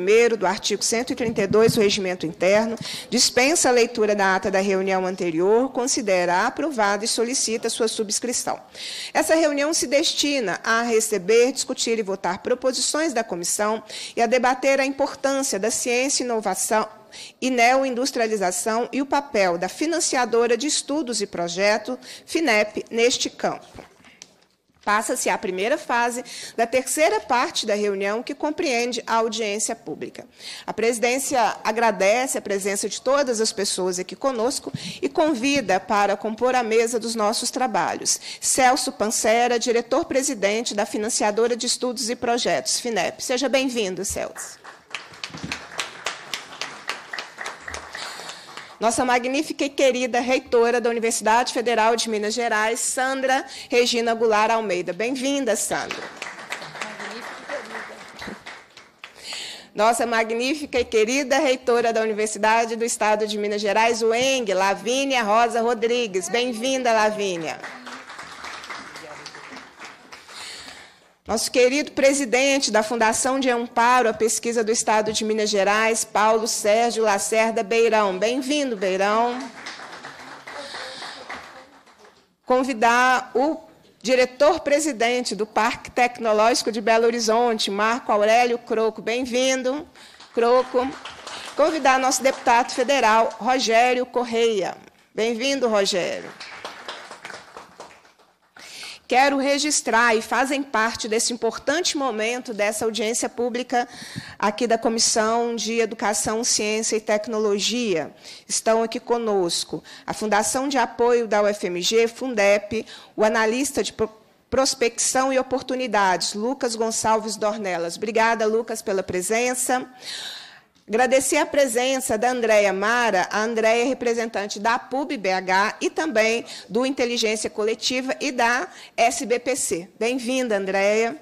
1 do artigo 132 do Regimento Interno, dispensa a leitura da ata da reunião anterior, considera aprovada e solicita sua subscrição. Essa reunião se destina a receber, discutir e votar proposições da comissão e a debater a importância da ciência e inovação e neoindustrialização e o papel da financiadora de estudos e projetos, FINEP, neste campo. Passa-se a primeira fase da terceira parte da reunião, que compreende a audiência pública. A presidência agradece a presença de todas as pessoas aqui conosco e convida para compor a mesa dos nossos trabalhos. Celso Pancera, diretor-presidente da Financiadora de Estudos e Projetos, FINEP. Seja bem-vindo, Celso. Nossa magnífica e querida reitora da Universidade Federal de Minas Gerais, Sandra Regina Goulart Almeida. Bem-vinda, Sandra. Nossa magnífica e querida reitora da Universidade do Estado de Minas Gerais, UENG, Lavínia Rosa Rodrigues. Bem-vinda, Lavínia. Nosso querido presidente da Fundação de Amparo à Pesquisa do Estado de Minas Gerais, Paulo Sérgio Lacerda Beirão. Bem-vindo, Beirão. Convidar o diretor-presidente do Parque Tecnológico de Belo Horizonte, Marco Aurélio Croco. Bem-vindo, Croco. Convidar nosso deputado federal, Rogério Correia. Bem-vindo, Rogério quero registrar e fazem parte desse importante momento dessa audiência pública aqui da Comissão de Educação, Ciência e Tecnologia. Estão aqui conosco a Fundação de Apoio da UFMG, Fundep, o analista de prospecção e oportunidades, Lucas Gonçalves Dornelas. Obrigada, Lucas, pela presença. Agradecer a presença da Andréia Mara, a Andréia é representante da PUB-BH e também do Inteligência Coletiva e da SBPC. Bem-vinda, Andréia.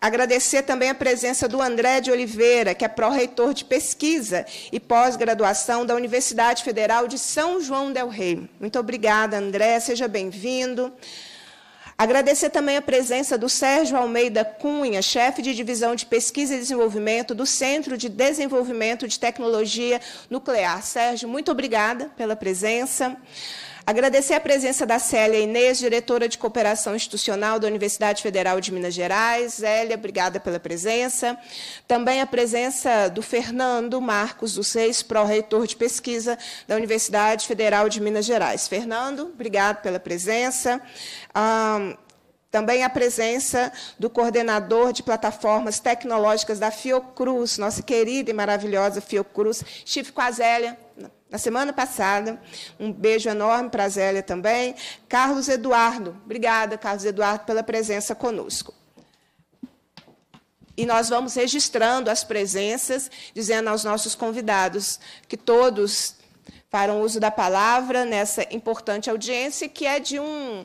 Agradecer também a presença do André de Oliveira, que é pró-reitor de pesquisa e pós-graduação da Universidade Federal de São João del Rei. Muito obrigada, André, seja bem-vindo. Agradecer também a presença do Sérgio Almeida Cunha, chefe de divisão de pesquisa e desenvolvimento do Centro de Desenvolvimento de Tecnologia Nuclear. Sérgio, muito obrigada pela presença. Agradecer a presença da Célia Inês, diretora de Cooperação Institucional da Universidade Federal de Minas Gerais. Zélia, obrigada pela presença. Também a presença do Fernando Marcos dos Reis, pró-reitor de pesquisa da Universidade Federal de Minas Gerais. Fernando, obrigado pela presença. Ah, também a presença do coordenador de plataformas tecnológicas da Fiocruz, nossa querida e maravilhosa Fiocruz, Chief Quazélia, na semana passada. Um beijo enorme para a Zélia também. Carlos Eduardo, obrigada, Carlos Eduardo, pela presença conosco. E nós vamos registrando as presenças, dizendo aos nossos convidados que todos farão uso da palavra nessa importante audiência, que é de um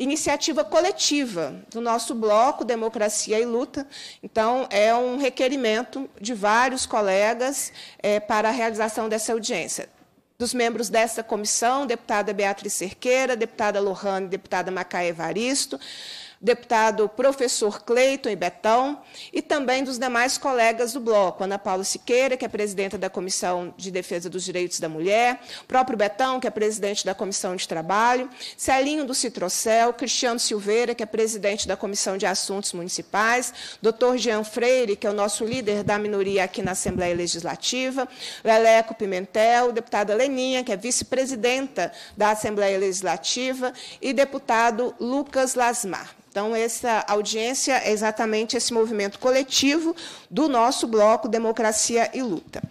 iniciativa coletiva do nosso bloco Democracia e Luta. Então, é um requerimento de vários colegas é, para a realização dessa audiência. Dos membros dessa comissão, deputada Beatriz Cerqueira, deputada Lohane, deputada Macaé Evaristo, deputado professor Cleiton e Betão, e também dos demais colegas do bloco, Ana Paula Siqueira, que é presidenta da Comissão de Defesa dos Direitos da Mulher, próprio Betão, que é presidente da Comissão de Trabalho, Celinho do Citrocel, Cristiano Silveira, que é presidente da Comissão de Assuntos Municipais, doutor Jean Freire, que é o nosso líder da minoria aqui na Assembleia Legislativa, Leleco Pimentel, deputada Leninha, que é vice-presidenta da Assembleia Legislativa, e deputado Lucas Lasmar. Então, essa audiência é exatamente esse movimento coletivo do nosso bloco Democracia e Luta.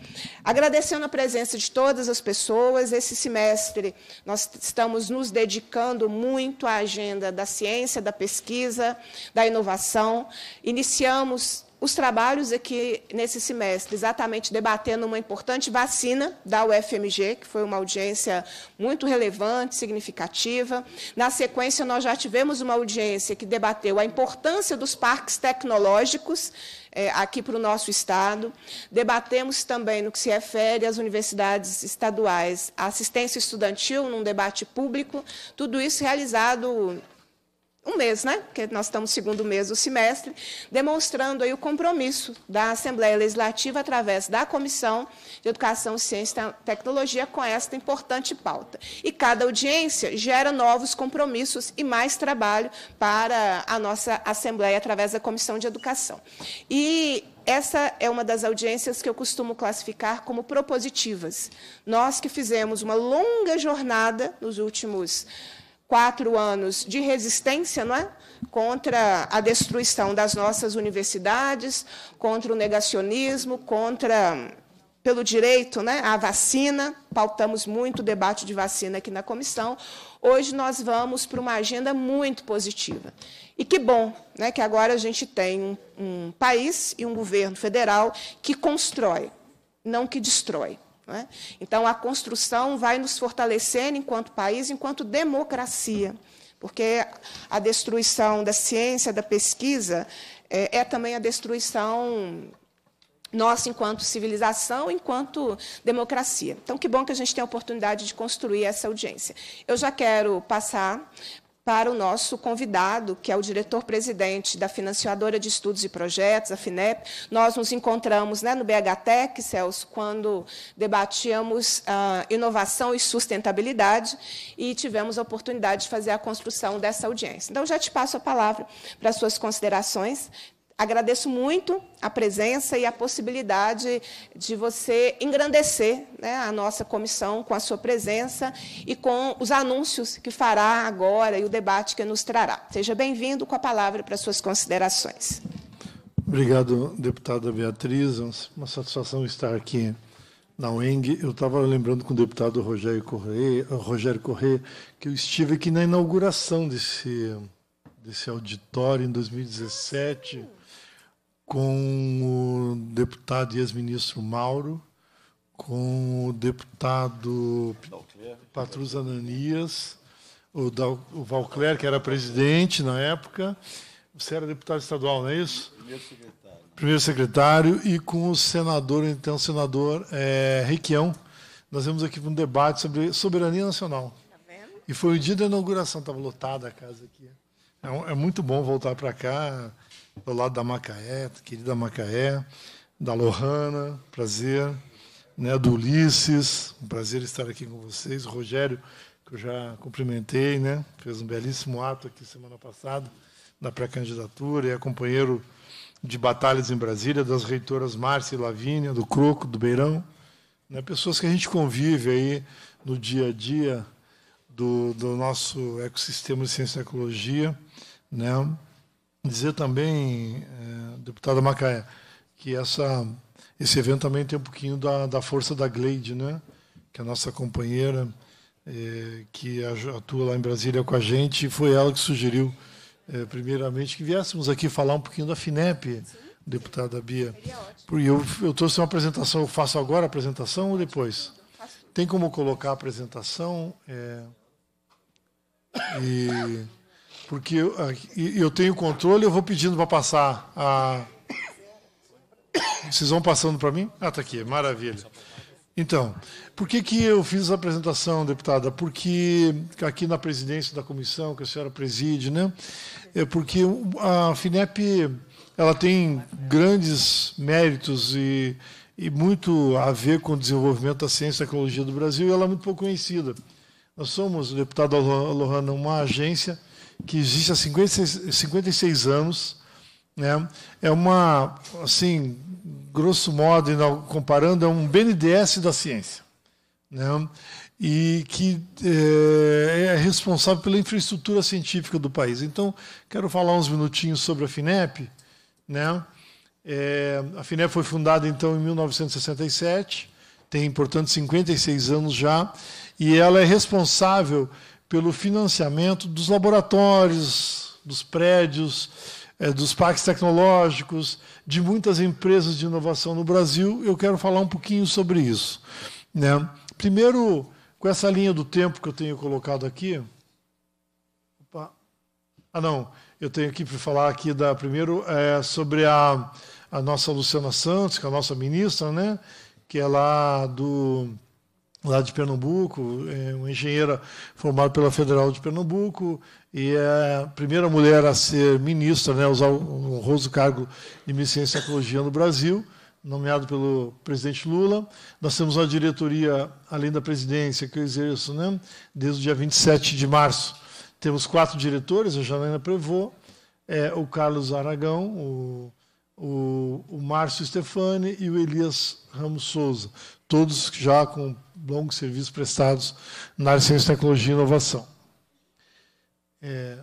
Agradecendo a presença de todas as pessoas, esse semestre nós estamos nos dedicando muito à agenda da ciência, da pesquisa, da inovação. Iniciamos os trabalhos aqui nesse semestre, exatamente debatendo uma importante vacina da UFMG, que foi uma audiência muito relevante, significativa. Na sequência, nós já tivemos uma audiência que debateu a importância dos parques tecnológicos é, aqui para o nosso Estado. Debatemos também, no que se refere às universidades estaduais, a assistência estudantil num debate público, tudo isso realizado um mês, né? Porque nós estamos no segundo mês do semestre, demonstrando aí o compromisso da Assembleia Legislativa através da Comissão de Educação, Ciência e Tecnologia com esta importante pauta. E cada audiência gera novos compromissos e mais trabalho para a nossa Assembleia através da Comissão de Educação. E essa é uma das audiências que eu costumo classificar como propositivas. Nós que fizemos uma longa jornada nos últimos quatro anos de resistência não é? contra a destruição das nossas universidades, contra o negacionismo, contra pelo direito né, à vacina, pautamos muito o debate de vacina aqui na comissão. Hoje nós vamos para uma agenda muito positiva. E que bom né, que agora a gente tem um, um país e um governo federal que constrói, não que destrói. É? Então, a construção vai nos fortalecer enquanto país, enquanto democracia, porque a destruição da ciência, da pesquisa, é, é também a destruição nossa enquanto civilização, enquanto democracia. Então, que bom que a gente tem a oportunidade de construir essa audiência. Eu já quero passar para o nosso convidado, que é o diretor-presidente da Financiadora de Estudos e Projetos, a FINEP. Nós nos encontramos né, no BHTEC, Celso, quando debatíamos ah, inovação e sustentabilidade e tivemos a oportunidade de fazer a construção dessa audiência. Então, já te passo a palavra para as suas considerações. Agradeço muito a presença e a possibilidade de você engrandecer né, a nossa comissão com a sua presença e com os anúncios que fará agora e o debate que nos trará. Seja bem-vindo com a palavra para suas considerações. Obrigado, deputada Beatriz. É uma satisfação estar aqui na UENG. Eu estava lembrando com o deputado Rogério Correia, Rogério Correia que eu estive aqui na inauguração desse, desse auditório em 2017 com o deputado e ex-ministro Mauro, com o deputado Patrus Ananias, o, o Valcler, que era presidente na época. Você era deputado estadual, não é isso? Primeiro secretário. Primeiro secretário, e com o senador, então, o senador é, Requião. Nós vamos aqui um debate sobre soberania nacional. Tá vendo? E foi o dia da inauguração, estava lotada a casa aqui. É, é muito bom voltar para cá do lado da Macaé, querida Macaé, da Lohana, prazer, né, do Ulisses, um prazer estar aqui com vocês, o Rogério, que eu já cumprimentei, né, fez um belíssimo ato aqui semana passada, na pré-candidatura, é companheiro de batalhas em Brasília, das reitoras Márcia e Lavínia, do Croco, do Beirão, né, pessoas que a gente convive aí no dia a dia do, do nosso ecossistema de ciência e tecnologia, né, dizer também, é, deputada Macaé, que essa, esse evento também tem um pouquinho da, da força da Gleide, né? que é a nossa companheira, é, que atua lá em Brasília com a gente, e foi ela que sugeriu, é, primeiramente, que viéssemos aqui falar um pouquinho da FINEP, Sim. deputada Bia. Porque eu, eu trouxe uma apresentação, eu faço agora a apresentação ou depois? Tem como colocar a apresentação? É, e porque eu, eu tenho controle, eu vou pedindo para passar a. Vocês vão passando para mim? Ah, está aqui, maravilha. Então, por que, que eu fiz a apresentação, deputada? Porque aqui na presidência da comissão, que a senhora preside, né? É porque a FINEP ela tem grandes méritos e, e muito a ver com o desenvolvimento da ciência e tecnologia do Brasil e ela é muito pouco conhecida. Nós somos, deputado Lohana, uma agência que existe há 56, 56 anos. Né? É uma, assim, grosso modo, comparando, é um BNDES da ciência. Né? E que é, é responsável pela infraestrutura científica do país. Então, quero falar uns minutinhos sobre a FINEP. Né? É, a FINEP foi fundada, então, em 1967, tem, portanto, 56 anos já, e ela é responsável pelo financiamento dos laboratórios, dos prédios, é, dos parques tecnológicos, de muitas empresas de inovação no Brasil. Eu quero falar um pouquinho sobre isso. Né? Primeiro, com essa linha do tempo que eu tenho colocado aqui. Opa. Ah, não. Eu tenho aqui para falar aqui da primeiro é, sobre a, a nossa Luciana Santos, que é a nossa ministra, né? que é lá do lá de Pernambuco, é uma engenheira formada pela Federal de Pernambuco e é a primeira mulher a ser ministra, né, usar o honroso cargo de Ministro e Tecnologia no Brasil, nomeado pelo presidente Lula. Nós temos uma diretoria, além da presidência, que eu exerço né, desde o dia 27 de março. Temos quatro diretores, a Janaina Prevô, é, o Carlos Aragão, o, o, o Márcio Stefani e o Elias Ramos Souza, todos já com longos serviços prestados na área de ciência, tecnologia e inovação. É,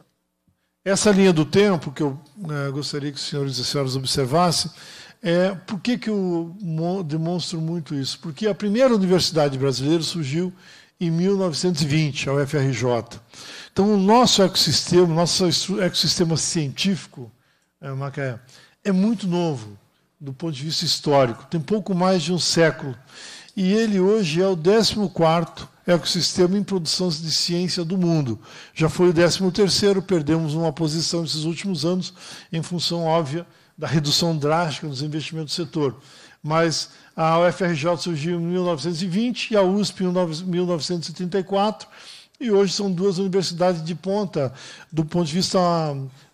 essa linha do tempo, que eu é, gostaria que os senhores e as senhoras observassem, é, por que, que eu demonstro muito isso? Porque a primeira universidade brasileira surgiu em 1920, a UFRJ. Então, o nosso ecossistema, nosso ecossistema científico, é, Macaé, é muito novo do ponto de vista histórico, tem pouco mais de um século. E ele hoje é o 14º ecossistema em produção de ciência do mundo. Já foi o 13º, perdemos uma posição nesses últimos anos, em função óbvia da redução drástica dos investimentos do setor. Mas a UFRJ surgiu em 1920 e a USP em 1934, e hoje são duas universidades de ponta, do ponto de vista,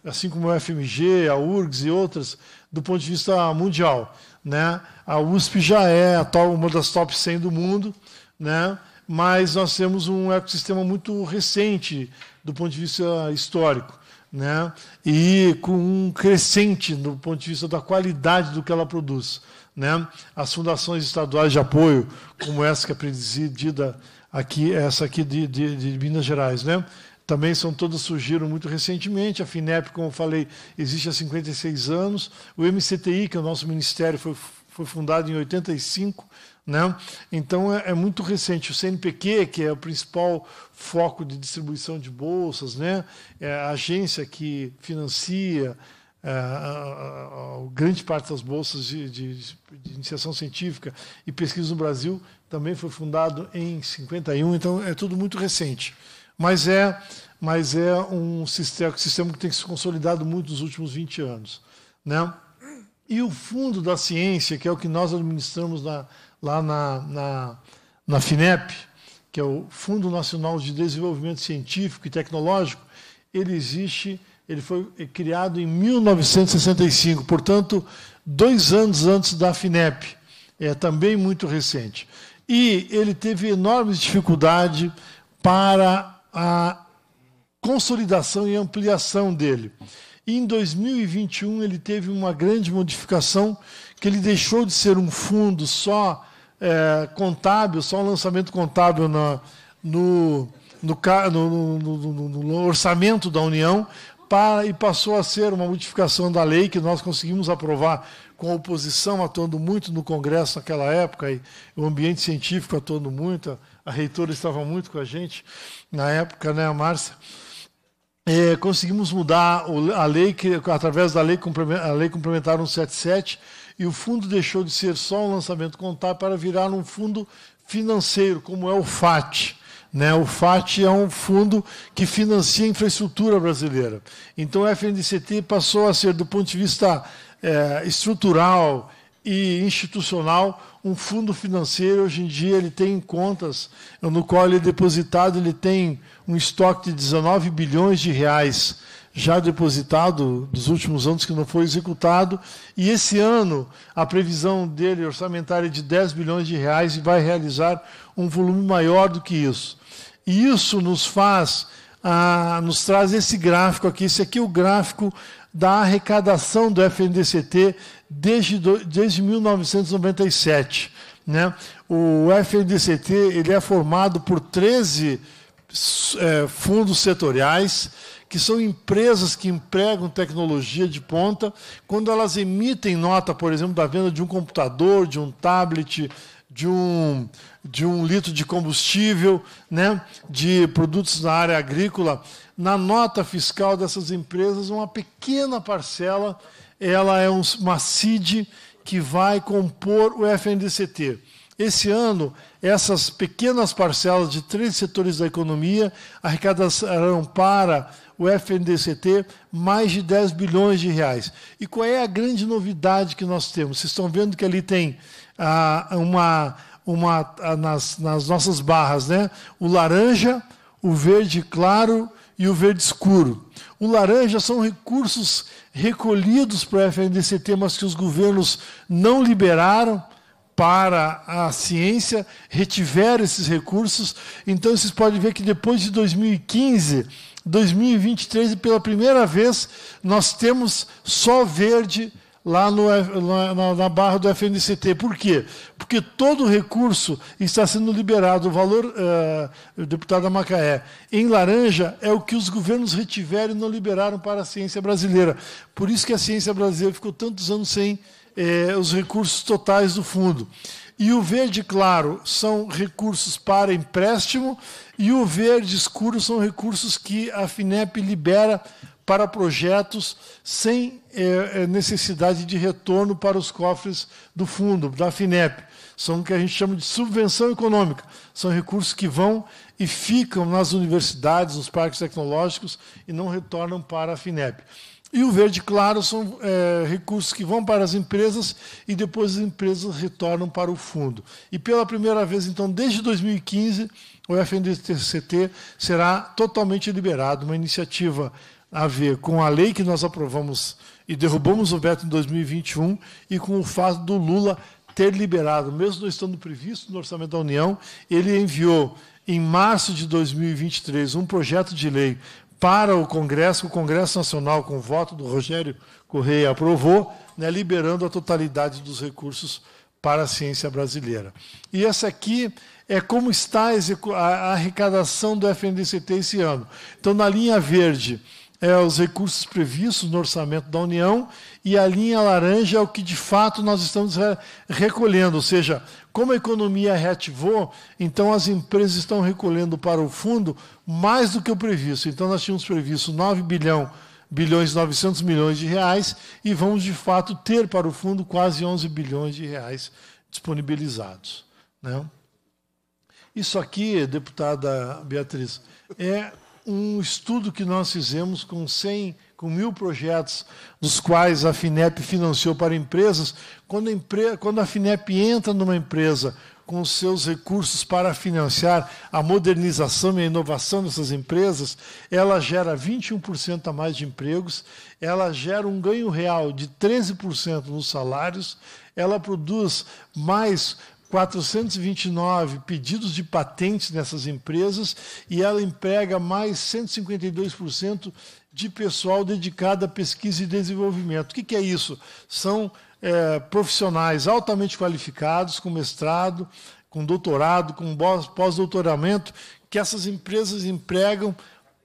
assim como a UFMG, a URGS e outras, do ponto de vista mundial. Né? A USP já é uma das top 100 do mundo, né? mas nós temos um ecossistema muito recente do ponto de vista histórico. Né? e com um crescente do ponto de vista da qualidade do que ela produz. Né? As fundações estaduais de apoio, como essa que é presidida aqui, essa aqui de, de, de Minas Gerais, né? Também são todas surgiram muito recentemente. A FINEP, como eu falei, existe há 56 anos. O MCTI, que é o nosso ministério, foi, foi fundado em 85. Né? Então é, é, muito recente. O CNPq, que é o principal foco de distribuição de bolsas, né? é a agência que financia é, a, a, a, grande parte das bolsas de, de, de, iniciação científica e pesquisa no Brasil também foi fundado em 51, então é tudo muito recente. Mas é, mas é um sistema, sistema que tem se consolidado muito nos últimos 20 anos. Né? E o Fundo da Ciência, que é o que nós administramos na, lá na, na, na FINEP, que é o Fundo Nacional de Desenvolvimento Científico e Tecnológico, ele existe, ele foi criado em 1965, portanto, dois anos antes da FINEP, é também muito recente. E ele teve enormes dificuldade para a consolidação e ampliação dele. E em 2021 ele teve uma grande modificação, que ele deixou de ser um fundo só é, contábil, só um lançamento contábil na, no, no, no, no, orçamento da União, para, e passou a ser uma modificação da lei que nós conseguimos aprovar com a oposição atuando muito no Congresso naquela época, e o ambiente científico atuando muito, a reitora estava muito com a gente na época, né, a Márcia. É, conseguimos mudar a lei, que, através da lei, a lei complementar 177, e o fundo deixou de ser só um lançamento contábil para virar um fundo financeiro, como é o FAT. Né? O FAT é um fundo que financia a infraestrutura brasileira. Então, o FNDCT passou a ser, do ponto de vista é, estrutural e institucional, um fundo financeiro. Hoje em dia, ele tem contas no qual ele é depositado, ele tem um estoque de 19 bilhões de reais já depositado dos últimos anos que não foi executado, e esse ano a previsão dele orçamentária é de 10 bilhões de reais e vai realizar um volume maior do que isso. E isso nos faz, ah, nos traz esse gráfico aqui, esse aqui é o gráfico da arrecadação do FNDCT desde, desde 1997. Né? O FNDCT ele é formado por 13 é, fundos setoriais, que são empresas que empregam tecnologia de ponta, quando elas emitem nota, por exemplo, da venda de um computador, de um tablet, de um, de um litro de combustível, né, de produtos na área agrícola, na nota fiscal dessas empresas, uma pequena parcela ela é uma CID que vai compor o FNDCT. Esse ano, essas pequenas parcelas de três setores da economia arrecadarão para o FNDCT mais de 10 bilhões de reais. E qual é a grande novidade que nós temos? Vocês estão vendo que ali tem ah, uma, uma, nas, nas nossas barras, né? o laranja, o verde claro e o verde escuro. O laranja são recursos recolhidos para o FNDCT, mas que os governos não liberaram para a ciência, retiveram esses recursos. Então, vocês podem ver que depois de 2015, 2023, pela primeira vez, nós temos só verde lá no, na, na, barra do FNCT. Por quê? Porque todo recurso está sendo liberado. O valor, uh, deputado Macaé, em laranja é o que os governos retiveram e não liberaram para a ciência brasileira. Por isso que a ciência brasileira ficou tantos anos sem eh, os recursos totais do fundo. E o verde claro são recursos para empréstimo e o verde escuro são recursos que a FINEP libera para projetos sem é, necessidade de retorno para os cofres do fundo, da FINEP. São o que a gente chama de subvenção econômica. São recursos que vão e ficam nas universidades, nos parques tecnológicos e não retornam para a FINEP. E o verde claro são é, recursos que vão para as empresas e depois as empresas retornam para o fundo. E pela primeira vez, então, desde 2015, o FNDCT será totalmente liberado, uma iniciativa a ver com a lei que nós aprovamos e derrubamos o veto em 2021 e com o fato do Lula ter liberado, mesmo não estando previsto no orçamento da União, ele enviou em março de 2023 um projeto de lei para o Congresso, o Congresso Nacional, com o voto do Rogério Correia, aprovou, né, liberando a totalidade dos recursos para a ciência brasileira. E essa aqui é como está a arrecadação do FNDCT esse ano. Então, na linha verde, é, os recursos previstos no orçamento da União e a linha laranja é o que de fato nós estamos recolhendo, ou seja, como a economia reativou, então as empresas estão recolhendo para o fundo mais do que o previsto. Então nós tínhamos previsto 9 bilhão, bilhões 900 milhões de reais e vamos de fato ter para o fundo quase 11 bilhões de reais disponibilizados. Né? Isso aqui, deputada Beatriz, é um estudo que nós fizemos com 100, com mil projetos, dos quais a FINEP financiou para empresas. Quando a, empre... Quando a FINEP entra numa empresa com seus recursos para financiar a modernização e a inovação dessas empresas, ela gera 21% a mais de empregos, ela gera um ganho real de 13% nos salários, ela produz mais 429 pedidos de patentes nessas empresas e ela emprega mais 152% de pessoal dedicado à pesquisa e desenvolvimento. O que, que é isso? São é, profissionais altamente qualificados, com mestrado, com doutorado, com pós-doutoramento, que essas empresas empregam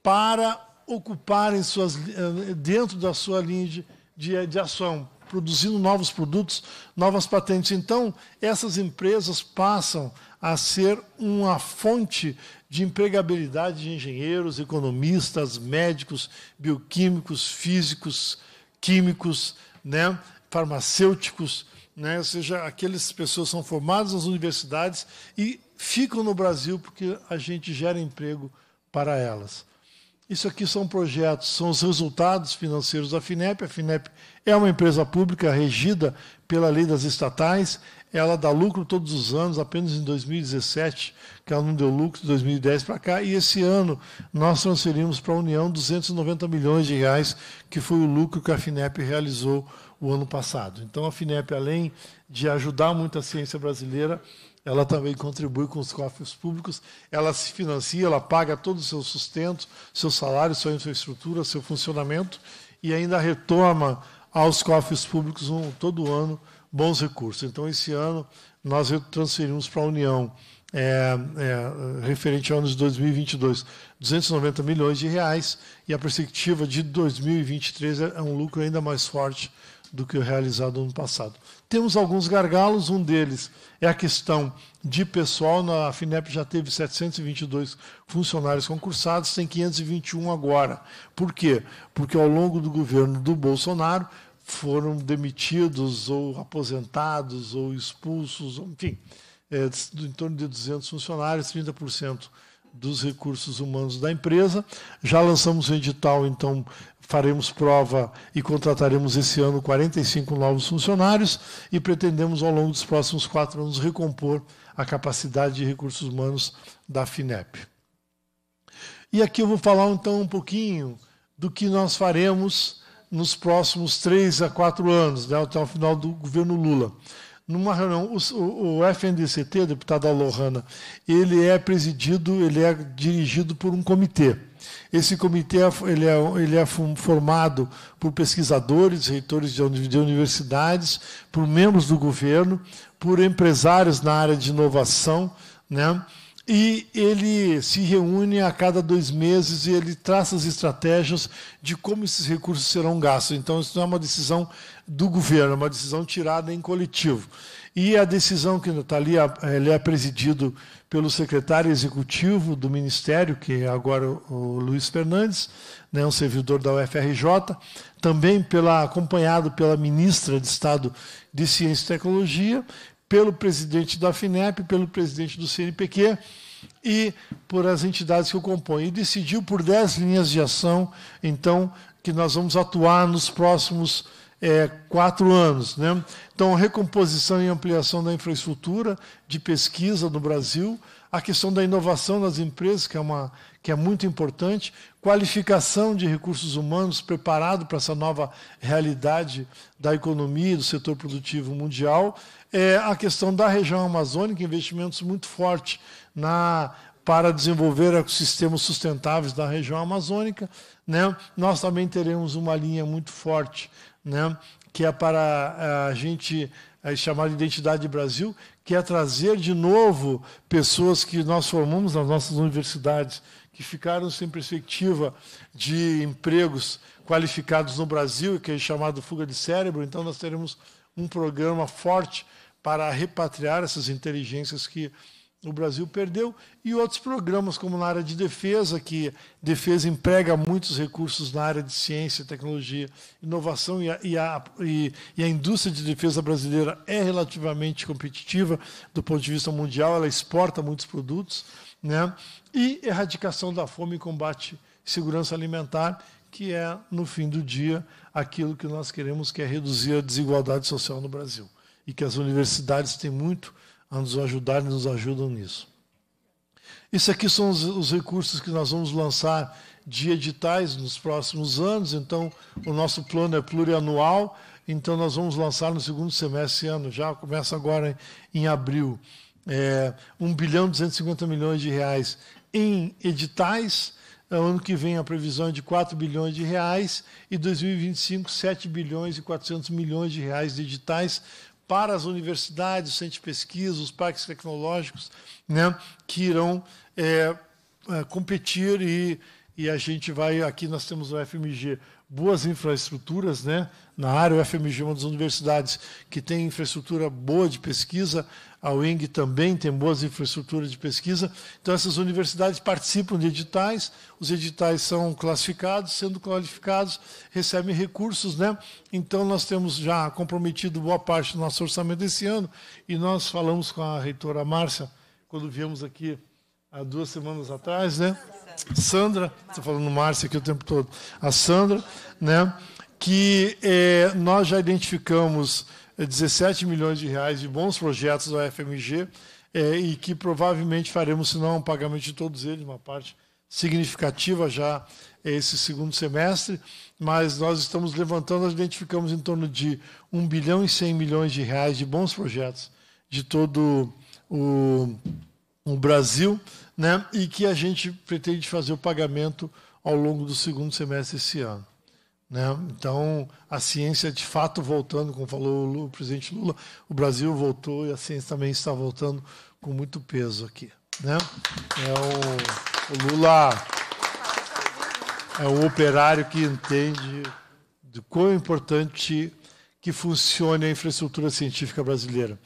para ocuparem suas, eh, dentro da sua linha de, de, de ação, produzindo novos produtos, novas patentes. Então, essas empresas passam a ser uma fonte de empregabilidade de engenheiros, economistas, médicos, bioquímicos, físicos, químicos, né, farmacêuticos, né, ou seja, aquelas pessoas são formadas nas universidades e ficam no Brasil porque a gente gera emprego para elas. Isso aqui são projetos, são os resultados financeiros da FINEP. A FINEP é uma empresa pública regida pela lei das estatais. Ela dá lucro todos os anos, apenas em 2017, que ela não deu lucro, de 2010 para cá. E esse ano nós transferimos para a União 290 milhões de reais, que foi o lucro que a FINEP realizou o ano passado. Então a FINEP, além de ajudar muito a ciência brasileira, ela também contribui com os cofres públicos, ela se financia, ela paga todo o seu sustento, seu salário, sua infraestrutura, seu funcionamento e ainda retoma aos cofres públicos um, todo ano bons recursos. Então, esse ano, nós transferimos para a União, é, é, referente ao ano de 2022, 290 milhões de reais, e a perspectiva de 2023 é um lucro ainda mais forte do que o realizado no passado. Temos alguns gargalos, um deles é a questão de pessoal. A FINEP já teve 722 funcionários concursados, tem 521 agora. Por quê? Porque ao longo do governo do Bolsonaro foram demitidos ou aposentados ou expulsos, enfim, é, em torno de 200 funcionários, 30% dos recursos humanos da empresa. Já lançamos o edital, então faremos prova e contrataremos esse ano 45 novos funcionários e pretendemos, ao longo dos próximos quatro anos, recompor a capacidade de recursos humanos da FINEP. E aqui eu vou falar, então, um pouquinho do que nós faremos nos próximos três a quatro anos, né, até o final do governo Lula. Numa reunião, o, o FNDCT, deputado Alohana, ele é presidido, ele é dirigido por um comitê. Esse comitê ele é, ele é formado por pesquisadores, reitores de universidades, por membros do governo, por empresários na área de inovação, né? E ele se reúne a cada dois meses e ele traça as estratégias de como esses recursos serão gastos. Então, isso não é uma decisão do governo, é uma decisão tirada em coletivo. E a decisão que está ali, ele é presidido pelo secretário executivo do Ministério, que é agora o Luiz Fernandes, né, um servidor da UFRJ, também pela, acompanhado pela ministra de Estado de Ciência e Tecnologia, pelo presidente da FINEP, pelo presidente do CNPq e por as entidades que o compõem. E decidiu por dez linhas de ação, então, que nós vamos atuar nos próximos é, quatro anos. Né? Então, recomposição e ampliação da infraestrutura de pesquisa no Brasil, a questão da inovação nas empresas, que é, uma, que é muito importante, qualificação de recursos humanos preparado para essa nova realidade da economia e do setor produtivo mundial, é a questão da região amazônica, investimentos muito fortes na, para desenvolver ecossistemas sustentáveis da região amazônica. Né? Nós também teremos uma linha muito forte, né? que é para a gente a chamar de Identidade Brasil, que é trazer de novo pessoas que nós formamos nas nossas universidades, que ficaram sem perspectiva de empregos qualificados no Brasil, que é chamado fuga de cérebro. Então, nós teremos um programa forte para repatriar essas inteligências que o Brasil perdeu, e outros programas, como na área de defesa, que defesa emprega muitos recursos na área de ciência, tecnologia, inovação, e a, e a, e, e a indústria de defesa brasileira é relativamente competitiva do ponto de vista mundial, ela exporta muitos produtos, né? e erradicação da fome e combate e segurança alimentar, que é, no fim do dia, aquilo que nós queremos, que é reduzir a desigualdade social no Brasil e que as universidades têm muito a nos ajudar e nos ajudam nisso. Isso aqui são os, os, recursos que nós vamos lançar de editais nos próximos anos. Então, o nosso plano é plurianual. Então, nós vamos lançar no segundo semestre ano, já começa agora em, em abril, é, 1 bilhão e 250 milhões de reais em editais. Ano que vem a previsão é de 4 bilhões de reais e 2025 7 bilhões e 400 milhões de reais de editais para as universidades, os centros de pesquisa, os parques tecnológicos, né, que irão é, é, competir e, e a gente vai, aqui nós temos o FMG, boas infraestruturas né, na área, o FMG é uma das universidades que tem infraestrutura boa de pesquisa, a UENG também tem boas infraestruturas de pesquisa. Então, essas universidades participam de editais, os editais são classificados, sendo qualificados, recebem recursos. Né? Então, nós temos já comprometido boa parte do nosso orçamento esse ano, e nós falamos com a reitora Márcia, quando viemos aqui há duas semanas atrás, né? Sandra, estou falando Márcia aqui o tempo todo, a Sandra, né? que é, nós já identificamos 17 milhões de reais de bons projetos da FMG é, e que provavelmente faremos, se não um pagamento de todos eles, uma parte significativa já esse segundo semestre, mas nós estamos levantando, nós identificamos em torno de 1 bilhão e 100 milhões de reais de bons projetos de todo o, o Brasil, né, e que a gente pretende fazer o pagamento ao longo do segundo semestre esse ano. Né? Então, a ciência de fato voltando, como falou o presidente Lula, o Brasil voltou e a ciência também está voltando com muito peso aqui. Né? É o, o Lula é um operário que entende de quão importante que funcione a infraestrutura científica brasileira.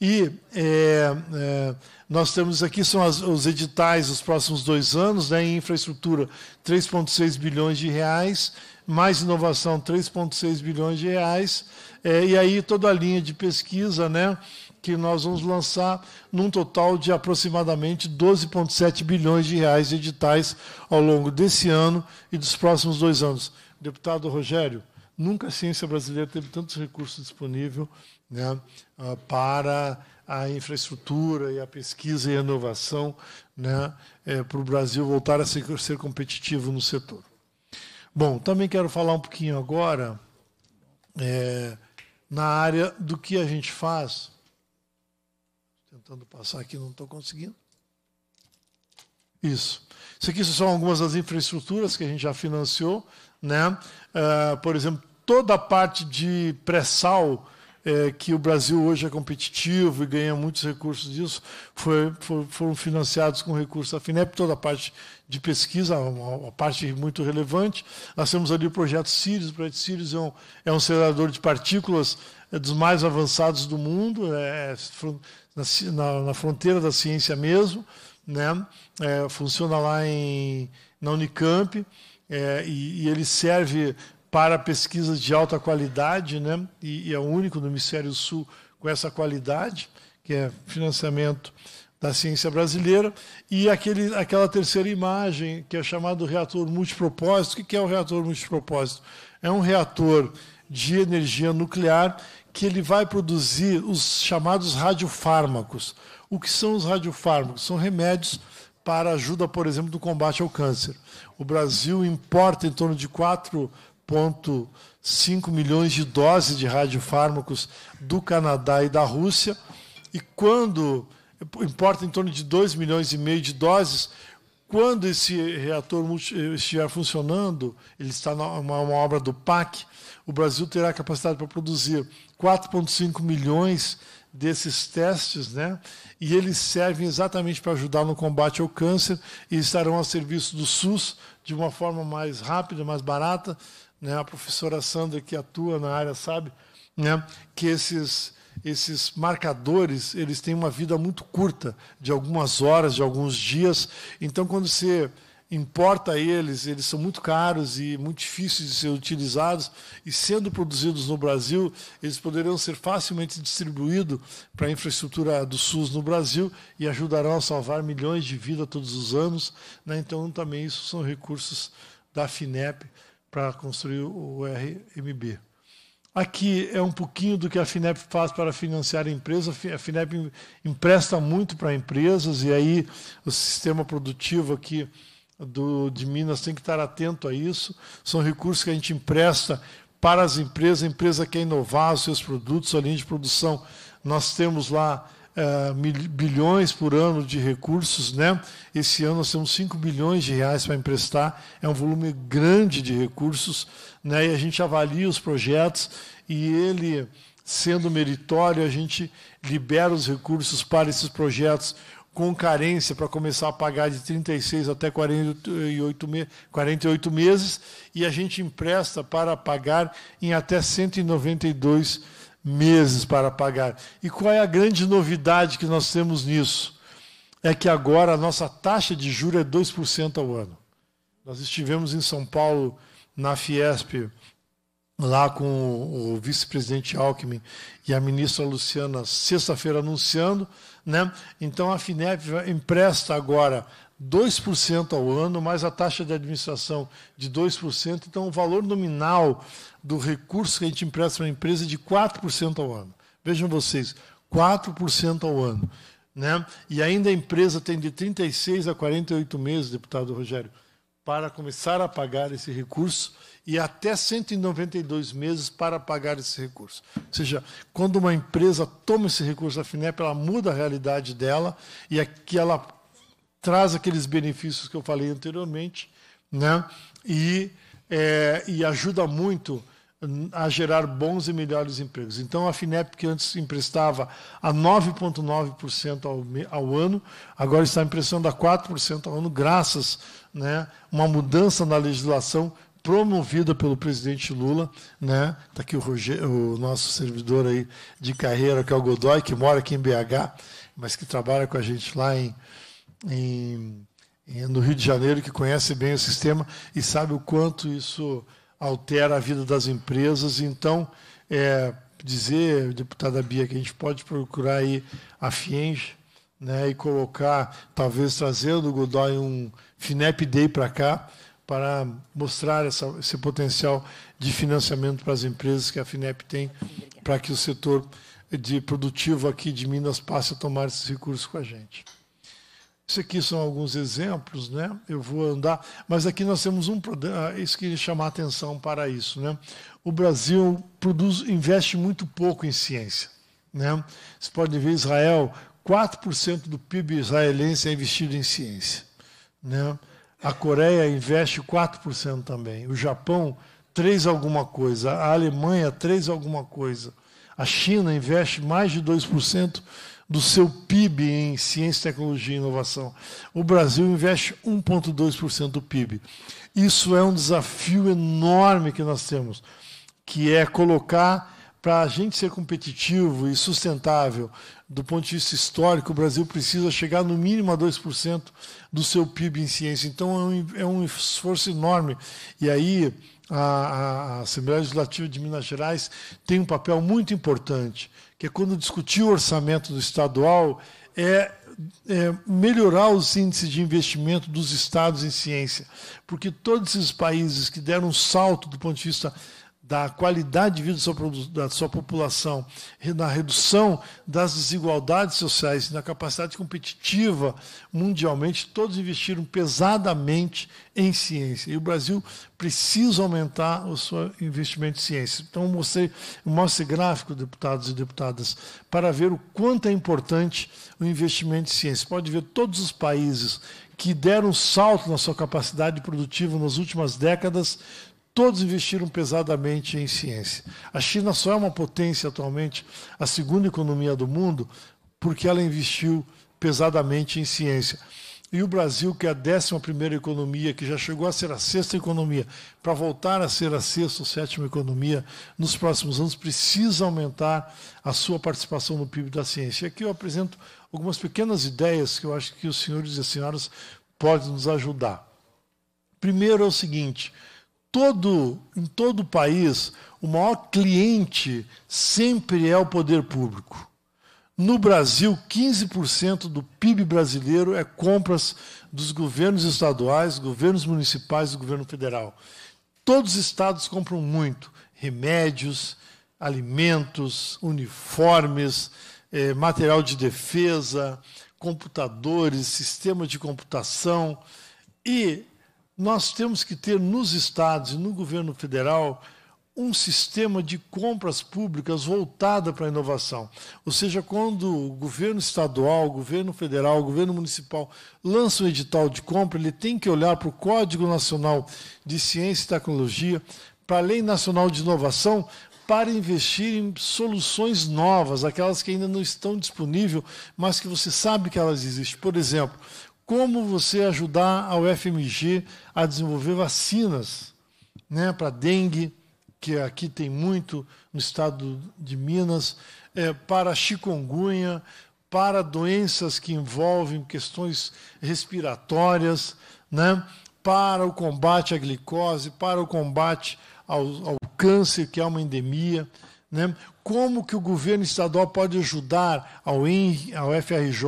E é, é, nós temos aqui são as, os editais dos próximos dois anos, né, em infraestrutura 3,6 bilhões de reais, mais inovação 3,6 bilhões de reais, é, e aí toda a linha de pesquisa, né, que nós vamos lançar num total de aproximadamente 12,7 bilhões de reais editais ao longo desse ano e dos próximos dois anos. Deputado Rogério, nunca a ciência brasileira teve tantos recursos disponíveis né, ah, para a infraestrutura e a pesquisa e a inovação né, é, para o Brasil voltar a ser competitivo no setor. Bom, também quero falar um pouquinho agora é, na área do que a gente faz. Tentando passar aqui, não estou conseguindo. Isso. Isso aqui são algumas das infraestruturas que a gente já financiou. Né? Uh, por exemplo, toda a parte de pré-sal é, que o Brasil hoje é competitivo e ganha muitos recursos disso, foi, for, foram financiados com recursos da FINEP, toda a parte de pesquisa, uma, uma, parte muito relevante. Nós temos ali o projeto Sirius, o projeto Sirius é um, é um acelerador de partículas é, dos mais avançados do mundo, é, na, na, fronteira da ciência mesmo, né? É, funciona lá em, na Unicamp, é, e, e, ele serve para pesquisas de alta qualidade, né? e, e é o único no Hemisfério Sul com essa qualidade, que é financiamento da ciência brasileira, e aquele, aquela terceira imagem, que é chamado reator multipropósito. O que é o reator multipropósito? É um reator de energia nuclear que ele vai produzir os chamados radiofármacos. O que são os radiofármacos? São remédios para ajuda, por exemplo, do combate ao câncer. O Brasil importa em torno de 4 1,5 milhões de doses de radiofármacos do Canadá e da Rússia, e quando importa em torno de 2 milhões e meio de doses, quando esse reator estiver funcionando, ele está numa uma obra do PAC, o Brasil terá capacidade para produzir 4,5 milhões desses testes, né? E eles servem exatamente para ajudar no combate ao câncer e estarão a serviço do SUS de uma forma mais rápida, mais barata, né, a professora Sandra, que atua na área, sabe né, que esses, esses marcadores eles têm uma vida muito curta, de algumas horas, de alguns dias. Então, quando você importa eles, eles são muito caros e muito difíceis de ser utilizados, e sendo produzidos no Brasil, eles poderiam ser facilmente distribuídos para a infraestrutura do SUS no Brasil e ajudarão a salvar milhões de vidas todos os anos. Né? Então, também isso são recursos da FINEP para construir o RMB. Aqui é um pouquinho do que a FINEP faz para financiar a empresa. A FINEP empresta muito para empresas e aí o sistema produtivo aqui do, de Minas tem que estar atento a isso. São recursos que a gente empresta para as empresas. A empresa quer inovar os seus produtos, a linha de produção. Nós temos lá é, bilhões por ano de recursos, né? Esse ano nós temos 5 bilhões de reais para emprestar, é um volume grande de recursos, né? E a gente avalia os projetos e ele, sendo meritório, a gente libera os recursos para esses projetos com carência para começar a pagar de 36 até 48, me 48 meses e a gente empresta para pagar em até 192 meses meses para pagar. E qual é a grande novidade que nós temos nisso? É que agora a nossa taxa de juros é 2% ao ano. Nós estivemos em São Paulo, na Fiesp, lá com o vice-presidente Alckmin e a ministra Luciana, sexta-feira, anunciando. Né? Então, a FINEP empresta agora 2% ao ano, mais a taxa de administração de 2%. Então, o valor nominal do recurso que a gente empresta para a empresa é de 4% ao ano. Vejam vocês, 4% ao ano. Né? E ainda a empresa tem de 36 a 48 meses, deputado Rogério, para começar a pagar esse recurso e até 192 meses para pagar esse recurso. Ou seja, quando uma empresa toma esse recurso da FINEP, ela muda a realidade dela e aqui ela traz aqueles benefícios que eu falei anteriormente, né? e, é, e ajuda muito a gerar bons e melhores empregos. Então, a FINEP, que antes emprestava a 9,9% ao, ao ano, agora está emprestando a 4% ao ano, graças a né, uma mudança na legislação promovida pelo presidente Lula, né? Está aqui o, Roger, o nosso servidor aí de carreira, que é o Godoy, que mora aqui em BH, mas que trabalha com a gente lá em, em, em, no Rio de Janeiro, que conhece bem o sistema e sabe o quanto isso altera a vida das empresas. Então, é, dizer, deputada Bia, que a gente pode procurar aí a FIENG né, e colocar, talvez trazendo o Godoy um FINEP Day para cá, para mostrar essa, esse potencial de financiamento para as empresas que a FINEP tem, para que o setor de produtivo aqui de Minas passe a tomar esses recursos com a gente. Isso aqui são alguns exemplos, né? Eu vou andar, mas aqui nós temos um ah, isso que chamar atenção para isso, né? O Brasil produz, investe muito pouco em ciência, né? Você pode ver Israel, 4% do PIB israelense é investido em ciência, né? A Coreia investe 4% também, o Japão 3 alguma coisa, a Alemanha 3 alguma coisa. A China investe mais de 2% do seu PIB em ciência, tecnologia e inovação. O Brasil investe 1,2% do PIB. Isso é um desafio enorme que nós temos, que é colocar para a gente ser competitivo e sustentável do ponto de vista histórico, o Brasil precisa chegar no mínimo a 2% do seu PIB em ciência. Então é um, é um esforço enorme. E aí a, a, Assembleia Legislativa de Minas Gerais tem um papel muito importante, que é quando discutir o orçamento do estadual, é, é, melhorar os índices de investimento dos estados em ciência, porque todos esses países que deram um salto do ponto de vista da qualidade de vida da sua, da sua, população, na redução das desigualdades sociais, na capacidade competitiva mundialmente, todos investiram pesadamente em ciência. E o Brasil precisa aumentar o seu investimento em ciência. Então, eu mostrei, eu mostro esse gráfico, deputados e deputadas, para ver o quanto é importante o investimento em ciência. Pode ver todos os países que deram um salto na sua capacidade produtiva nas últimas décadas Todos investiram pesadamente em ciência. A China só é uma potência atualmente, a segunda economia do mundo, porque ela investiu pesadamente em ciência. E o Brasil, que é a décima primeira economia, que já chegou a ser a sexta economia, para voltar a ser a sexta ou sétima economia nos próximos anos, precisa aumentar a sua participação no PIB da ciência. E aqui eu apresento algumas pequenas ideias que eu acho que os senhores e as senhoras podem nos ajudar. Primeiro é o seguinte: todo, em todo o país, o maior cliente sempre é o poder público. No Brasil, 15% do PIB brasileiro é compras dos governos estaduais, governos municipais e governo federal. Todos os estados compram muito: remédios, alimentos, uniformes, eh, material de defesa, computadores, sistema de computação. E nós temos que ter nos estados e no governo federal um sistema de compras públicas voltada para a inovação. Ou seja, quando o governo estadual, o governo federal, o governo municipal lança um edital de compra, ele tem que olhar para o Código Nacional de Ciência e Tecnologia, para a Lei Nacional de Inovação, para investir em soluções novas, aquelas que ainda não estão disponíveis, mas que você sabe que elas existem. Por exemplo, como você ajudar a UFMG a desenvolver vacinas né, para dengue, que aqui tem muito no estado de Minas, é, para chikungunya, para doenças que envolvem questões respiratórias, né, para o combate à glicose, para o combate ao, ao câncer, que é uma endemia. Né? Como que o governo estadual pode ajudar ao ENG, ao FRJ,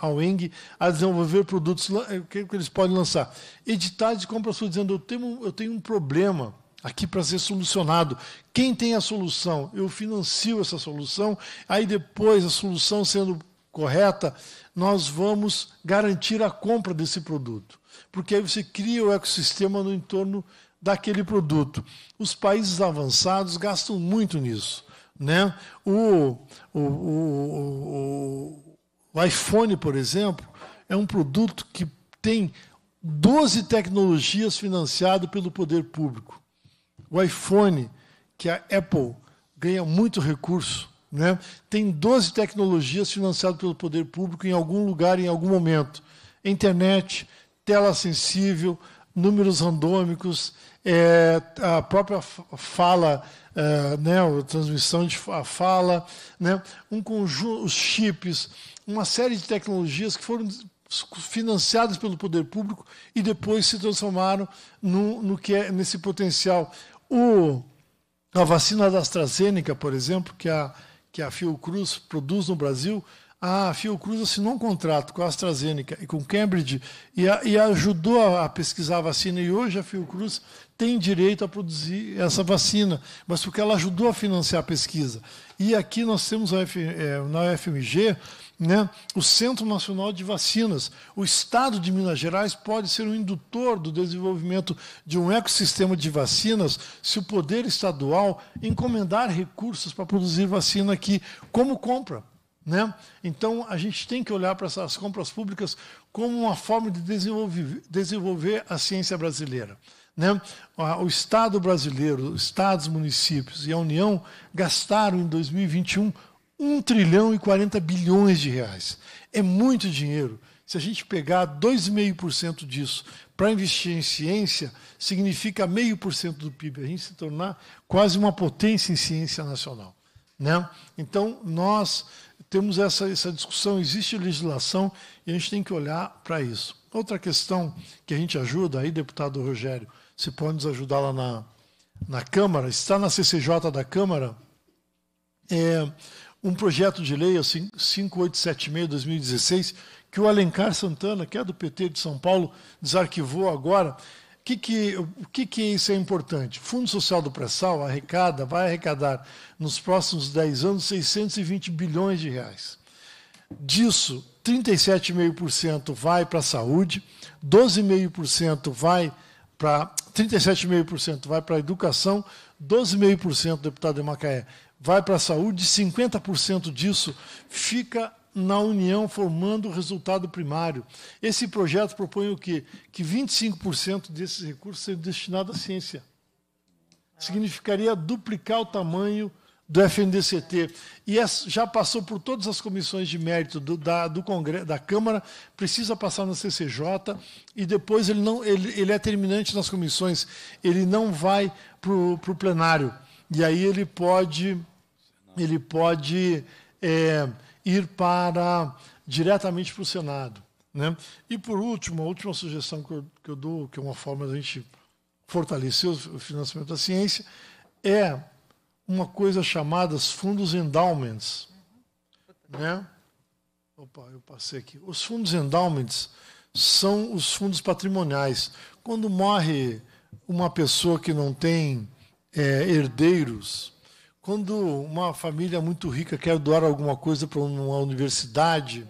ao ENG a desenvolver produtos eh, que eles podem lançar? Editais de compra sua dizendo, eu tenho, eu tenho um problema aqui para ser solucionado. Quem tem a solução? Eu financio essa solução, aí depois a solução sendo correta, nós vamos garantir a compra desse produto. Porque aí você cria o ecossistema no entorno daquele produto. Os países avançados gastam muito nisso. Né? O, o, o, o, iPhone, por exemplo, é um produto que tem 12 tecnologias financiado pelo poder público. O iPhone, que a Apple ganha muito recurso, né? tem 12 tecnologias financiadas pelo poder público em algum lugar, em algum momento. Internet, tela sensível, números randômicos, é, a própria fala, é, né, a transmissão de fala, né, um conjunto, os chips, uma série de tecnologias que foram financiadas pelo poder público e depois se transformaram no, no que é nesse potencial. O, A vacina da AstraZeneca, por exemplo, que a, que a Fiocruz produz no Brasil, a Fiocruz assinou um contrato com a AstraZeneca e com Cambridge e, a, e ajudou a, a, pesquisar a vacina. E hoje a Fiocruz tem direito a produzir essa vacina, mas porque ela ajudou a financiar a pesquisa. E aqui nós temos é, na UFMG né, o Centro Nacional de Vacinas. O Estado de Minas Gerais pode ser um indutor do desenvolvimento de um ecossistema de vacinas se o poder estadual encomendar recursos para produzir vacina aqui, como compra. Né? Então, a gente tem que olhar para essas compras públicas como uma forma de desenvolver, desenvolver a ciência brasileira. Né? O Estado brasileiro, os estados, municípios e a União gastaram em 2021 1 trilhão e 40 bilhões de reais. É muito dinheiro. Se a gente pegar 2,5% disso para investir em ciência, significa meio por cento do PIB. A gente se tornar quase uma potência em ciência nacional. Né? Então, nós temos essa, essa discussão, existe legislação e a gente tem que olhar para isso. Outra questão que a gente ajuda, aí, deputado Rogério, se pode nos ajudar lá na, na Câmara, está na CCJ da Câmara, é um projeto de lei, 5876-2016, que o Alencar Santana, que é do PT de São Paulo, desarquivou agora, que que, o que, que isso é importante? Fundo Social do Pré-Sal arrecada, vai arrecadar nos próximos 10 anos 620 bilhões de reais. Disso, 37,5% vai para a saúde, 12,5% vai para 37,5% vai para a educação, 12,5%, deputado Macaé, vai para a saúde, 50% disso fica na União formando o resultado primário. Esse projeto propõe o quê? Que 25% desses recursos sejam destinados à ciência. Significaria duplicar o tamanho do FNDCT. E já passou por todas as comissões de mérito do, da, do Congresso, da Câmara, precisa passar no CCJ, e depois ele, não, ele, ele é terminante nas comissões, ele não vai para o plenário. E aí ele pode, ele pode é, ir para diretamente para o Senado. Né? E, por último, a última sugestão que eu, que eu dou, que é uma forma da gente fortalecer o financiamento da ciência, é uma coisa chamada fundos endowments. Né? Opa, eu passei aqui. Os fundos endowments são os fundos patrimoniais. Quando morre uma pessoa que não tem é, herdeiros, quando uma família muito rica quer doar alguma coisa para uma universidade,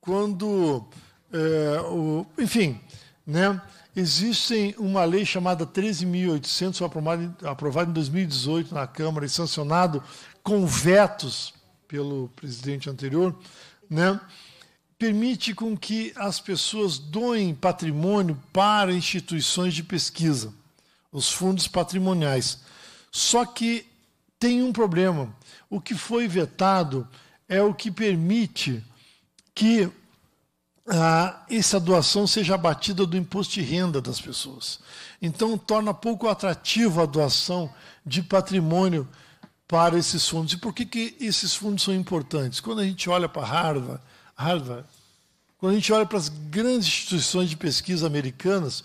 quando, é, o, enfim, né, existe uma lei chamada 13.800, aprovada, aprovada em 2018 na Câmara e sancionado com vetos pelo presidente anterior, né, permite com que as pessoas doem patrimônio para instituições de pesquisa, os fundos patrimoniais. Só que tem um problema. O que foi vetado é o que permite que ah, essa doação seja abatida do imposto de renda das pessoas. Então, torna pouco atrativa a doação de patrimônio para esses fundos. E por que, que esses fundos são importantes? Quando a gente olha para Harvard, Harvard, quando a gente olha para as grandes instituições de pesquisa americanas,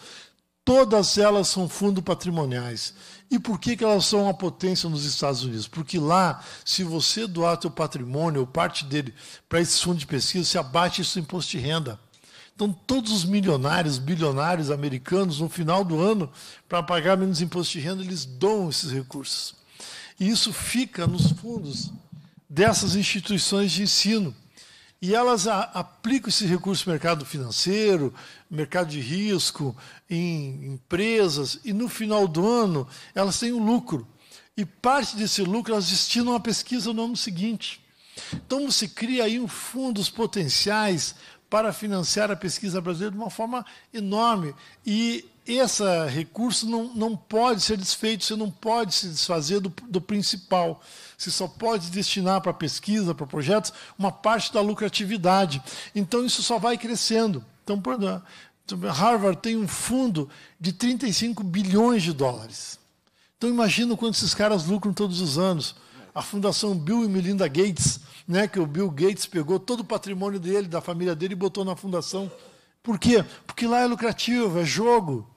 todas elas são fundos patrimoniais. E por que, que elas são uma potência nos Estados Unidos? Porque lá, se você doar seu patrimônio ou parte dele para esse fundo de pesquisa, você abate isso imposto de renda. Então, todos os milionários, bilionários americanos, no final do ano, para pagar menos imposto de renda, eles doam esses recursos. E isso fica nos fundos dessas instituições de ensino. E elas a, aplicam esse recurso no mercado financeiro, mercado de risco, em empresas, e no final do ano elas têm um lucro. E parte desse lucro elas destinam à pesquisa no ano seguinte. Então você cria aí um fundos potenciais para financiar a pesquisa brasileira de uma forma enorme. E esse recurso não, não pode ser desfeito, você não pode se desfazer do, do principal. Você só pode destinar para pesquisa, para projetos, uma parte da lucratividade. Então, isso só vai crescendo. Então, Harvard tem um fundo de 35 bilhões de dólares. Então, imagina quanto esses caras lucram todos os anos. A Fundação Bill e Melinda Gates, né, que o Bill Gates pegou todo o patrimônio dele, da família dele, e botou na fundação. Por quê? Porque lá é lucrativo, é jogo.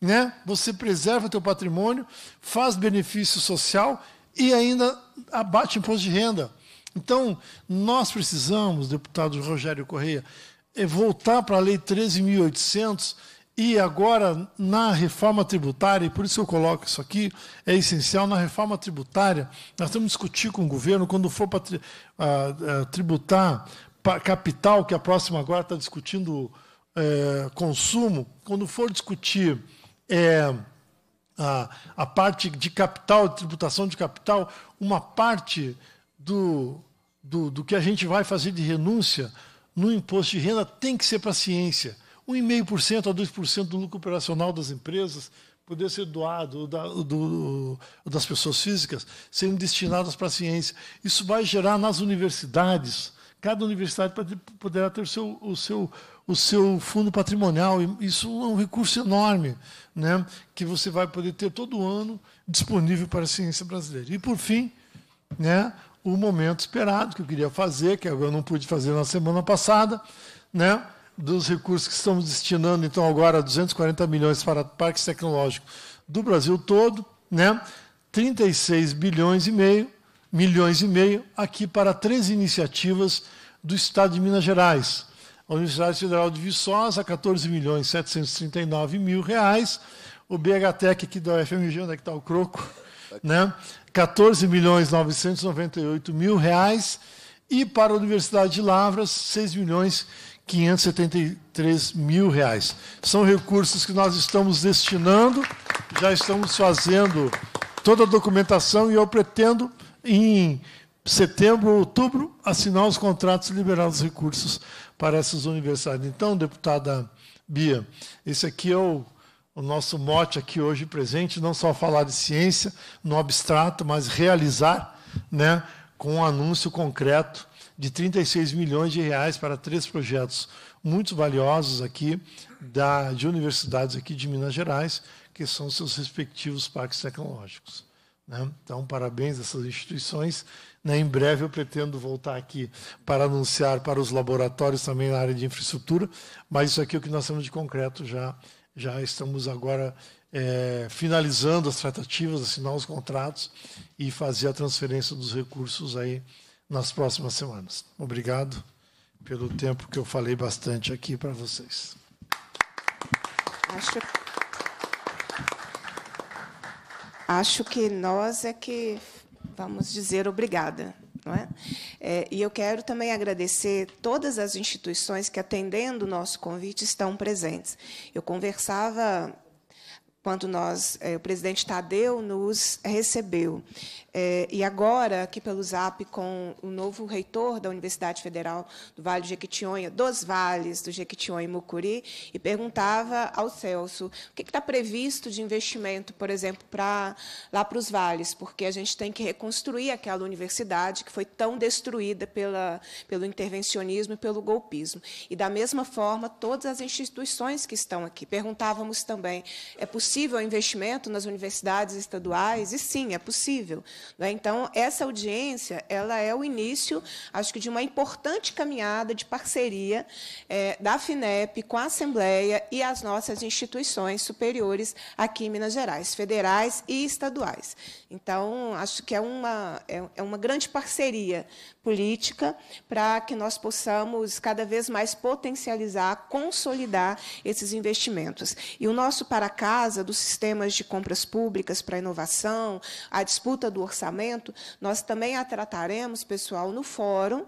né? Você preserva o teu patrimônio, faz benefício social e ainda abate imposto de renda. Então, nós precisamos, deputado Rogério Correia, é voltar para a Lei 13.800 e agora, na reforma tributária, e por isso eu coloco isso aqui, é essencial, na reforma tributária, nós temos que discutir com o governo, quando for para tributar capital, que a próxima agora está discutindo é, consumo, quando for discutir é, a, a parte de capital, de tributação de capital, uma parte do, do, do que a gente vai fazer de renúncia no imposto de renda tem que ser para a ciência 1,5% a 2% do lucro operacional das empresas poder ser doado da, do, das pessoas físicas, serem destinadas para a ciência. Isso vai gerar nas universidades, cada universidade poderá ter o seu, o seu, o seu fundo patrimonial. Isso é um recurso enorme, né, que você vai poder ter todo ano disponível para a ciência brasileira. E, por fim, né, o momento esperado que eu queria fazer, que eu não pude fazer na semana passada, né, dos recursos que estamos destinando, então, agora 240 milhões para parques tecnológicos do Brasil todo, né? 36 bilhões e meio, milhões e meio aqui para três iniciativas do Estado de Minas Gerais. A Universidade Federal de Viçosa, 14 milhões 739 mil reais. O BHTEC aqui da UFMG, onde é que está o Croco? Né? 14 milhões 998 mil reais. E para a Universidade de Lavras, 6 milhões 573 mil reais. São recursos que nós estamos destinando, já estamos fazendo toda a documentação e eu pretendo, em setembro ou outubro, assinar os contratos e liberar os recursos para essas universidades. Então, deputada Bia, esse aqui é o, o nosso mote aqui hoje presente, não só falar de ciência no abstrato, mas realizar né, com um anúncio concreto de 36 milhões de reais para três projetos muito valiosos aqui da, de universidades aqui de Minas Gerais, que são seus respectivos parques tecnológicos. Né? Então, parabéns a essas instituições. Né? Em breve eu pretendo voltar aqui para anunciar para os laboratórios também na área de infraestrutura, mas isso aqui é o que nós temos de concreto já. Já estamos agora é, finalizando as tratativas, assinar os contratos e fazer a transferência dos recursos aí nas próximas semanas. Obrigado pelo tempo que eu falei bastante aqui para vocês. Acho, acho que nós é que vamos dizer obrigada. Não é? É, e eu quero também agradecer todas as instituições que, atendendo o nosso convite, estão presentes. Eu conversava quando nós, é, o presidente Tadeu nos recebeu. É, e agora, aqui pelo Zap, com o novo reitor da Universidade Federal do Vale do Jequitinhonha, dos vales do Jequitinhonha e Mucuri, e perguntava ao Celso o que está previsto de investimento, por exemplo, para lá para os vales, porque a gente tem que reconstruir aquela universidade que foi tão destruída pela, pelo intervencionismo e pelo golpismo. E, da mesma forma, todas as instituições que estão aqui. Perguntávamos também, é possível investimento nas universidades estaduais? E sim, é possível. Né? Então, essa audiência ela é o início, acho que, de uma importante caminhada de parceria é, da FINEP com a Assembleia e as nossas instituições superiores aqui em Minas Gerais, federais e estaduais. Então, acho que é uma, é, é uma grande parceria política para que nós possamos cada vez mais potencializar, consolidar esses investimentos. E o nosso para casa dos sistemas de compras públicas para inovação, a disputa do orçamento, nós também a trataremos, pessoal, no fórum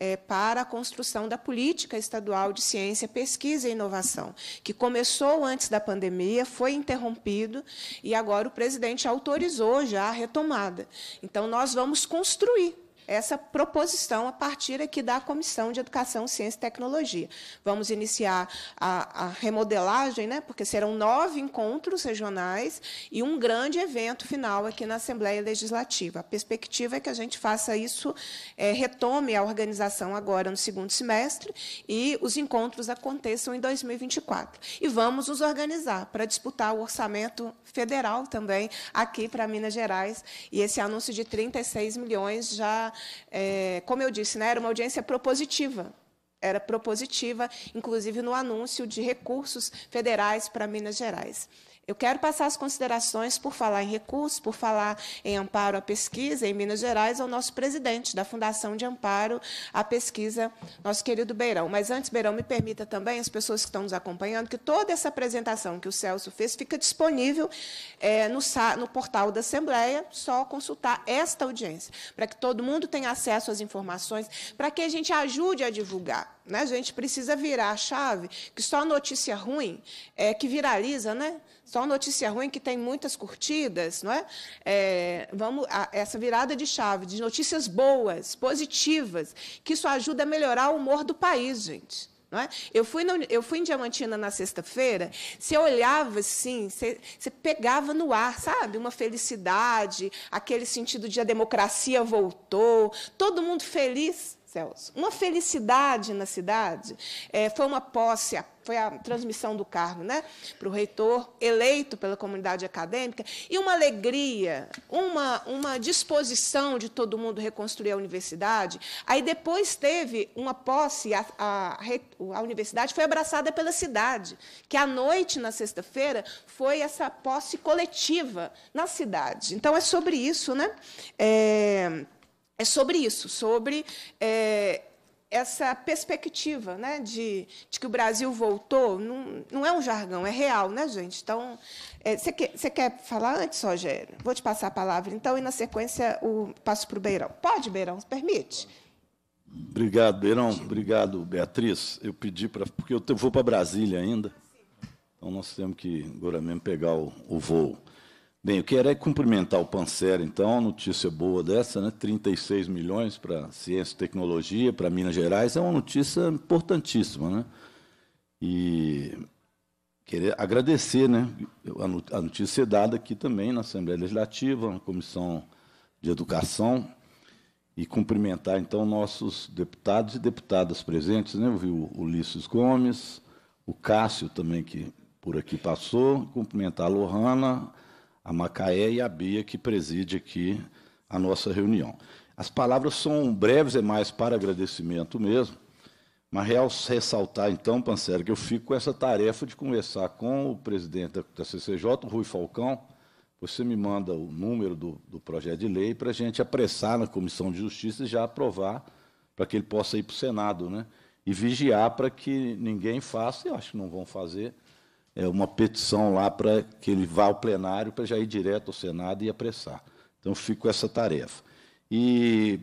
é, para a construção da política estadual de ciência, pesquisa e inovação, que começou antes da pandemia, foi interrompido e agora o presidente autorizou já a retomada. Então, nós vamos construir essa proposição a partir aqui da Comissão de Educação, Ciência e Tecnologia. Vamos iniciar a, a remodelagem, né, porque serão nove encontros regionais e um grande evento final aqui na Assembleia Legislativa. A perspectiva é que a gente faça isso, é, retome a organização agora no segundo semestre e os encontros aconteçam em 2024. E vamos nos organizar para disputar o orçamento federal também aqui para Minas Gerais. E esse anúncio de 36 milhões já é, como eu disse, né, era uma audiência propositiva. Era propositiva, inclusive no anúncio de recursos federais para Minas Gerais. Eu quero passar as considerações por falar em recursos, por falar em amparo à pesquisa em Minas Gerais ao nosso presidente da Fundação de Amparo à Pesquisa, nosso querido Beirão. Mas antes, Beirão, me permita também, as pessoas que estão nos acompanhando, que toda essa apresentação que o Celso fez fica disponível é, no, no portal da Assembleia, só consultar esta audiência, para que todo mundo tenha acesso às informações, para que a gente ajude a divulgar. Né? A gente precisa virar a chave, que só notícia ruim é que viraliza, né? Só notícia ruim que tem muitas curtidas, não é? é vamos a, essa virada de chave de notícias boas, positivas, que isso ajuda a melhorar o humor do país, gente. Não é? eu, fui no, eu fui em Diamantina na sexta-feira, você olhava assim, você, você, pegava no ar, sabe? Uma felicidade, aquele sentido de a democracia voltou, todo mundo feliz. Celso. Uma felicidade na cidade. É, foi uma posse, foi a transmissão do cargo né, para o reitor, eleito pela comunidade acadêmica, e uma alegria, uma, uma disposição de todo mundo reconstruir a universidade. Aí depois teve uma posse, a, a, a universidade foi abraçada pela cidade, que à noite, na sexta-feira, foi essa posse coletiva na cidade. Então, é sobre isso, né? É, é sobre isso, sobre é, essa perspectiva né, de, de, que o Brasil voltou. Não, não, é um jargão, é real, né, gente? Então, é, você, quer, você quer falar antes, Rogério? Vou te passar a palavra, então, e na sequência o passo para o Beirão. Pode, Beirão, permite? Obrigado, Beirão. Obrigado, Beatriz. Eu pedi para. Porque eu vou para Brasília ainda. Então, nós temos que agora mesmo pegar o, o voo. Bem, eu quero é cumprimentar o Pancer, então, notícia boa dessa, né? 36 milhões para ciência e tecnologia, para Minas Gerais, é uma notícia importantíssima, né? E querer agradecer, né? A notícia dada aqui também na Assembleia Legislativa, na Comissão de Educação, e cumprimentar, então, nossos deputados e deputadas presentes, né? Eu vi o Ulisses Gomes, o Cássio também, que por aqui passou, cumprimentar a Lohana, a Macaé e a Bia, que preside aqui a nossa reunião. As palavras são breves, é mais para agradecimento mesmo, mas real ressaltar, então, Pancero, que eu fico com essa tarefa de conversar com o presidente da CCJ, Rui Falcão, você me manda o número do, do projeto de lei para a gente apressar na Comissão de Justiça e já aprovar, para que ele possa ir para o Senado, né? E vigiar para que ninguém faça, eu acho que não vão fazer, é, uma petição lá para que ele vá ao plenário para já ir direto ao Senado e apressar. Então, fico com essa tarefa. E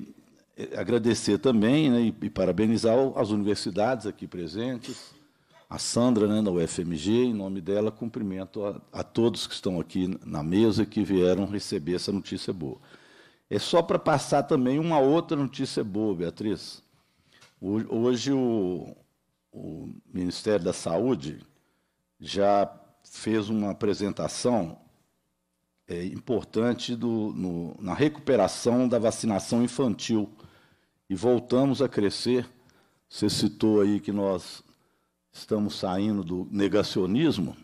é, agradecer também né, e, e, parabenizar as universidades aqui presentes, a Sandra, né, da UFMG, em nome dela, cumprimento a, a todos que estão aqui na mesa que vieram receber essa notícia boa. É só para passar também uma outra notícia boa, Beatriz. Hoje, o, o Ministério da Saúde já fez uma apresentação é, importante do, no, na recuperação da vacinação infantil. E voltamos a crescer. Você citou aí que nós estamos saindo do negacionismo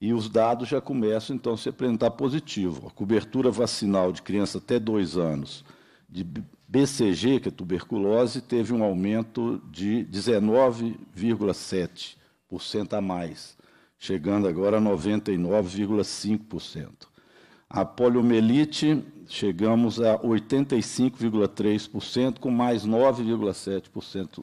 e os dados já começam, então, a se apresentar positivo. A cobertura vacinal de criança até dois anos de BCG, que é tuberculose, teve um aumento de 19,7% a mais chegando agora a 99,5%. A poliomielite, chegamos a 85,3%, com mais 9,7%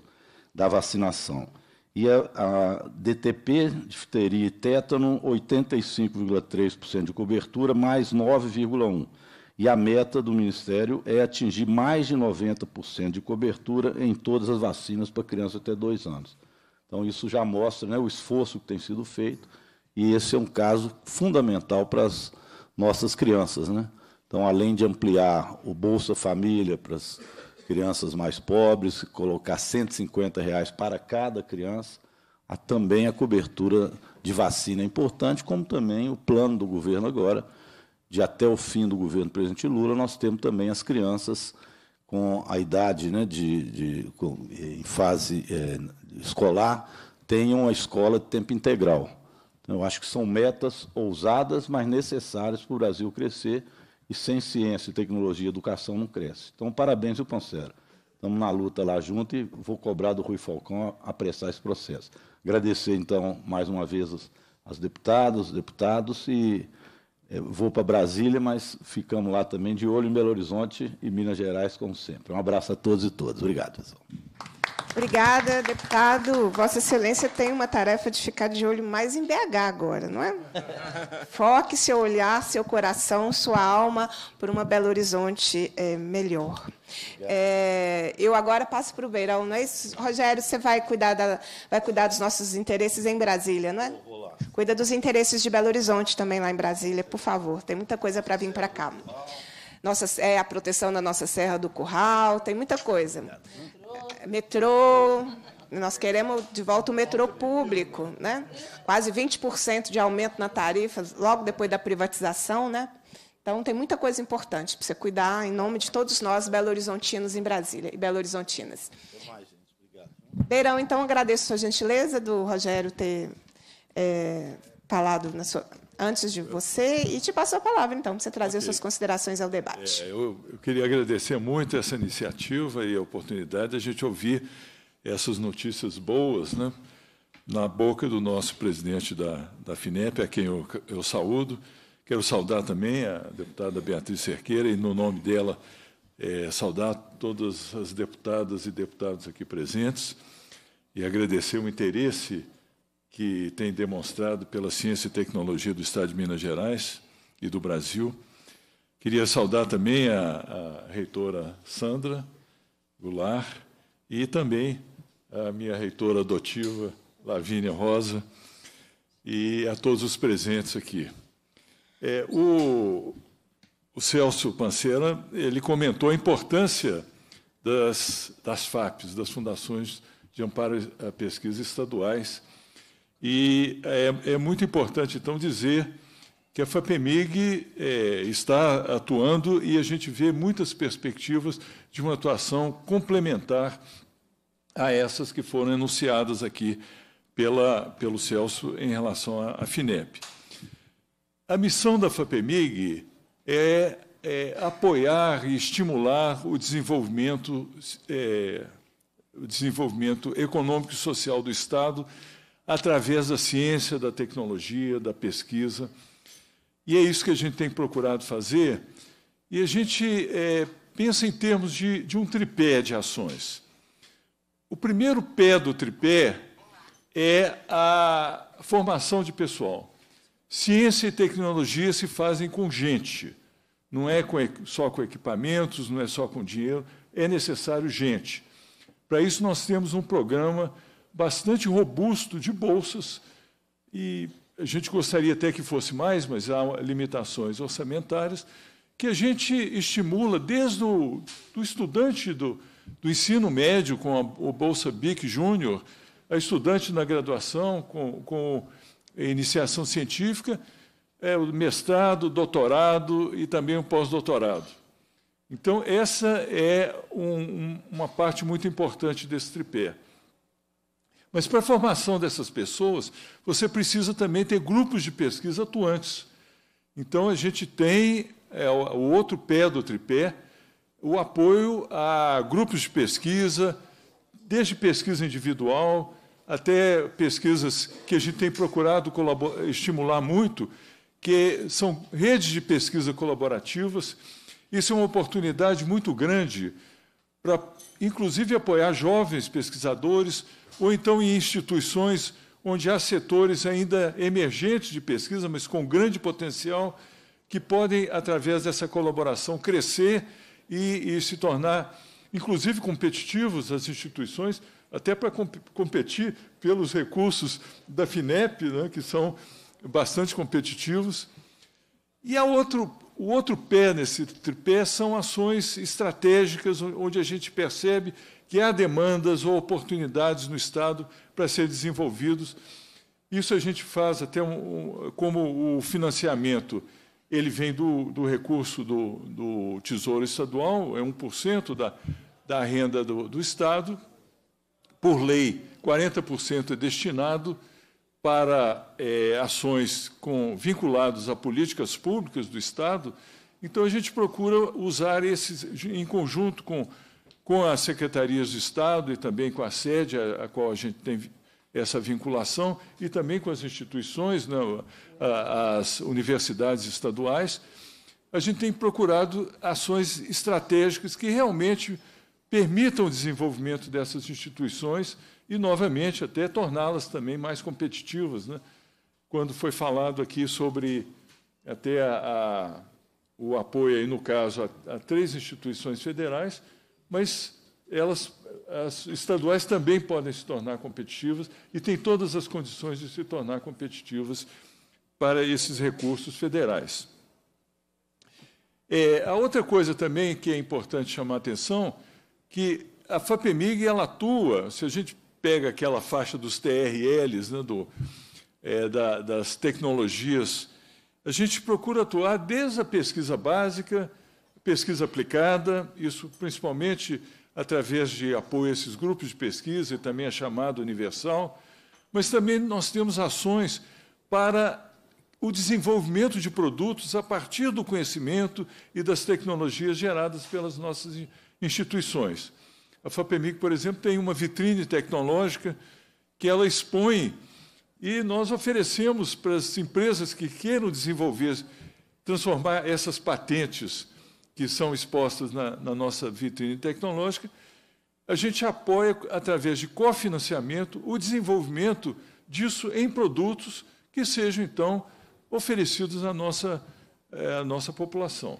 da vacinação. E a, a DTP, difteria e tétano, 85,3% de cobertura, mais 9,1%. E a meta do Ministério é atingir mais de 90% de cobertura em todas as vacinas para crianças até dois anos. Então, isso já mostra né, o esforço que tem sido feito, e esse é um caso fundamental para as nossas crianças. Né? Então, além de ampliar o Bolsa Família para as crianças mais pobres, colocar 150 reais para cada criança, há também a cobertura de vacina importante, como também o plano do governo agora, de até o fim do governo do presidente Lula, nós temos também as crianças com a idade né, de, de com, em fase é, escolar tenham a escola de tempo integral. Então, eu acho que são metas ousadas, mas necessárias para o Brasil crescer, e sem ciência, tecnologia e educação não cresce. Então, parabéns, o Pancero. Estamos na luta lá junto e vou cobrar do Rui Falcão apressar esse processo. Agradecer, então, mais uma vez as deputadas, os deputados, e é, vou para Brasília, mas ficamos lá também de olho em Belo Horizonte e Minas Gerais, como sempre. Um abraço a todos e todas. Obrigado, pessoal. Obrigada, deputado. Vossa Excelência tem uma tarefa de ficar de olho mais em BH agora, não é? Foque seu olhar, seu coração, sua alma por uma Belo Horizonte é, melhor. É, eu agora passo para o Beirão, não é isso? Rogério, você vai cuidar, da, vai cuidar dos nossos interesses em Brasília, não é? Cuida dos interesses de Belo Horizonte também lá em Brasília, por favor. Tem muita coisa para vir para cá. Nossa, é a proteção da nossa Serra do Curral, tem muita coisa metrô, nós queremos de volta o metrô público, né? quase 20% de aumento na tarifa, logo depois da privatização. Né? Então, tem muita coisa importante para você cuidar, em nome de todos nós, belo-horizontinos em Brasília e belo-horizontinas. Beirão, então, agradeço a sua gentileza do Rogério ter é, falado sua, antes de você e te passo a palavra, então, para você trazer okay. suas considerações ao debate. É, eu, eu, queria agradecer muito essa iniciativa e a oportunidade de a gente ouvir essas notícias boas, né, na boca do nosso presidente da, da FINEP, a quem eu, eu saúdo. Quero saudar também a deputada Beatriz Cerqueira e, no nome dela, é, saudar todas as deputadas e deputados aqui presentes e agradecer o interesse que tem demonstrado pela ciência e tecnologia do Estado de Minas Gerais e do Brasil. Queria saudar também a, a reitora Sandra Goulart e também a minha reitora adotiva, Lavínia Rosa, e a todos os presentes aqui. É, o, o Celso Panceira ele comentou a importância das, das FAPs, das Fundações de Amparo à Pesquisa Estaduais, e é, é muito importante, então, dizer que a FAPEMIG é, está atuando e a gente vê muitas perspectivas de uma atuação complementar a essas que foram enunciadas aqui pela, pelo Celso em relação à, FINEP. A missão da FAPEMIG é, é apoiar e estimular o desenvolvimento, é, o desenvolvimento econômico e social do Estado através da ciência, da tecnologia, da pesquisa. E é isso que a gente tem procurado fazer. E a gente é, pensa em termos de, de um tripé de ações. O primeiro pé do tripé é a formação de pessoal. Ciência e tecnologia se fazem com gente, não é com, só com equipamentos, não é só com dinheiro, é necessário gente. Para isso, nós temos um programa bastante robusto de bolsas e a gente gostaria até que fosse mais, mas há limitações orçamentárias, que a gente estimula desde o do estudante do, do ensino médio com a, o Bolsa BIC Júnior, a estudante na graduação com, com iniciação científica, é, o mestrado, doutorado e também o pós-doutorado. Então, essa é um, uma parte muito importante desse tripé. Mas para a formação dessas pessoas, você precisa também ter grupos de pesquisa atuantes. Então, a gente tem é, o outro pé do tripé, o apoio a grupos de pesquisa, desde pesquisa individual até pesquisas que a gente tem procurado estimular muito, que são redes de pesquisa colaborativas. Isso é uma oportunidade muito grande para, inclusive, apoiar jovens pesquisadores, ou então em instituições onde há setores ainda emergentes de pesquisa, mas com grande potencial, que podem, através dessa colaboração, crescer e, e se tornar, inclusive, competitivos as instituições, até para comp competir pelos recursos da FINEP, né, que são bastante competitivos. E outro, o outro pé nesse tripé são ações estratégicas, onde a gente percebe que há demandas ou oportunidades no Estado para ser desenvolvidos. Isso a gente faz até um, um, como o financiamento ele vem do, do recurso do, do, Tesouro Estadual, é 1% da, da renda do, do Estado. Por lei, 40% é destinado para é, ações com, vinculadas a políticas públicas do Estado. Então, a gente procura usar esses, em conjunto com com as secretarias de Estado e também com a sede, a, a qual a gente tem essa vinculação e também com as instituições, né, as universidades estaduais, a gente tem procurado ações estratégicas que realmente permitam o desenvolvimento dessas instituições e, novamente, até torná-las também mais competitivas. Né? Quando foi falado aqui sobre até a, a, o apoio, aí, no caso, a, a três instituições federais, mas elas, as estaduais também podem se tornar competitivas e têm todas as condições de se tornar competitivas para esses recursos federais. É, a outra coisa também que é importante chamar a atenção, que a FAPEMIG ela atua, se a gente pega aquela faixa dos TRLs, né, do, é, da, das tecnologias, a gente procura atuar desde a pesquisa básica, pesquisa aplicada, isso principalmente através de apoio a esses grupos de pesquisa e também a chamada universal, mas também nós temos ações para o desenvolvimento de produtos a partir do conhecimento e das tecnologias geradas pelas nossas instituições. A FAPEMIC, por exemplo, tem uma vitrine tecnológica que ela expõe e nós oferecemos para as empresas que queiram desenvolver, transformar essas patentes que são expostas na, na nossa vitrine tecnológica, a gente apoia, através de cofinanciamento, o desenvolvimento disso em produtos que sejam, então, oferecidos à nossa, é, à nossa população.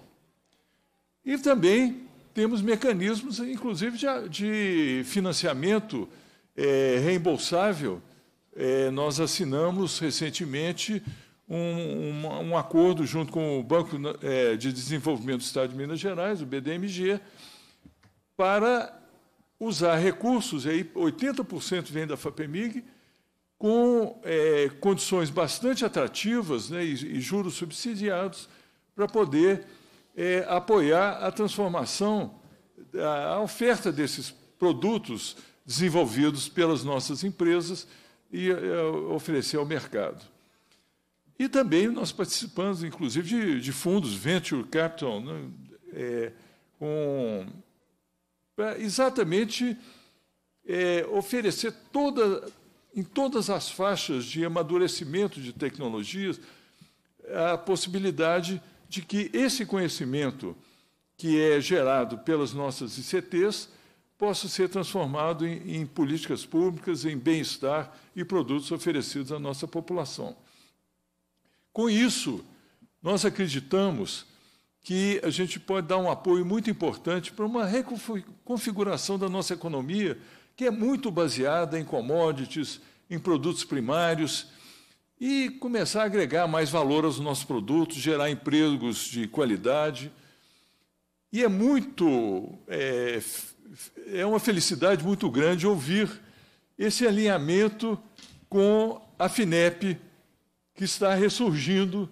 E também temos mecanismos, inclusive, de, de financiamento é, reembolsável. É, nós assinamos recentemente um, um, um acordo junto com o Banco é, de Desenvolvimento do Estado de Minas Gerais, o BDMG, para usar recursos, aí 80% vem da FAPEMIG, com é, condições bastante atrativas né, e, e, juros subsidiados para poder é, apoiar a transformação, a, a oferta desses produtos desenvolvidos pelas nossas empresas e é, oferecer ao mercado. E também nós participamos, inclusive, de, de fundos venture capital, né, é, com exatamente é, oferecer toda, em todas as faixas de amadurecimento de tecnologias a possibilidade de que esse conhecimento que é gerado pelas nossas ICTs possa ser transformado em, em políticas públicas, em bem-estar e produtos oferecidos à nossa população. Com isso, nós acreditamos que a gente pode dar um apoio muito importante para uma reconfiguração da nossa economia, que é muito baseada em commodities, em produtos primários, e começar a agregar mais valor aos nossos produtos, gerar empregos de qualidade. E é muito. É, é uma felicidade muito grande ouvir esse alinhamento com a FINEP, que está ressurgindo,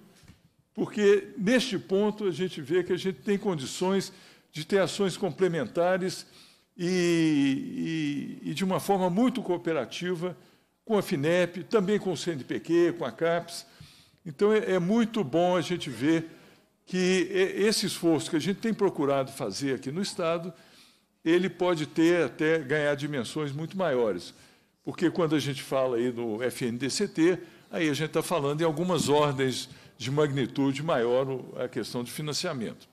porque neste ponto a gente vê que a gente tem condições de ter ações complementares e, e, e de uma forma muito cooperativa com a FINEP, também com o CNPq, com a CAPES. Então, é, é muito bom a gente ver que esse esforço que a gente tem procurado fazer aqui no Estado, ele pode ter até ganhar dimensões muito maiores. Porque quando a gente fala aí no FNDCT, aí a gente está falando em algumas ordens de magnitude maior a questão de financiamento.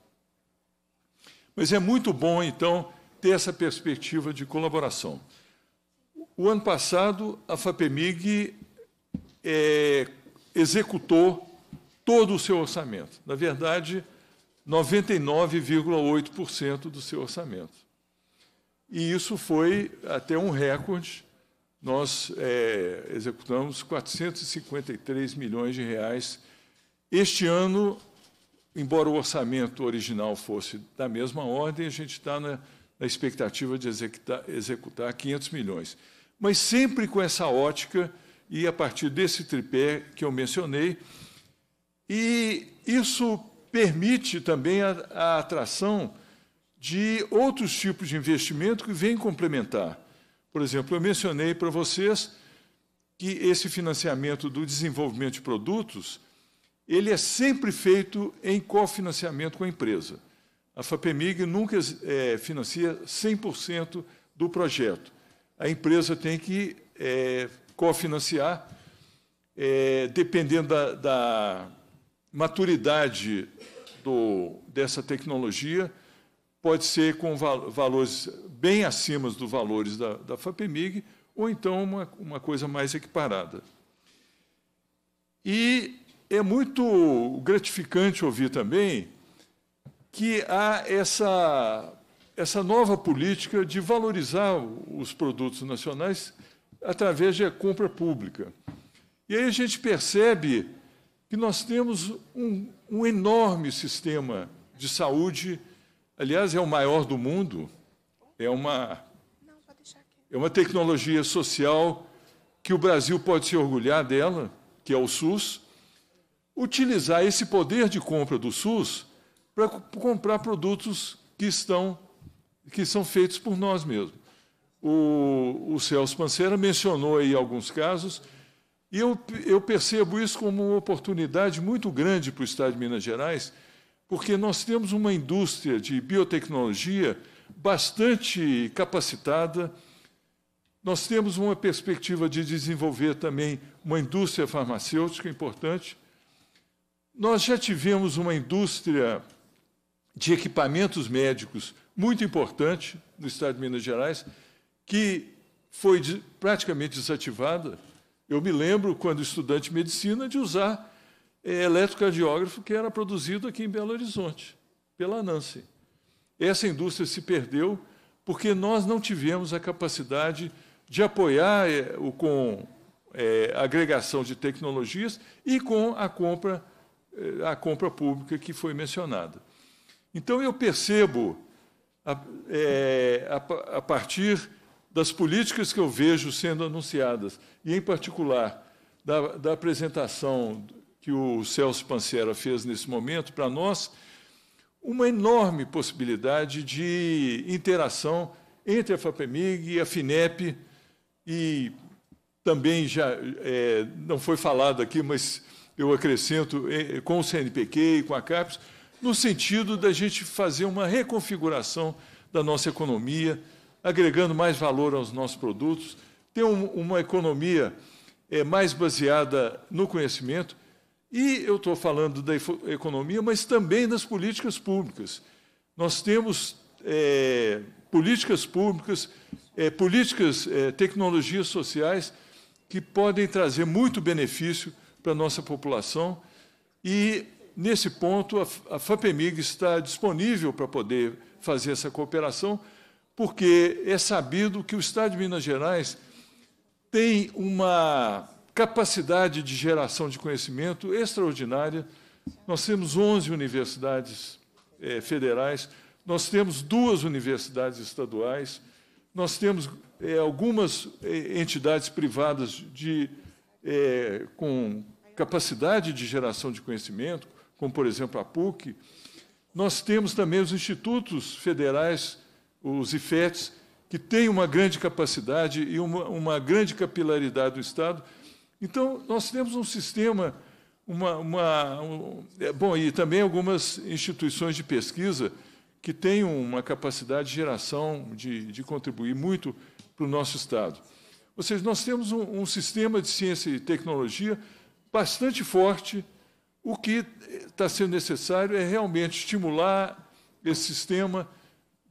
Mas é muito bom, então, ter essa perspectiva de colaboração. O ano passado, a FAPEMIG é, executou todo o seu orçamento. Na verdade, 99,8% do seu orçamento. E isso foi até um recorde nós é, executamos 453 milhões de reais. Este ano, embora o orçamento original fosse da mesma ordem, a gente está na, na expectativa de executar, executar 500 milhões. Mas sempre com essa ótica e a partir desse tripé que eu mencionei. E isso permite também a, a atração de outros tipos de investimento que vêm complementar. Por exemplo, eu mencionei para vocês que esse financiamento do desenvolvimento de produtos ele é sempre feito em cofinanciamento com a empresa. A FAPEMIG nunca é, financia 100% do projeto. A empresa tem que é, cofinanciar, é, dependendo da, da maturidade do, dessa tecnologia, pode ser com valores bem acima dos valores da, da FAPEMIG, ou então uma, uma coisa mais equiparada. E é muito gratificante ouvir também que há essa, essa nova política de valorizar os produtos nacionais através da compra pública. E aí a gente percebe que nós temos um, um enorme sistema de saúde, aliás, é o maior do mundo, é uma, é uma tecnologia social que o Brasil pode se orgulhar dela, que é o SUS, utilizar esse poder de compra do SUS para comprar produtos que estão que são feitos por nós mesmos. O, o Celso Pancera mencionou aí alguns casos, e eu, eu percebo isso como uma oportunidade muito grande para o Estado de Minas Gerais, porque nós temos uma indústria de biotecnologia bastante capacitada, nós temos uma perspectiva de desenvolver também uma indústria farmacêutica importante. Nós já tivemos uma indústria de equipamentos médicos muito importante no estado de Minas Gerais, que foi praticamente desativada. Eu me lembro, quando estudante de medicina, de usar eletrocardiógrafo que era produzido aqui em Belo Horizonte, pela Nancy. Essa indústria se perdeu porque nós não tivemos a capacidade de apoiar é, o, com é, agregação de tecnologias e com a compra, é, a compra pública que foi mencionada. Então, eu percebo, a, é, a, a partir das políticas que eu vejo sendo anunciadas, e, em particular, da, da apresentação que o Celso Pancera fez nesse momento para nós, uma enorme possibilidade de interação entre a FAPEMIG e a FINEP, e também já é, não foi falado aqui, mas eu acrescento é, com o CNPq e com a CAPES, no sentido da gente fazer uma reconfiguração da nossa economia, agregando mais valor aos nossos produtos, ter um, uma economia é, mais baseada no conhecimento. E eu estou falando da economia, mas também das políticas públicas. Nós temos é, políticas públicas, é, políticas, é, tecnologias sociais que podem trazer muito benefício para a nossa população e nesse ponto, a, a FAPEMIG está disponível para poder fazer essa cooperação, porque é sabido que o Estado de Minas Gerais tem uma capacidade de geração de conhecimento extraordinária. Nós temos 11 universidades é, federais, nós temos duas universidades estaduais, nós temos é, algumas é, entidades privadas de, com capacidade de geração de conhecimento, como, por exemplo, a PUC, nós temos também os institutos federais, os IFETs, que têm uma grande capacidade e uma, uma grande capilaridade do Estado. Então, nós temos um sistema, uma, uma um, é, bom, e também algumas instituições de pesquisa que têm uma capacidade de geração, de, de contribuir muito para o nosso Estado. Ou seja, nós temos um, um sistema de ciência e tecnologia bastante forte, o que está sendo necessário é realmente estimular esse sistema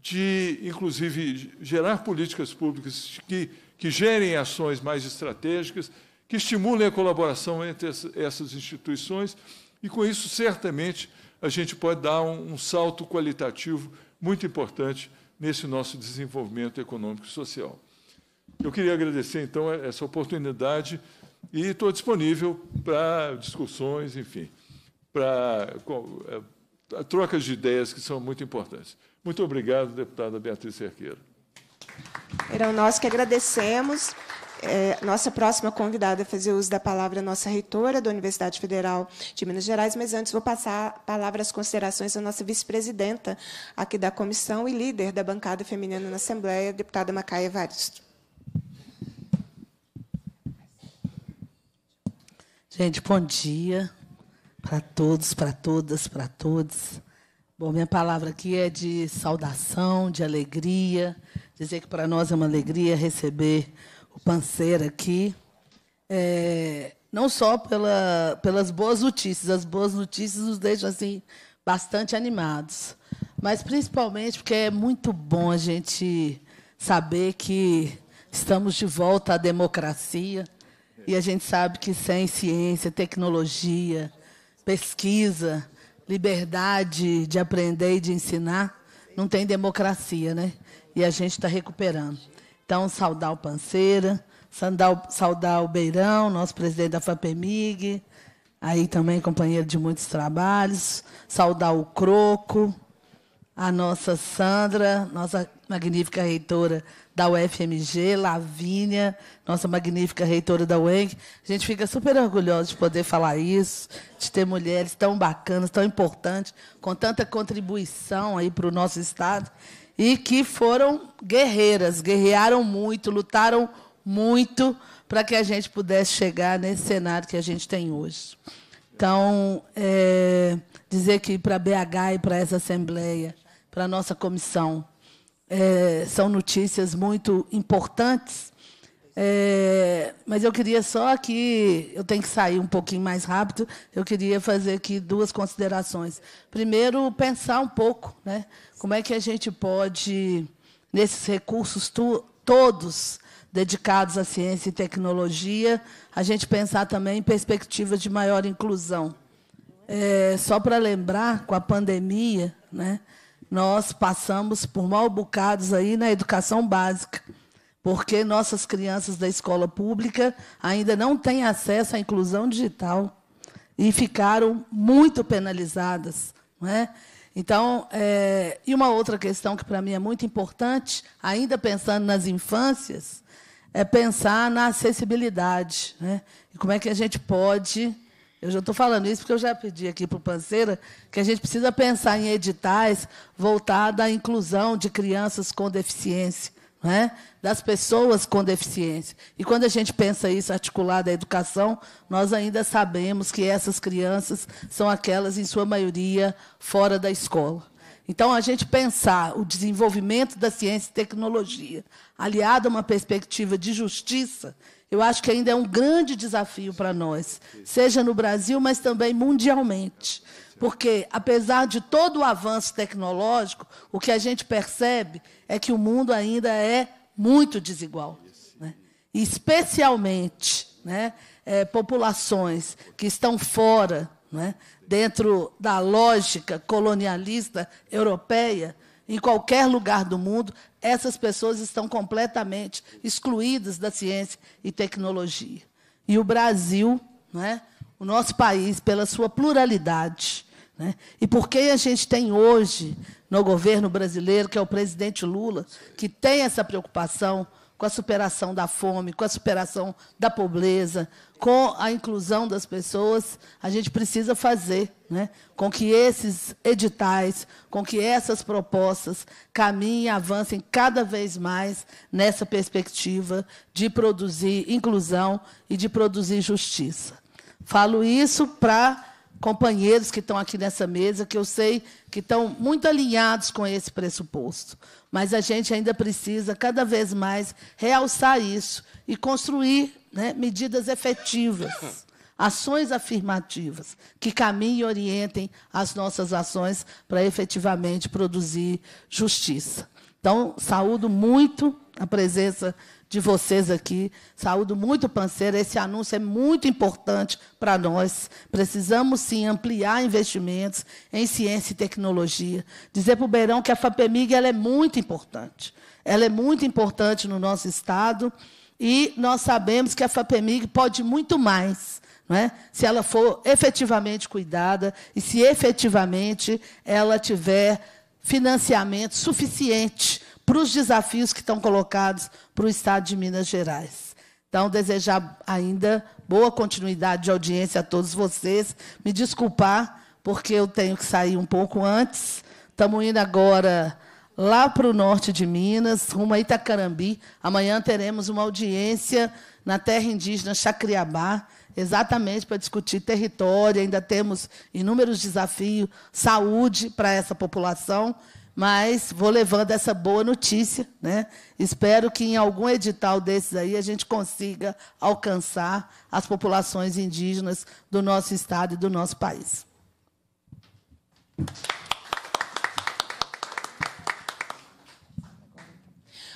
de, inclusive, gerar políticas públicas que, que gerem ações mais estratégicas, que estimulem a colaboração entre essas instituições, e com isso, certamente, a gente pode dar um, um salto qualitativo muito importante nesse nosso desenvolvimento econômico e social. Eu queria agradecer, então, essa oportunidade e estou disponível para discussões, enfim para é, trocas de ideias que são muito importantes. Muito obrigado, deputada Beatriz Cerqueira. Era nós que agradecemos. É, nossa próxima convidada a fazer uso da palavra é a nossa reitora da Universidade Federal de Minas Gerais, mas antes vou passar a palavra às considerações da nossa vice-presidenta aqui da comissão e líder da bancada feminina na Assembleia, deputada Macaia Evaristo. Gente, bom dia para todos, para todas, para todos. Bom, minha palavra aqui é de saudação, de alegria, dizer que para nós é uma alegria receber o Panceira aqui. é, não só pela, pelas boas notícias, as boas notícias nos deixam assim bastante animados, mas principalmente porque é muito bom a gente saber que estamos de volta à democracia e a gente sabe que sem ciência, tecnologia, pesquisa, liberdade de aprender e de ensinar, não tem democracia, né? E a gente está recuperando. Então, saudar o Panceira, saudar, o Beirão, nosso presidente da FAPEMIG, aí também companheiro de muitos trabalhos, saudar o Croco, a nossa Sandra, nossa magnífica reitora da UFMG, Lavínia, nossa magnífica reitora da UENC. A gente fica super orgulhoso de poder falar isso, de ter mulheres tão bacanas, tão importantes, com tanta contribuição aí para o nosso Estado, e que foram guerreiras, guerrearam muito, lutaram muito para que a gente pudesse chegar nesse cenário que a gente tem hoje. Então, é, dizer que para BH e para essa Assembleia, para a nossa comissão, é, são notícias muito importantes. É, mas eu queria só que eu tenho que sair um pouquinho mais rápido. Eu queria fazer aqui duas considerações. Primeiro, pensar um pouco, né? Como é que a gente pode, nesses recursos tu, todos dedicados à ciência e tecnologia, a gente pensar também em perspectivas de maior inclusão. É, só para lembrar, com a pandemia, né? nós passamos por mal bocados aí na educação básica, porque nossas crianças da escola pública ainda não têm acesso à inclusão digital e ficaram muito penalizadas. Não é? Então, é, e uma outra questão que para mim é muito importante, ainda pensando nas infâncias, é pensar na acessibilidade. Né? E como é que a gente pode eu já estou falando isso porque eu já pedi aqui para o Panceira que a gente precisa pensar em editais voltados à inclusão de crianças com deficiência, né? das pessoas com deficiência. E quando a gente pensa isso articulado à educação, nós ainda sabemos que essas crianças são aquelas, em sua maioria, fora da escola. Então, a gente pensar o desenvolvimento da ciência e tecnologia, aliado a uma perspectiva de justiça, eu acho que ainda é um grande desafio para nós, seja no Brasil, mas também mundialmente. Porque, apesar de todo o avanço tecnológico, o que a gente percebe é que o mundo ainda é muito desigual. Né? Especialmente, né, é, populações que estão fora, né, dentro da lógica colonialista europeia, em qualquer lugar do mundo, essas pessoas estão completamente excluídas da ciência e tecnologia. E o Brasil, né, o nosso país, pela sua pluralidade, né, e porque a gente tem hoje no governo brasileiro, que é o presidente Lula, que tem essa preocupação com a superação da fome, com a superação da pobreza, com a inclusão das pessoas, a gente precisa fazer né, com que esses editais, com que essas propostas caminhem e avancem cada vez mais nessa perspectiva de produzir inclusão e de produzir justiça. Falo isso para companheiros que estão aqui nessa mesa, que eu sei que estão muito alinhados com esse pressuposto. Mas a gente ainda precisa, cada vez mais, realçar isso e construir né, medidas efetivas, ações afirmativas, que caminhem e orientem as nossas ações para efetivamente produzir justiça. Então, saúdo muito a presença de vocês aqui. Saúdo muito, Panceira. Esse anúncio é muito importante para nós. Precisamos, sim, ampliar investimentos em ciência e tecnologia. Dizer para o Beirão que a FAPEMIG ela é muito importante. Ela é muito importante no nosso Estado e nós sabemos que a FAPEMIG pode muito mais. É? Se ela for efetivamente cuidada e se efetivamente ela tiver financiamento suficiente para os desafios que estão colocados para o Estado de Minas Gerais. Então, desejar ainda boa continuidade de audiência a todos vocês. Me desculpar, porque eu tenho que sair um pouco antes. Estamos indo agora lá para o norte de Minas, rumo a Itacarambi. Amanhã teremos uma audiência na terra indígena Chacriabá, exatamente para discutir território. Ainda temos inúmeros desafios, saúde para essa população mas vou levando essa boa notícia. Né? Espero que em algum edital desses aí a gente consiga alcançar as populações indígenas do nosso estado e do nosso país.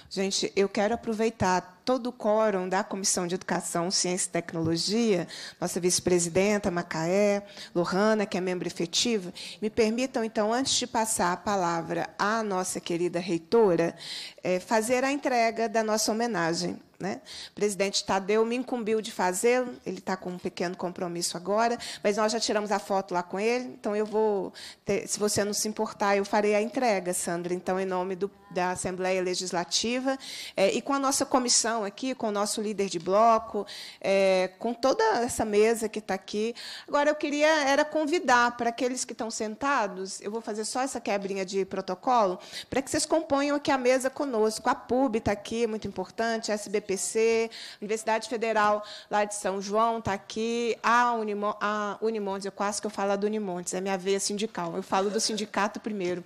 Gente, eu quero aproveitar todo o quórum da Comissão de Educação, Ciência e Tecnologia, nossa vice-presidenta, Macaé, Lohana, que é membro efetiva, me permitam, então, antes de passar a palavra à nossa querida reitora, é, fazer a entrega da nossa homenagem né? O presidente Tadeu me incumbiu de fazê-lo, ele está com um pequeno compromisso agora, mas nós já tiramos a foto lá com ele, então eu vou, ter, se você não se importar, eu farei a entrega, Sandra, então, em nome do, da Assembleia Legislativa, é, e com a nossa comissão aqui, com o nosso líder de bloco, é, com toda essa mesa que está aqui. Agora, eu queria era convidar para aqueles que estão sentados, eu vou fazer só essa quebrinha de protocolo, para que vocês componham aqui a mesa conosco. A PUB está aqui, muito importante, a SBP UFPC, Universidade Federal lá de São João está aqui, a, Unimo, a Unimontes, eu quase que eu falo do Unimontes, é minha veia sindical, eu falo do sindicato primeiro,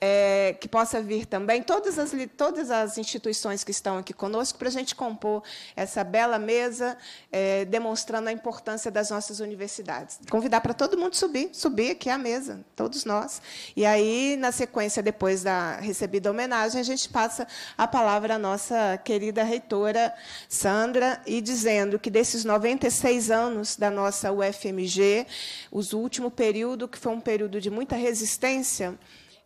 é, que possa vir também todas as, todas as instituições que estão aqui conosco para a gente compor essa bela mesa, é, demonstrando a importância das nossas universidades. Convidar para todo mundo subir, subir aqui à mesa, todos nós. E aí, na sequência, depois da recebida homenagem, a gente passa a palavra à nossa querida reitora, Sandra, e dizendo que desses 96 anos da nossa UFMG, os último período, que foi um período de muita resistência,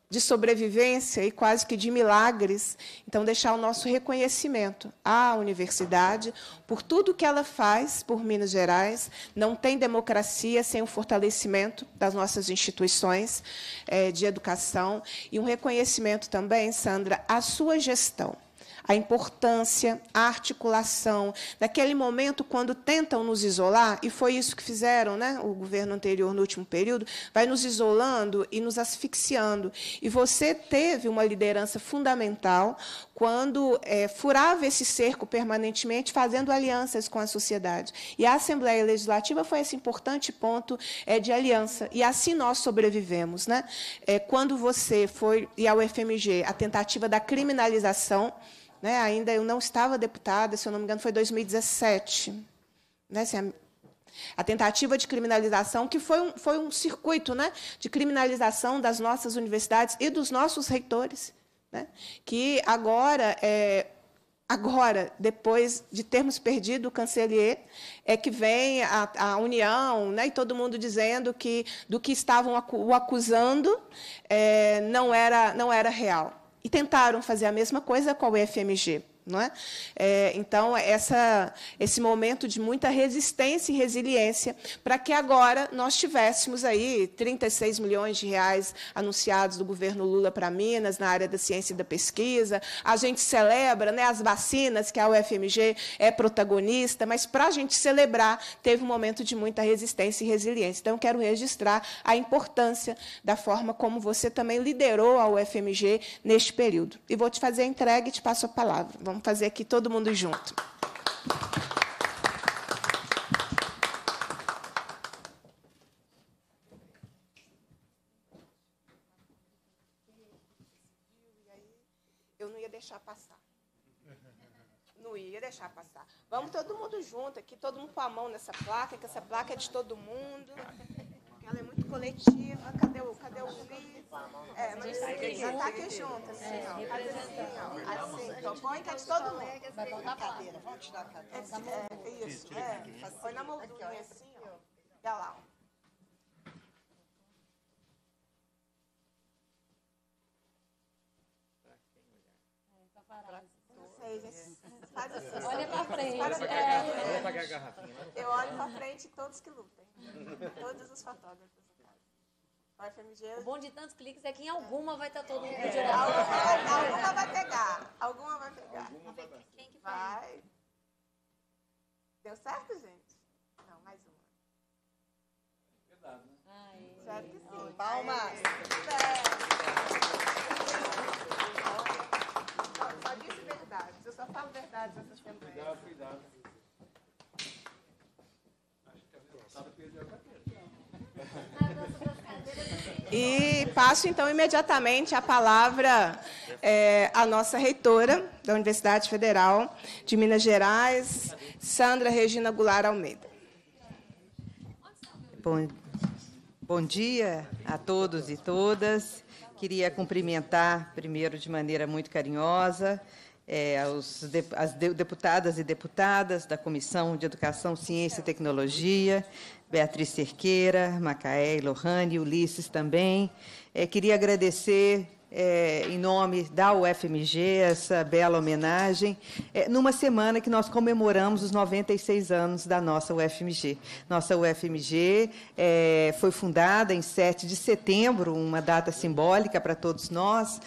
de sobrevivência e quase que de milagres. Então, deixar o nosso reconhecimento à universidade por tudo que ela faz por Minas Gerais. Não tem democracia sem o fortalecimento das nossas instituições é, de educação. E um reconhecimento também, Sandra, à sua gestão a importância, a articulação, naquele momento quando tentam nos isolar, e foi isso que fizeram né, o governo anterior no último período, vai nos isolando e nos asfixiando. E você teve uma liderança fundamental quando é, furava esse cerco permanentemente, fazendo alianças com a sociedade. E a Assembleia Legislativa foi esse importante ponto é, de aliança. E assim nós sobrevivemos. Né? É, quando você foi, e a UFMG, a tentativa da criminalização né? Ainda eu não estava deputada, se eu não me engano, foi 2017. Né? Assim, a tentativa de criminalização, que foi um, foi um circuito né, de criminalização das nossas universidades e dos nossos reitores, né, que agora, é, agora, depois de termos perdido o cancelier, é que vem a, a União né, e todo mundo dizendo que do que estavam o acusando é, não, era, não era real. E tentaram fazer a mesma coisa com a UFMG. Não é? é então, essa, esse momento de muita resistência e resiliência para que agora nós tivéssemos aí 36 milhões de reais anunciados do governo Lula para Minas, na área da ciência e da pesquisa. A gente celebra né, as vacinas, que a UFMG é protagonista, mas para a gente celebrar, teve um momento de muita resistência e resiliência. Então, quero registrar a importância da forma como você também liderou a UFMG neste período. E vou te fazer a entrega e te passo a palavra. Vamos Vamos fazer aqui todo mundo junto. Eu não ia deixar passar. Não ia deixar passar. Vamos todo mundo junto aqui, todo mundo com a mão nessa placa, que essa placa é de todo mundo. Ela é muito coletiva. Cadê o, cadê o É, mas sim, tá aqui junto, assim, é, ó. Cadê assim, ó? Assim, põe que é de todo mundo. Vai botar a cadeira, vamos tirar a cadeira. É, é isso, é. Põe na moldura, assim, ó. Olha lá, ó. Faz assim. Olha pra frente. É. Eu olho pra frente todos que lutem. Todos os fotógrafos. O bom de tantos cliques é que em alguma vai estar todo mundo é, de alguma, alguma vai pegar. Alguma vai pegar. Alguma vai. Quem que vai? Deu certo, gente? Não, mais uma. Verdade, né? Ai. Sério que sim. Palmas só disse verdade. Eu só falo verdade nessa semana. Cuidado, cuidado. Acho que a deputada perdeu a nossa, cadeiras assim. E passo, então, imediatamente a palavra é, à nossa reitora da Universidade Federal de Minas Gerais, Sandra Regina Goulart Almeida. Bom, bom dia a todos e todas. Queria cumprimentar, primeiro, de maneira muito carinhosa, é, os, as deputadas e deputadas da Comissão de Educação, Ciência e Tecnologia, Beatriz Cerqueira, Macaé, Lohane, Ulisses também. É, queria agradecer é, em nome da UFMG, essa bela homenagem, é, numa semana que nós comemoramos os 96 anos da nossa UFMG. Nossa UFMG é, foi fundada em 7 de setembro, uma data simbólica para todos nós,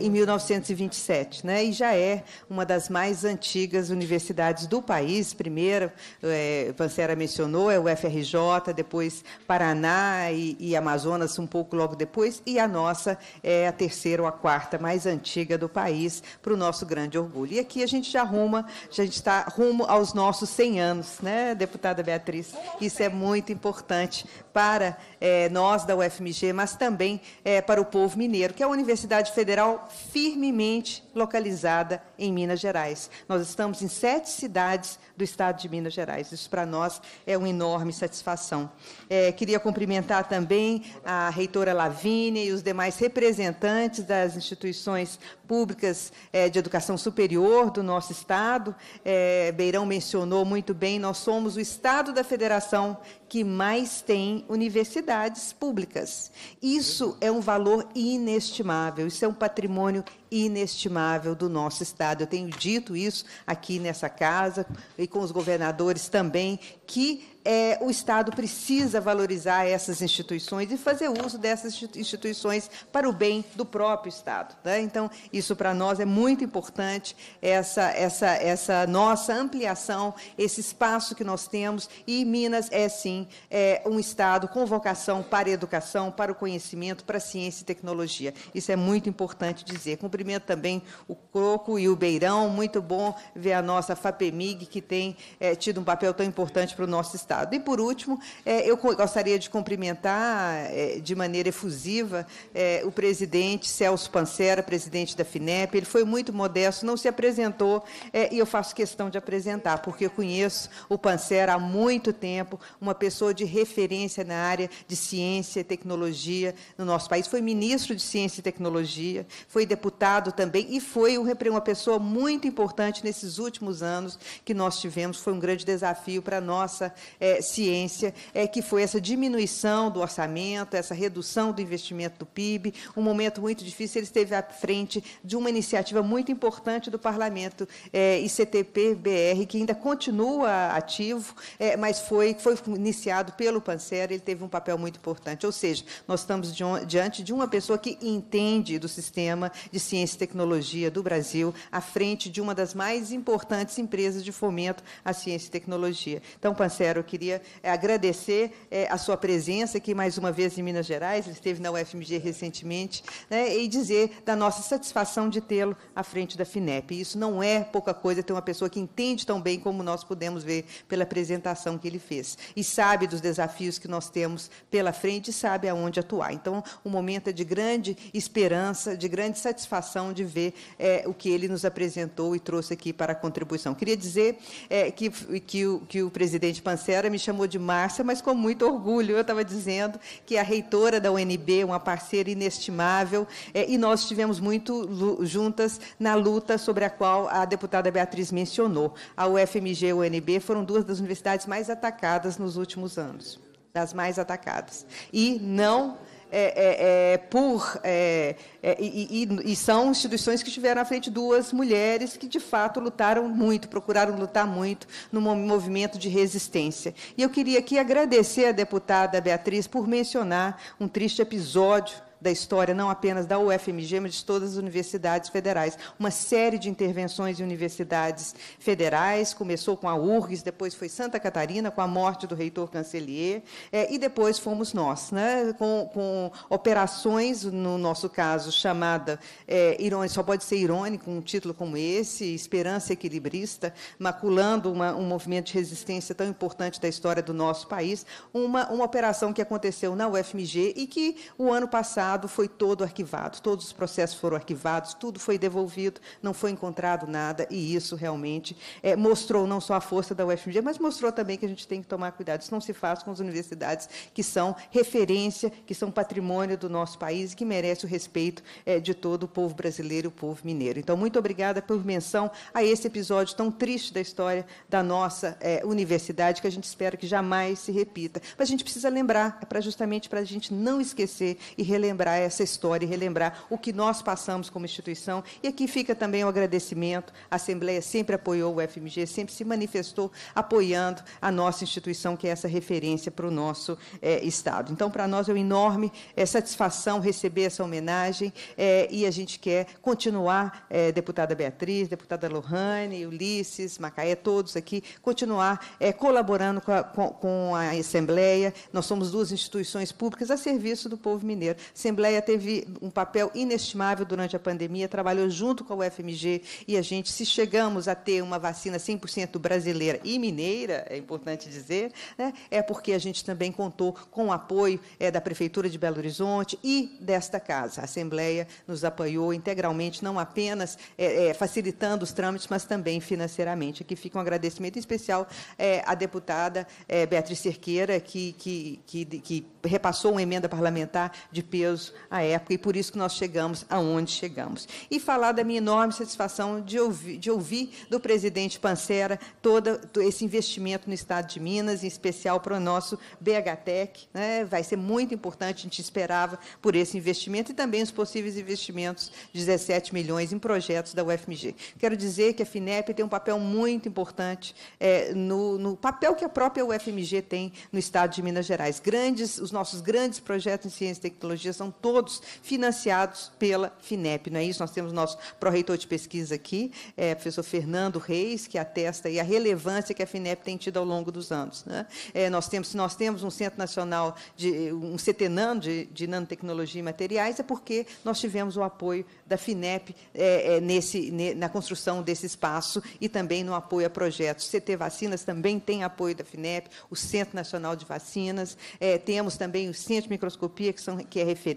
em 1927, né, e já é uma das mais antigas universidades do país. Primeiro, é, Pancera mencionou, é o UFRJ, depois Paraná e, e Amazonas, um pouco logo depois, e a nossa é a terceira terceira ou a quarta mais antiga do país, para o nosso grande orgulho. E aqui a gente já arruma, já está rumo aos nossos 100 anos, né, deputada Beatriz? Isso é muito importante para é, nós da UFMG, mas também é, para o povo mineiro, que é a Universidade Federal firmemente localizada em Minas Gerais. Nós estamos em sete cidades do estado de Minas Gerais. Isso para nós é uma enorme satisfação. É, queria cumprimentar também a reitora Lavínia e os demais representantes das instituições públicas é, de educação superior do nosso estado. É, Beirão mencionou muito bem, nós somos o estado da federação que mais tem universidades públicas. Isso é um valor inestimável, isso é um patrimônio inestimável do nosso Estado. Eu tenho dito isso aqui nessa casa e com os governadores também, que é, o Estado precisa valorizar essas instituições e fazer uso dessas instituições para o bem do próprio Estado. Né? Então, isso para nós é muito importante, essa, essa, essa nossa ampliação, esse espaço que nós temos, e Minas é, sim, é, um Estado com vocação para a educação, para o conhecimento, para a ciência e tecnologia. Isso é muito importante dizer. Cumprimento também o Croco e o Beirão, muito bom ver a nossa FAPEMIG, que tem é, tido um papel tão importante para o nosso Estado. Estado. E, por último, é, eu gostaria de cumprimentar é, de maneira efusiva é, o presidente Celso Pancera, presidente da FINEP. Ele foi muito modesto, não se apresentou, e eu faço questão de apresentar, porque eu conheço o Pancera há muito tempo, uma pessoa de referência na área de ciência e tecnologia no nosso país. Foi ministro de Ciência e Tecnologia, foi deputado também e foi uma pessoa muito importante nesses últimos anos que nós tivemos. Foi um grande desafio para a nossa é, ciência, é, que foi essa diminuição do orçamento, essa redução do investimento do PIB, um momento muito difícil. Ele esteve à frente de uma iniciativa muito importante do Parlamento, é, ICTP-BR, que ainda continua ativo, é, mas foi, foi iniciado pelo Pancera, ele teve um papel muito importante. Ou seja, nós estamos diante de uma pessoa que entende do sistema de ciência e tecnologia do Brasil, à frente de uma das mais importantes empresas de fomento à ciência e tecnologia. Então, Pancero, queria é, agradecer é, a sua presença aqui mais uma vez em Minas Gerais, ele esteve na UFMG recentemente, né, e dizer da nossa satisfação de tê-lo à frente da FINEP. Isso não é pouca coisa ter uma pessoa que entende tão bem como nós pudemos ver pela apresentação que ele fez. E sabe dos desafios que nós temos pela frente e sabe aonde atuar. Então, um momento é de grande esperança, de grande satisfação de ver é, o que ele nos apresentou e trouxe aqui para a contribuição. Queria dizer é, que, que, o, que o presidente Pancera me chamou de Márcia, mas com muito orgulho. Eu estava dizendo que a reitora da UNB, uma parceira inestimável, é, e nós estivemos muito juntas na luta sobre a qual a deputada Beatriz mencionou. A UFMG e a UNB foram duas das universidades mais atacadas nos últimos anos das mais atacadas. E não é, é, é, por. É, é, e, e, e, são instituições que estiveram à frente duas mulheres que, de fato, lutaram muito, procuraram lutar muito no movimento de resistência. E eu queria aqui agradecer à deputada Beatriz por mencionar um triste episódio da história, não apenas da UFMG, mas de todas as universidades federais. Uma série de intervenções em universidades federais, começou com a URGS, depois foi Santa Catarina, com a morte do reitor Cancelier, é, e depois fomos nós, né, com, com operações, no nosso caso, chamada, é, irônico, só pode ser irônico um título como esse, Esperança Equilibrista, maculando uma, um movimento de resistência tão importante da história do nosso país, uma, uma operação que aconteceu na UFMG e que o ano passado foi todo arquivado, todos os processos foram arquivados, tudo foi devolvido, não foi encontrado nada, e isso realmente é, mostrou não só a força da UFMG, mas mostrou também que a gente tem que tomar cuidado. Isso não se faz com as universidades que são referência, que são patrimônio do nosso país e que merece o respeito é, de todo o povo brasileiro e o povo mineiro. Então, muito obrigada por menção a esse episódio tão triste da história da nossa é, universidade, que a gente espera que jamais se repita. Mas a gente precisa lembrar, é para justamente para a gente não esquecer e relembrar essa história, e relembrar o que nós passamos como instituição. E aqui fica também o agradecimento. A Assembleia sempre apoiou o FMG, sempre se manifestou apoiando a nossa instituição, que é essa referência para o nosso é, Estado. Então, para nós é uma enorme é, satisfação receber essa homenagem é, e a gente quer continuar, deputada Beatriz, deputada Lohane, Ulisses, Macaé, todos aqui, continuar colaborando com a, com, a Assembleia. Nós somos duas instituições públicas a serviço do povo mineiro. A Assembleia teve um papel inestimável durante a pandemia, trabalhou junto com a UFMG e a gente, se chegamos a ter uma vacina 100% brasileira e mineira, é importante dizer, né, é porque a gente também contou com o apoio é, da Prefeitura de Belo Horizonte e desta casa. A Assembleia nos apoiou integralmente, não apenas é, é, facilitando os trâmites, mas também financeiramente. Aqui fica um agradecimento especial é, à deputada é, Beatriz Cerqueira, que, que, que, que repassou uma emenda parlamentar de peso à época, e por isso que nós chegamos aonde chegamos. E falar da minha enorme satisfação de ouvir, de ouvir do presidente Pancera todo esse investimento no Estado de Minas, em especial para o nosso BHTEC. Né? Vai ser muito importante, a gente esperava por esse investimento e também os possíveis investimentos de 17 milhões em projetos da UFMG. Quero dizer que a FINEP tem um papel muito importante é, no, no papel que a própria UFMG tem no Estado de Minas Gerais. Grandes, os nossos grandes projetos em ciência e tecnologia são todos financiados pela FINEP, não é isso? Nós temos nosso pró-reitor de pesquisa aqui, é, professor Fernando Reis, que atesta aí a relevância que a FINEP tem tido ao longo dos anos. Né? É, nós, temos, nós temos um Centro Nacional, de um CETENAN de, de Nanotecnologia e Materiais, é porque nós tivemos o apoio da FINEP é, é, nesse, na construção desse espaço e também no apoio a projetos. CT Vacinas também tem apoio da FINEP, o Centro Nacional de Vacinas, é, temos também o Centro de Microscopia, que, são, que é referência,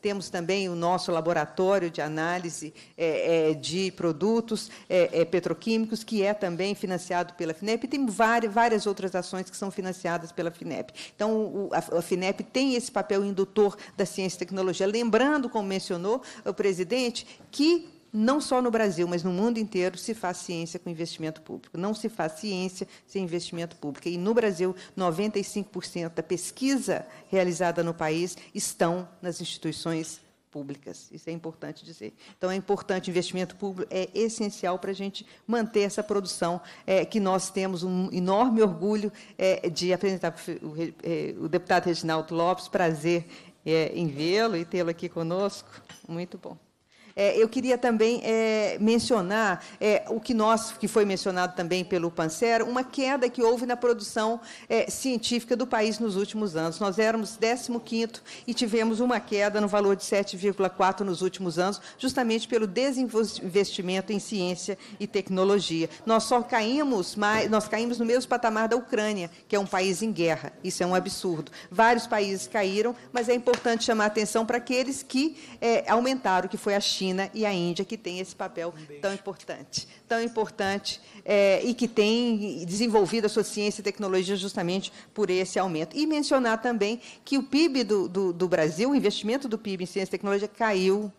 temos também o nosso laboratório de análise é, é, de produtos é, petroquímicos, que é também financiado pela FINEP, e tem várias, várias outras ações que são financiadas pela FINEP. Então, o, a, a FINEP tem esse papel indutor da ciência e tecnologia, lembrando, como mencionou o presidente, que não só no Brasil, mas no mundo inteiro, se faz ciência com investimento público. Não se faz ciência sem investimento público. E no Brasil, 95% da pesquisa realizada no país estão nas instituições públicas. Isso é importante dizer. Então, é importante, investimento público é essencial para a gente manter essa produção, é, que nós temos um enorme orgulho é, de apresentar o, é, o deputado Reginaldo Lopes, prazer é, em vê-lo e tê-lo aqui conosco. Muito bom. É, eu queria também é, mencionar é, o que nós, que foi mencionado também pelo Pancero, uma queda que houve na produção é, científica do país nos últimos anos. Nós éramos 15º e tivemos uma queda no valor de 7,4 nos últimos anos, justamente pelo desinvestimento em ciência e tecnologia. Nós só caímos, mais, nós caímos no mesmo patamar da Ucrânia, que é um país em guerra. Isso é um absurdo. Vários países caíram, mas é importante chamar a atenção para aqueles que é, aumentaram, que foi a China China e a Índia, que tem esse papel um tão importante, tão importante é, e que tem desenvolvido a sua ciência e tecnologia justamente por esse aumento. E mencionar também que o PIB do, do, do Brasil, o investimento do PIB em ciência e tecnologia caiu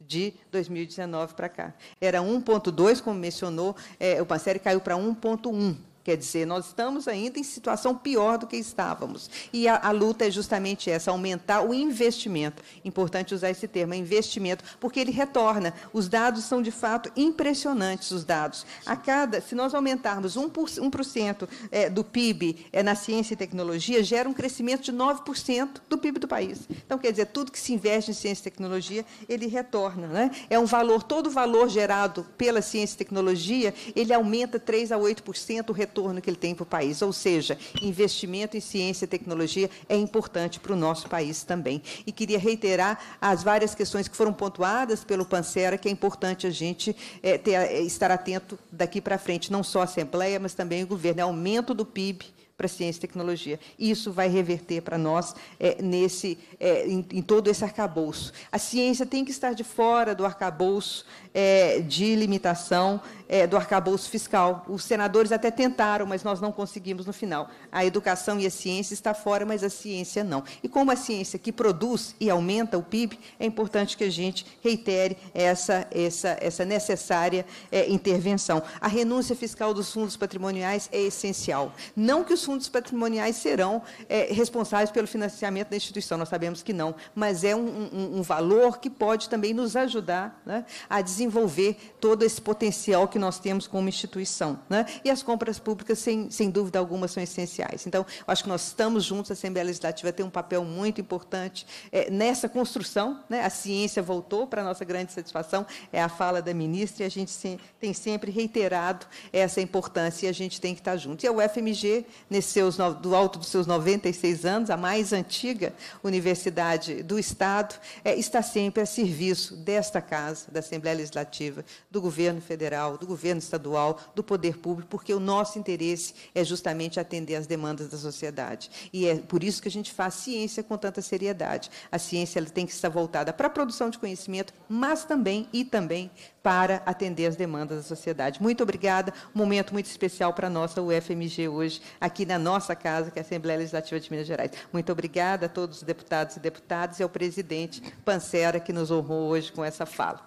de 2019 para cá. Era 1,2, como mencionou, é, o Panseri caiu para 1,1 Quer dizer, nós estamos ainda em situação pior do que estávamos. E a, a luta é justamente essa, aumentar o investimento. Importante usar esse termo, investimento, porque ele retorna. Os dados são, de fato, impressionantes, os dados. A cada, se nós aumentarmos 1%, 1% é, do PIB é, na ciência e tecnologia, gera um crescimento de 9% do PIB do país. Então, quer dizer, tudo que se investe em ciência e tecnologia, ele retorna. Né? É um valor, todo o valor gerado pela ciência e tecnologia, ele aumenta 3% a 8% o retorno que ele tem para o país. Ou seja, investimento em ciência e tecnologia é importante para o nosso país também. E queria reiterar as várias questões que foram pontuadas pelo Pancera, que é importante a gente é, ter, é, estar atento daqui para frente, não só a Assembleia, mas também o governo. É aumento do PIB, para ciência e tecnologia. Isso vai reverter para nós é, nesse, é, em, em, todo esse arcabouço. A ciência tem que estar de fora do arcabouço é, de limitação é, do arcabouço fiscal. Os senadores até tentaram, mas nós não conseguimos no final. A educação e a ciência está fora, mas a ciência não. E como a ciência que produz e aumenta o PIB, é importante que a gente reitere essa, essa, essa necessária é, intervenção. A renúncia fiscal dos fundos patrimoniais é essencial. Não que os fundos patrimoniais serão é, responsáveis pelo financiamento da instituição, nós sabemos que não, mas é um, um, um valor que pode também nos ajudar né, a desenvolver todo esse potencial que nós temos como instituição. Né? E as compras públicas, sem, sem dúvida alguma, são essenciais. Então, acho que nós estamos juntos, a Assembleia Legislativa tem um papel muito importante é, nessa construção. Né? A ciência voltou, para a nossa grande satisfação, é a fala da ministra, e a gente se, tem sempre reiterado essa importância, e a gente tem que estar junto. E a UFMG, nesse seus, do alto dos seus 96 anos, a mais antiga universidade do Estado, é, está sempre a serviço desta casa, da Assembleia Legislativa, do governo federal, do governo estadual, do poder público, porque o nosso interesse é justamente atender às demandas da sociedade. E é por isso que a gente faz ciência com tanta seriedade. A ciência ela tem que estar voltada para a produção de conhecimento, mas também e também para atender às demandas da sociedade. Muito obrigada. Um momento muito especial para a nossa UFMG hoje, aqui na nossa casa, que é a Assembleia Legislativa de Minas Gerais. Muito obrigada a todos os deputados e deputadas e ao presidente Pancera, que nos honrou hoje com essa fala.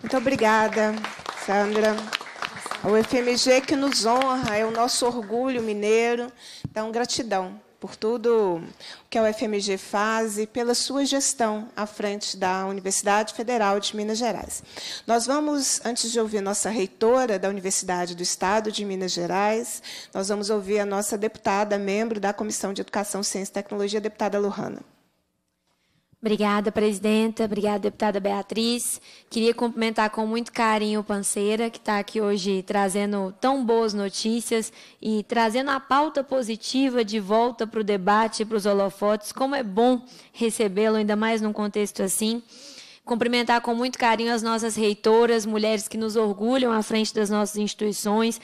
Muito obrigada, Sandra. O UFMG que nos honra, é o nosso orgulho mineiro. Então, gratidão por tudo que a UFMG faz e pela sua gestão à frente da Universidade Federal de Minas Gerais. Nós vamos, antes de ouvir nossa reitora da Universidade do Estado de Minas Gerais, nós vamos ouvir a nossa deputada, membro da Comissão de Educação, Ciência e Tecnologia, deputada Lohana. Obrigada, presidenta. Obrigada, deputada Beatriz. Queria cumprimentar com muito carinho o Panceira, que está aqui hoje trazendo tão boas notícias e trazendo a pauta positiva de volta para o debate para os holofotes. Como é bom recebê-lo, ainda mais num contexto assim. Cumprimentar com muito carinho as nossas reitoras, mulheres que nos orgulham à frente das nossas instituições,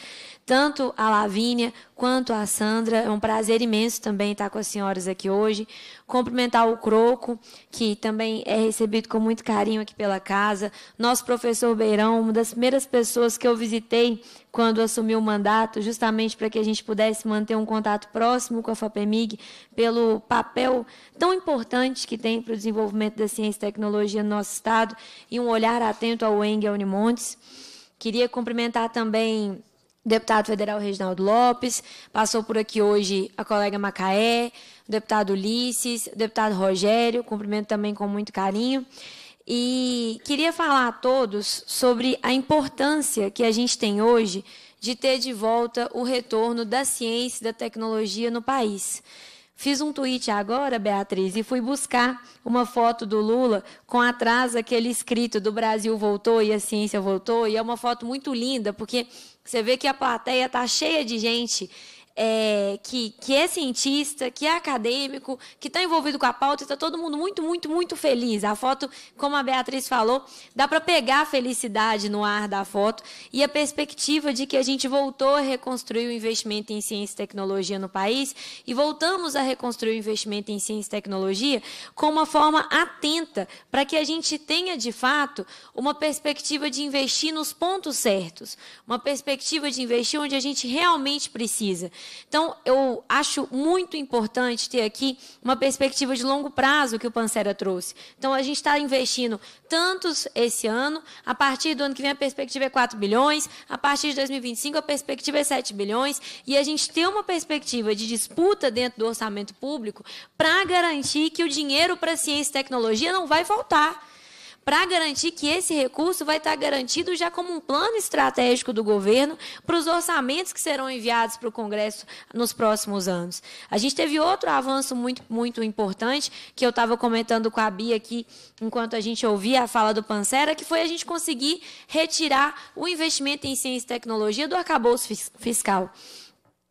tanto a Lavínia quanto a Sandra. É um prazer imenso também estar com as senhoras aqui hoje. Cumprimentar o Croco, que também é recebido com muito carinho aqui pela casa. Nosso professor Beirão, uma das primeiras pessoas que eu visitei quando assumi o mandato, justamente para que a gente pudesse manter um contato próximo com a FAPEMIG, pelo papel tão importante que tem para o desenvolvimento da ciência e tecnologia no nosso Estado, e um olhar atento ao Engel Unimontes. Queria cumprimentar também deputado federal Reginaldo Lopes, passou por aqui hoje a colega Macaé, o deputado Ulisses, o deputado Rogério, cumprimento também com muito carinho. E queria falar a todos sobre a importância que a gente tem hoje de ter de volta o retorno da ciência e da tecnologia no país. Fiz um tweet agora, Beatriz, e fui buscar uma foto do Lula com atrás aquele escrito do Brasil voltou e a ciência voltou, e é uma foto muito linda, porque você vê que a plateia está cheia de gente é, que, que é cientista, que é acadêmico, que está envolvido com a pauta, está todo mundo muito, muito, muito feliz. A foto, como a Beatriz falou, dá para pegar a felicidade no ar da foto e a perspectiva de que a gente voltou a reconstruir o investimento em ciência e tecnologia no país e voltamos a reconstruir o investimento em ciência e tecnologia com uma forma atenta para que a gente tenha, de fato, uma perspectiva de investir nos pontos certos, uma perspectiva de investir onde a gente realmente precisa Então, eu acho muito importante ter aqui uma perspectiva de longo prazo que o Pancera trouxe. Então, a gente está investindo tantos esse ano, a partir do ano que vem a perspectiva é 4 bilhões, a partir de 2025 a perspectiva é 7 bilhões, e a gente tem uma perspectiva de disputa dentro do orçamento público para garantir que o dinheiro para ciência e tecnologia não vai faltar para garantir que esse recurso vai estar garantido já como um plano estratégico do governo para os orçamentos que serão enviados para o Congresso nos próximos anos. A gente teve outro avanço muito, muito importante, que eu estava comentando com a Bia aqui, enquanto a gente ouvia a fala do Pancera, que foi a gente conseguir retirar o investimento em ciência e tecnologia do arcabouço fiscal.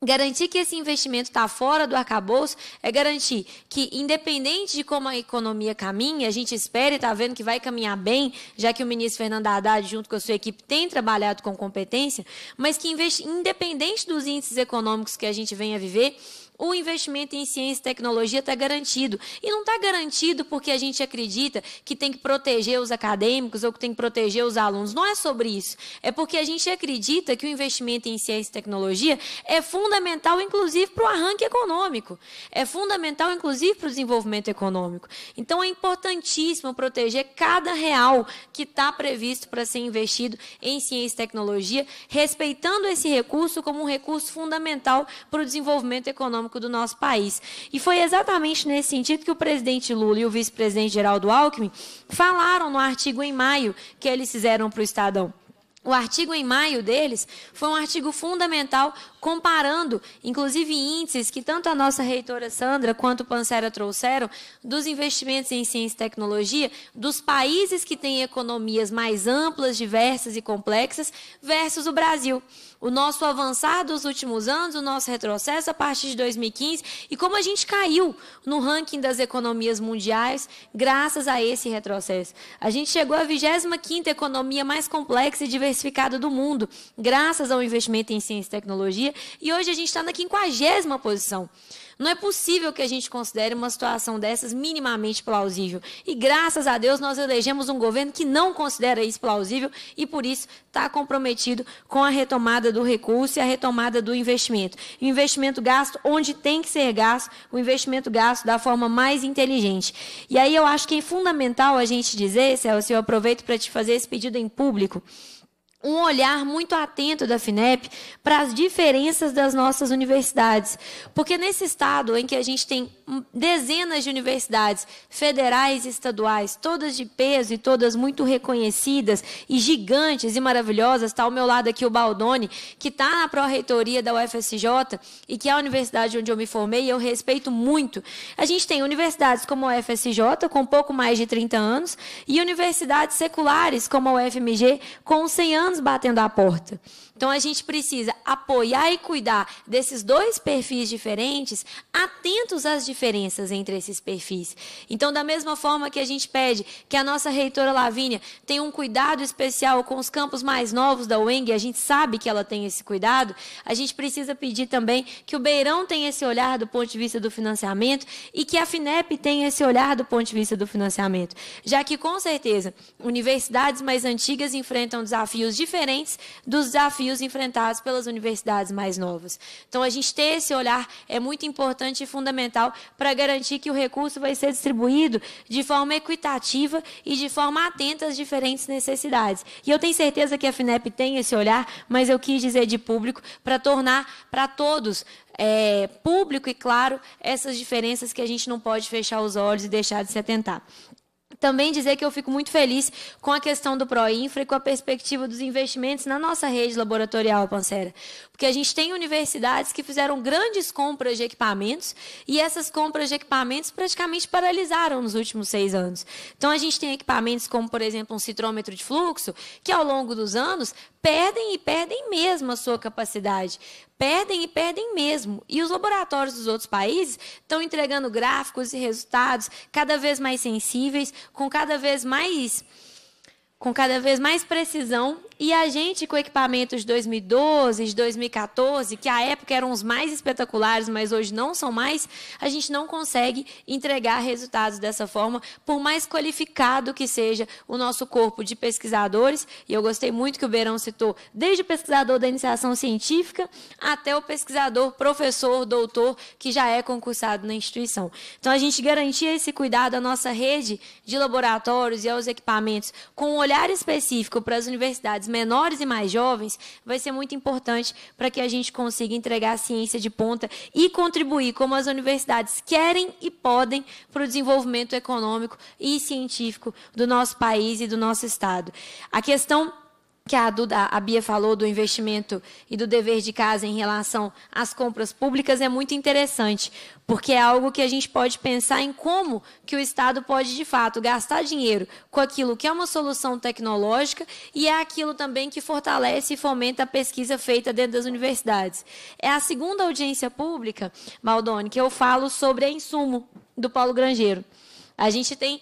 Garantir que esse investimento está fora do arcabouço é garantir que, independente de como a economia caminha, a gente espera e está vendo que vai caminhar bem, já que o ministro Fernando Haddad, junto com a sua equipe, tem trabalhado com competência, mas que, independente dos índices econômicos que a gente venha viver, o investimento em ciência e tecnologia está garantido. E não está garantido porque a gente acredita que tem que proteger os acadêmicos ou que tem que proteger os alunos. Não é sobre isso. É porque a gente acredita que o investimento em ciência e tecnologia é fundamental, inclusive, para o arranque econômico. É fundamental, inclusive, para o desenvolvimento econômico. Então, é importantíssimo proteger cada real que está previsto para ser investido em ciência e tecnologia, respeitando esse recurso como um recurso fundamental para o desenvolvimento econômico econômico do nosso país. E foi exatamente nesse sentido que o presidente Lula e o vice-presidente Geraldo Alckmin falaram no artigo em maio que eles fizeram para o Estadão. O artigo em maio deles foi um artigo fundamental, comparando, inclusive, índices que tanto a nossa reitora Sandra quanto o Pancera trouxeram dos investimentos em ciência e tecnologia dos países que têm economias mais amplas, diversas e complexas versus o Brasil o nosso avançar dos últimos anos, o nosso retrocesso a partir de 2015 e como a gente caiu no ranking das economias mundiais graças a esse retrocesso. A gente chegou à 25ª economia mais complexa e diversificada do mundo, graças ao investimento em ciência e tecnologia, e hoje a gente está na 50 posição. Não é possível que a gente considere uma situação dessas minimamente plausível. E graças a Deus nós elegemos um governo que não considera isso plausível e por isso está comprometido com a retomada do recurso e a retomada do investimento. O investimento gasto onde tem que ser gasto, o investimento gasto da forma mais inteligente. E aí eu acho que é fundamental a gente dizer, Celso, eu aproveito para te fazer esse pedido em público um olhar muito atento da FINEP para as diferenças das nossas universidades. Porque nesse estado em que a gente tem dezenas de universidades federais e estaduais, todas de peso e todas muito reconhecidas e gigantes e maravilhosas, está ao meu lado aqui o Baldoni, que está na pró-reitoria da UFSJ e que é a universidade onde eu me formei e eu respeito muito. A gente tem universidades como a UFSJ, com pouco mais de 30 anos, e universidades seculares como a UFMG, com 100 anos anos batendo a porta. Então a gente precisa apoiar e cuidar desses dois perfis diferentes, atentos às diferenças entre esses perfis. Então, da mesma forma que a gente pede que a nossa reitora Lavínia tenha um cuidado especial com os campos mais novos da UENG, a gente sabe que ela tem esse cuidado, a gente precisa pedir também que o Beirão tenha esse olhar do ponto de vista do financiamento e que a FINEP tenha esse olhar do ponto de vista do financiamento. Já que, com certeza, universidades mais antigas enfrentam desafios diferentes dos desafios desafios enfrentados pelas universidades mais novas. Então, a gente ter esse olhar é muito importante e fundamental para garantir que o recurso vai ser distribuído de forma equitativa e de forma atenta às diferentes necessidades. E eu tenho certeza que a FINEP tem esse olhar, mas eu quis dizer de público para tornar para todos é, público e claro essas diferenças que a gente não pode fechar os olhos e deixar de se atentar. Também dizer que eu fico muito feliz com a questão do Proinfra e com a perspectiva dos investimentos na nossa rede laboratorial, Pancera. Porque a gente tem universidades que fizeram grandes compras de equipamentos e essas compras de equipamentos praticamente paralisaram nos últimos seis anos. Então, a gente tem equipamentos como, por exemplo, um citrômetro de fluxo, que ao longo dos anos perdem e perdem mesmo a sua capacidade. Perdem e perdem mesmo. E os laboratórios dos outros países estão entregando gráficos e resultados cada vez mais sensíveis, com cada vez mais com cada vez mais precisão E a gente, com equipamentos de 2012, de 2014, que à época eram os mais espetaculares, mas hoje não são mais, a gente não consegue entregar resultados dessa forma, por mais qualificado que seja o nosso corpo de pesquisadores. E eu gostei muito que o Beirão citou, desde o pesquisador da iniciação científica até o pesquisador, professor, doutor, que já é concursado na instituição. Então, a gente garantir esse cuidado à nossa rede de laboratórios e aos equipamentos, com um olhar específico para as universidades menores e mais jovens, vai ser muito importante para que a gente consiga entregar a ciência de ponta e contribuir como as universidades querem e podem para o desenvolvimento econômico e científico do nosso país e do nosso Estado. A questão que a, Duda, a Bia falou do investimento e do dever de casa em relação às compras públicas é muito interessante, porque é algo que a gente pode pensar em como que o Estado pode, de fato, gastar dinheiro com aquilo que é uma solução tecnológica e é aquilo também que fortalece e fomenta a pesquisa feita dentro das universidades. É a segunda audiência pública, Maldoni, que eu falo sobre a insumo do Paulo Grangeiro. A gente tem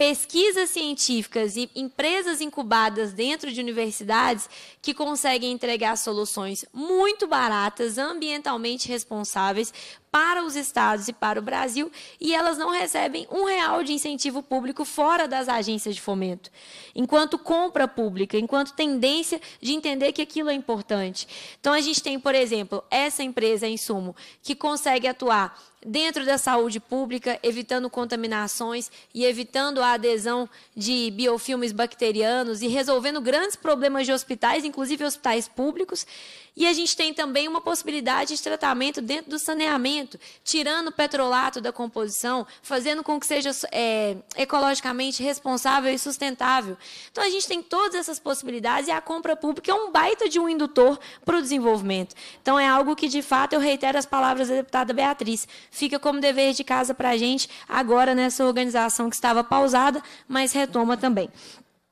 pesquisas científicas e empresas incubadas dentro de universidades que conseguem entregar soluções muito baratas, ambientalmente responsáveis para os estados e para o Brasil, e elas não recebem um real de incentivo público fora das agências de fomento, enquanto compra pública, enquanto tendência de entender que aquilo é importante. Então, a gente tem, por exemplo, essa empresa em sumo que consegue atuar dentro da saúde pública, evitando contaminações e evitando a adesão de biofilmes bacterianos e resolvendo grandes problemas de hospitais, inclusive hospitais públicos. E a gente tem também uma possibilidade de tratamento dentro do saneamento, tirando o petrolato da composição, fazendo com que seja é, ecologicamente responsável e sustentável. Então, a gente tem todas essas possibilidades e a compra pública é um baita de um indutor para o desenvolvimento. Então, é algo que, de fato, eu reitero as palavras da deputada Beatriz. Fica como dever de casa para a gente, agora nessa organização que estava pausada, mas retoma também.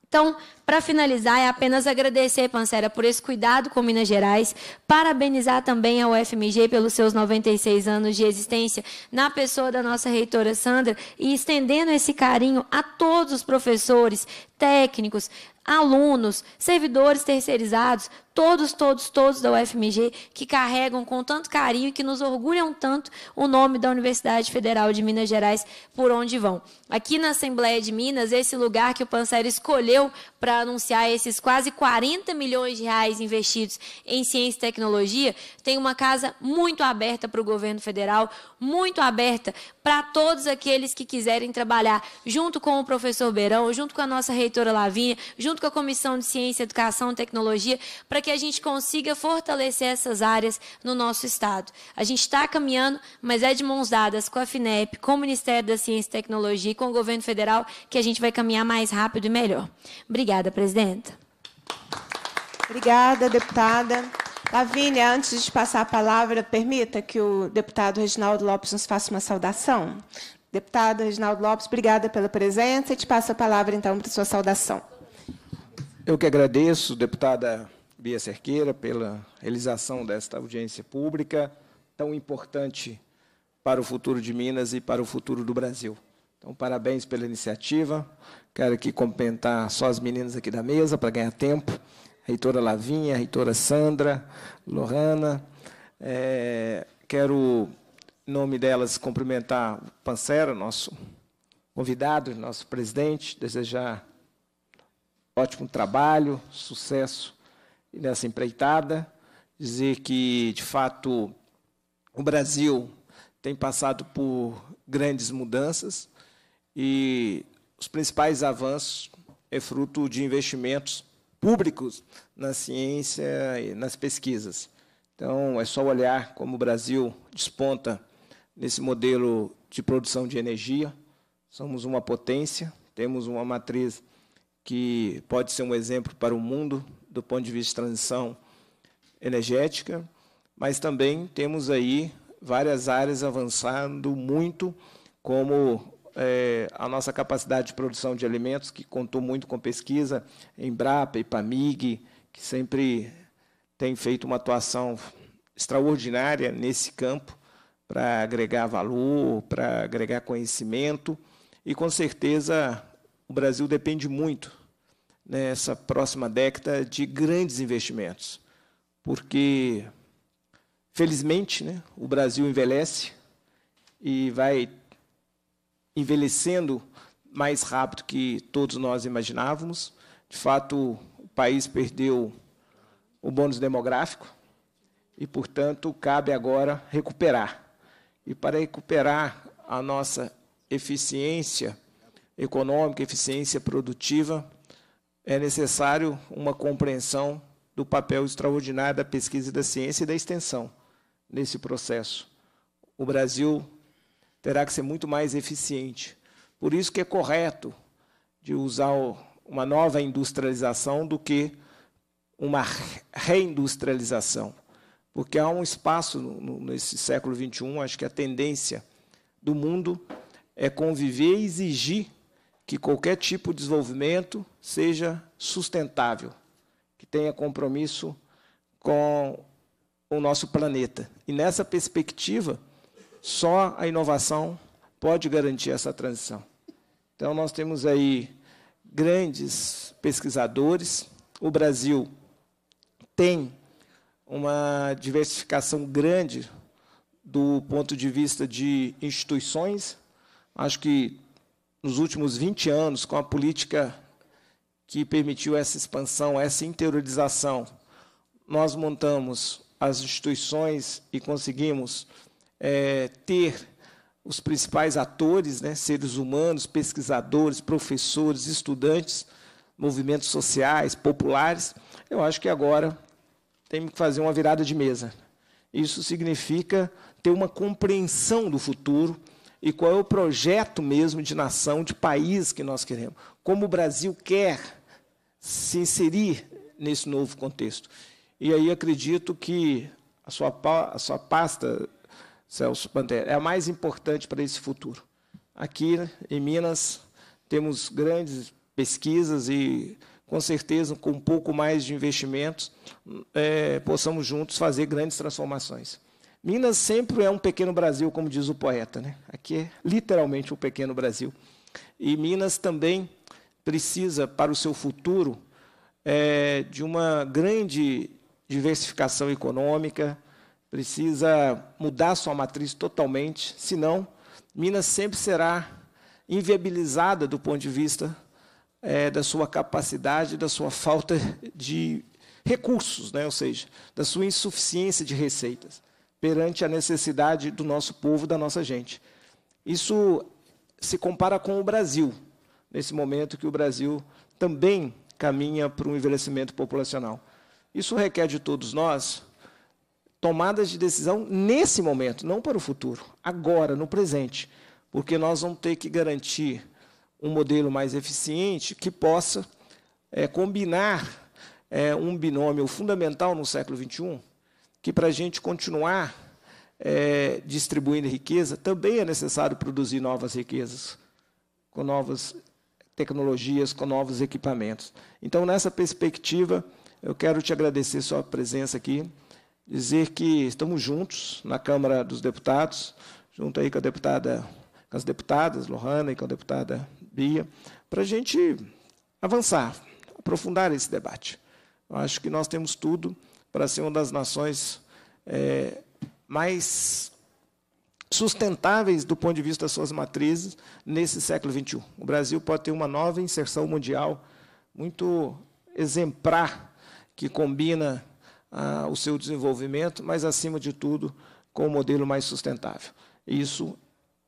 Então, para finalizar, é apenas agradecer, Pancera, por esse cuidado com Minas Gerais, parabenizar também a UFMG pelos seus 96 anos de existência, na pessoa da nossa reitora Sandra, e estendendo esse carinho a todos os professores, técnicos, alunos, servidores terceirizados, todos, todos, todos da UFMG, que carregam com tanto carinho e que nos orgulham tanto o nome da Universidade Federal de Minas Gerais por onde vão. Aqui na Assembleia de Minas, esse lugar que o Pancero escolheu para anunciar esses quase 40 milhões de reais investidos em ciência e tecnologia, tem uma casa muito aberta para o governo federal, muito aberta para todos aqueles que quiserem trabalhar junto com o professor Beirão, junto com a nossa reitora Lavinha, junto com a Comissão de Ciência, Educação e Tecnologia, para que a gente consiga fortalecer essas áreas no nosso Estado. A gente está caminhando, mas é de mãos dadas com a FINEP, com o Ministério da Ciência e Tecnologia e com o governo federal que a gente vai caminhar mais rápido e melhor. Obrigada, presidenta. Obrigada, deputada. Lavínia, antes de passar a palavra, permita que o deputado Reginaldo Lopes nos faça uma saudação. Deputado Reginaldo Lopes, obrigada pela presença e te passo a palavra, então, para sua saudação. Eu que agradeço, deputada Bia Cerqueira, pela realização desta audiência pública, tão importante para o futuro de Minas e para o futuro do Brasil. Então, parabéns pela iniciativa. Quero aqui cumprimentar só as meninas aqui da mesa para ganhar tempo. Reitora Lavinha, reitora Sandra, Lohana. É, quero, em nome delas, cumprimentar o Pancera, nosso convidado, nosso presidente, desejar ótimo trabalho, sucesso nessa empreitada, dizer que, de fato, o Brasil tem passado por grandes mudanças e os principais avanços é fruto de investimentos públicos na ciência e nas pesquisas. Então, é só olhar como o Brasil desponta nesse modelo de produção de energia. Somos uma potência, temos uma matriz que pode ser um exemplo para o mundo do ponto de vista de transição energética, mas também temos aí várias áreas avançando muito, como é, a nossa capacidade de produção de alimentos, que contou muito com pesquisa, Embrapa, IPAMIG, que sempre tem feito uma atuação extraordinária nesse campo para agregar valor, para agregar conhecimento, e com certeza o Brasil depende muito nessa próxima década de grandes investimentos, porque, felizmente, né, o Brasil envelhece e vai envelhecendo mais rápido que todos nós imaginávamos. De fato, o país perdeu o bônus demográfico e, portanto, cabe agora recuperar. E para recuperar a nossa eficiência econômica, eficiência produtiva, é necessário uma compreensão do papel extraordinário da pesquisa e da ciência e da extensão nesse processo. O Brasil terá que ser muito mais eficiente. Por isso que é correto de usar uma nova industrialização do que uma reindustrialização. Porque há um espaço nesse século XXI, acho que a tendência do mundo é conviver e exigir que qualquer tipo de desenvolvimento seja sustentável, que tenha compromisso com o nosso planeta. E nessa perspectiva, só a inovação pode garantir essa transição. Então, nós temos aí grandes pesquisadores. O Brasil tem uma diversificação grande do ponto de vista de instituições. Acho que nos últimos 20 anos, com a política que permitiu essa expansão, essa interiorização, nós montamos as instituições e conseguimos é, ter os principais atores, né, seres humanos, pesquisadores, professores, estudantes, movimentos sociais, populares. Eu acho que agora tem que fazer uma virada de mesa. Isso significa ter uma compreensão do futuro, e qual é o projeto mesmo de nação, de país que nós queremos. Como o Brasil quer se inserir nesse novo contexto. E aí acredito que a sua, a sua pasta, Celso Pantera, é a mais importante para esse futuro. Aqui em Minas temos grandes pesquisas e, com certeza, com um pouco mais de investimentos, é, possamos juntos fazer grandes transformações. Minas sempre é um pequeno Brasil, como diz o poeta. Né? Aqui é literalmente um pequeno Brasil. E Minas também precisa, para o seu futuro, é, de uma grande diversificação econômica, precisa mudar sua matriz totalmente, senão Minas sempre será inviabilizada do ponto de vista é, da sua capacidade, da sua falta de recursos, né? ou seja, da sua insuficiência de receitas perante a necessidade do nosso povo, da nossa gente. Isso se compara com o Brasil, nesse momento que o Brasil também caminha para um envelhecimento populacional. Isso requer de todos nós tomadas de decisão nesse momento, não para o futuro, agora, no presente, porque nós vamos ter que garantir um modelo mais eficiente que possa é, combinar é, um binômio fundamental no século XXI, que para a gente continuar é, distribuindo riqueza, também é necessário produzir novas riquezas, com novas tecnologias, com novos equipamentos. Então, nessa perspectiva, eu quero te agradecer sua presença aqui, dizer que estamos juntos na Câmara dos Deputados, junto aí com a deputada, com as deputadas Lohana e com a deputada Bia, para a gente avançar, aprofundar esse debate. Eu acho que nós temos tudo para ser uma das nações é, mais sustentáveis do ponto de vista das suas matrizes nesse século XXI. O Brasil pode ter uma nova inserção mundial muito exemplar que combina ah, o seu desenvolvimento, mas acima de tudo com um modelo mais sustentável. Isso,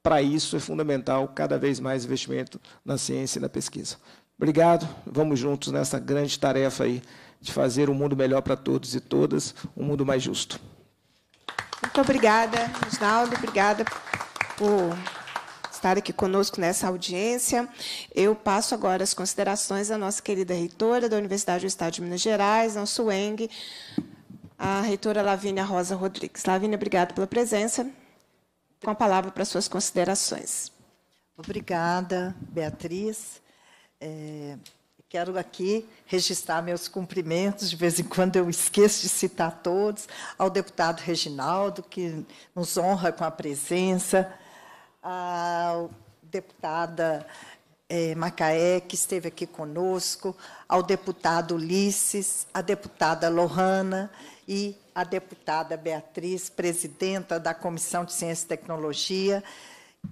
para isso é fundamental cada vez mais investimento na ciência e na pesquisa. Obrigado. Vamos juntos nessa grande tarefa aí de fazer um mundo melhor para todos e todas, um mundo mais justo. Muito obrigada, Reginaldo. Obrigada por estar aqui conosco nessa audiência. Eu passo agora as considerações da nossa querida reitora da Universidade do Estado de Minas Gerais, nosso UENG, a reitora Lavínia Rosa Rodrigues. Lavínia, obrigada pela presença. Com a palavra para suas considerações. Obrigada, Beatriz. É, Quero aqui registrar meus cumprimentos, de vez em quando eu esqueço de citar todos, ao deputado Reginaldo, que nos honra com a presença, à deputada é, Macaé, que esteve aqui conosco, ao deputado Ulisses, à deputada Lohana e à deputada Beatriz, presidenta da Comissão de Ciência e Tecnologia,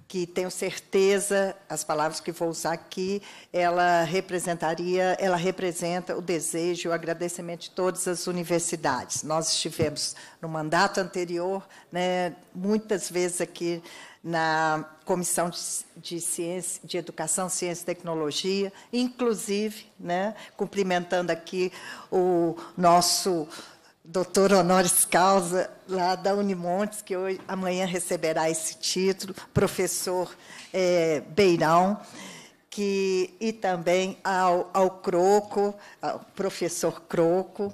que tenho certeza, as palavras que vou usar aqui, ela representaria, ela representa o desejo, o agradecimento de todas as universidades. Nós estivemos no mandato anterior, né, muitas vezes aqui na Comissão de, Ciência, de Educação, Ciência e Tecnologia, inclusive, né, cumprimentando aqui o nosso doutor honoris causa lá da Unimontes, que hoje, amanhã receberá esse título, professor é, Beirão, que, e também ao, ao Croco, ao professor Croco,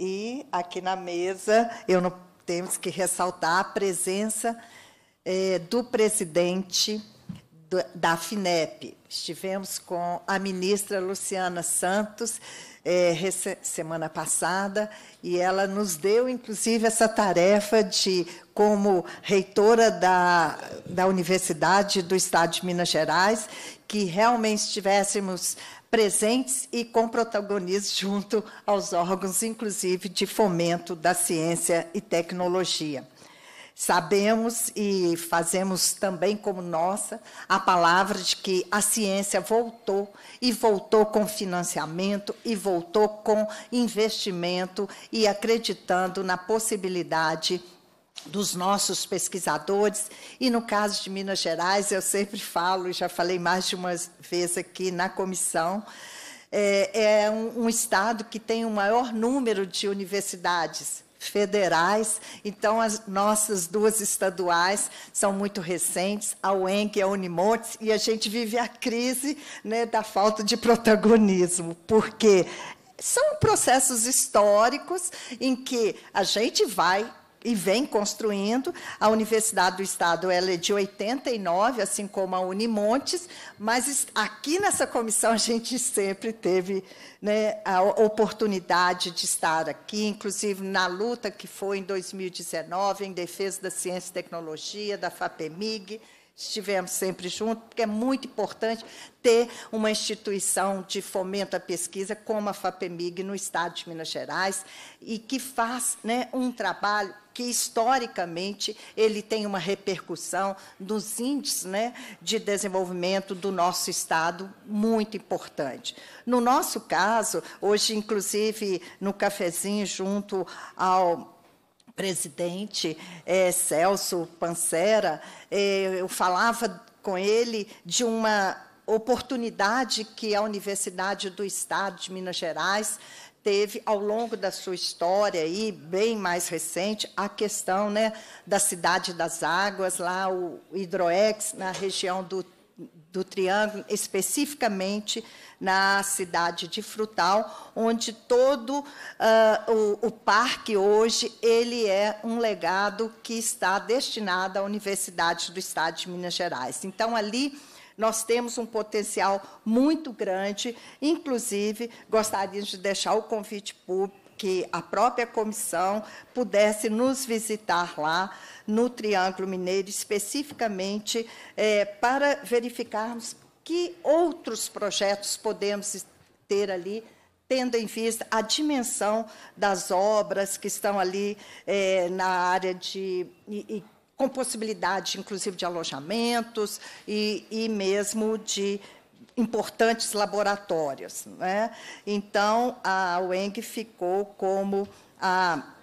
e aqui na mesa eu não temos que ressaltar a presença é, do presidente do, da FINEP. Estivemos com a ministra Luciana Santos, é, semana passada, e ela nos deu, inclusive, essa tarefa de, como reitora da, da Universidade do Estado de Minas Gerais, que realmente estivéssemos presentes e com protagonismo junto aos órgãos, inclusive, de fomento da ciência e tecnologia. Sabemos e fazemos também como nossa a palavra de que a ciência voltou e voltou com financiamento e voltou com investimento e acreditando na possibilidade dos nossos pesquisadores. E no caso de Minas Gerais, eu sempre falo, já falei mais de uma vez aqui na comissão, é, é um, um estado que tem o maior número de universidades federais. Então, as nossas duas estaduais são muito recentes, a UENG e a Unimontes, e a gente vive a crise né, da falta de protagonismo, porque são processos históricos em que a gente vai e vem construindo. A Universidade do Estado ela é de 89, assim como a Unimontes, mas aqui nessa comissão a gente sempre teve né, a oportunidade de estar aqui, inclusive na luta que foi em 2019 em defesa da ciência e tecnologia, da FAPEMIG, estivemos sempre juntos, porque é muito importante ter uma instituição de fomento à pesquisa como a FAPEMIG no Estado de Minas Gerais e que faz né, um trabalho que historicamente ele tem uma repercussão nos índices né, de desenvolvimento do nosso estado muito importante. No nosso caso, hoje, inclusive, no cafezinho junto ao presidente é, Celso Pancera, é, eu falava com ele de uma oportunidade que a Universidade do Estado de Minas Gerais teve ao longo da sua história e bem mais recente a questão né, da cidade das águas lá o Hidroex na região do, do Triângulo especificamente na cidade de Frutal, onde todo uh, o, o, parque hoje ele é um legado que está destinado à Universidade do Estado de Minas Gerais. Então, ali nós temos um potencial muito grande, inclusive, gostaria de deixar o convite público que a própria comissão pudesse nos visitar lá no Triângulo Mineiro, especificamente é, para verificarmos que outros projetos podemos ter ali, tendo em vista a dimensão das obras que estão ali é, na área de. E, e, com possibilidade, inclusive, de alojamentos e, e mesmo de importantes laboratórios. Né? Então, a UENG ficou como a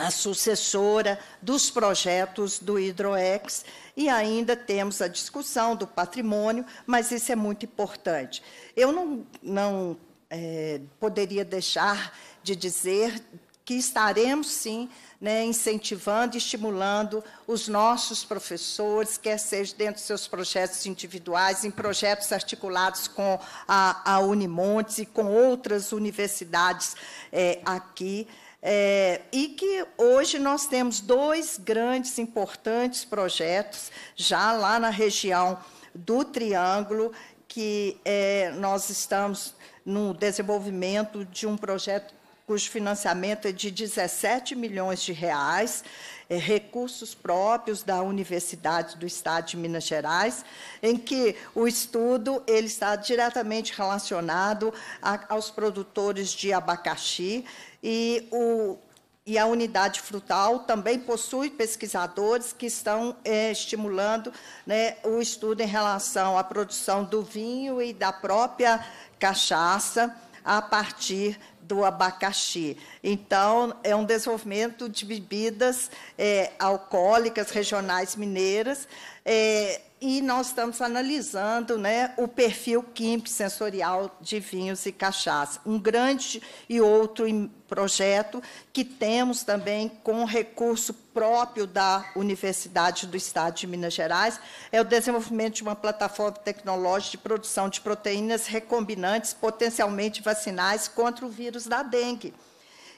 a sucessora dos projetos do Hidroex, e ainda temos a discussão do patrimônio, mas isso é muito importante. Eu não, não é, poderia deixar de dizer que estaremos, sim, né, incentivando e estimulando os nossos professores, quer seja dentro dos seus projetos individuais, em projetos articulados com a, a Unimontes e com outras universidades é, aqui, é, e que hoje nós temos dois grandes, importantes projetos, já lá na região do Triângulo, que é, nós estamos no desenvolvimento de um projeto cujo financiamento é de 17 milhões de reais, é, recursos próprios da Universidade do Estado de Minas Gerais, em que o estudo ele está diretamente relacionado a, aos produtores de abacaxi e o e a unidade frutal também possui pesquisadores que estão é, estimulando né, o estudo em relação à produção do vinho e da própria cachaça a partir do abacaxi. Então, é um desenvolvimento de bebidas é, alcoólicas regionais mineiras, é, e nós estamos analisando né, o perfil químico sensorial de vinhos e cachaça. Um grande e outro projeto que temos também com recurso próprio da Universidade do Estado de Minas Gerais é o desenvolvimento de uma plataforma tecnológica de produção de proteínas recombinantes potencialmente vacinais contra o vírus da dengue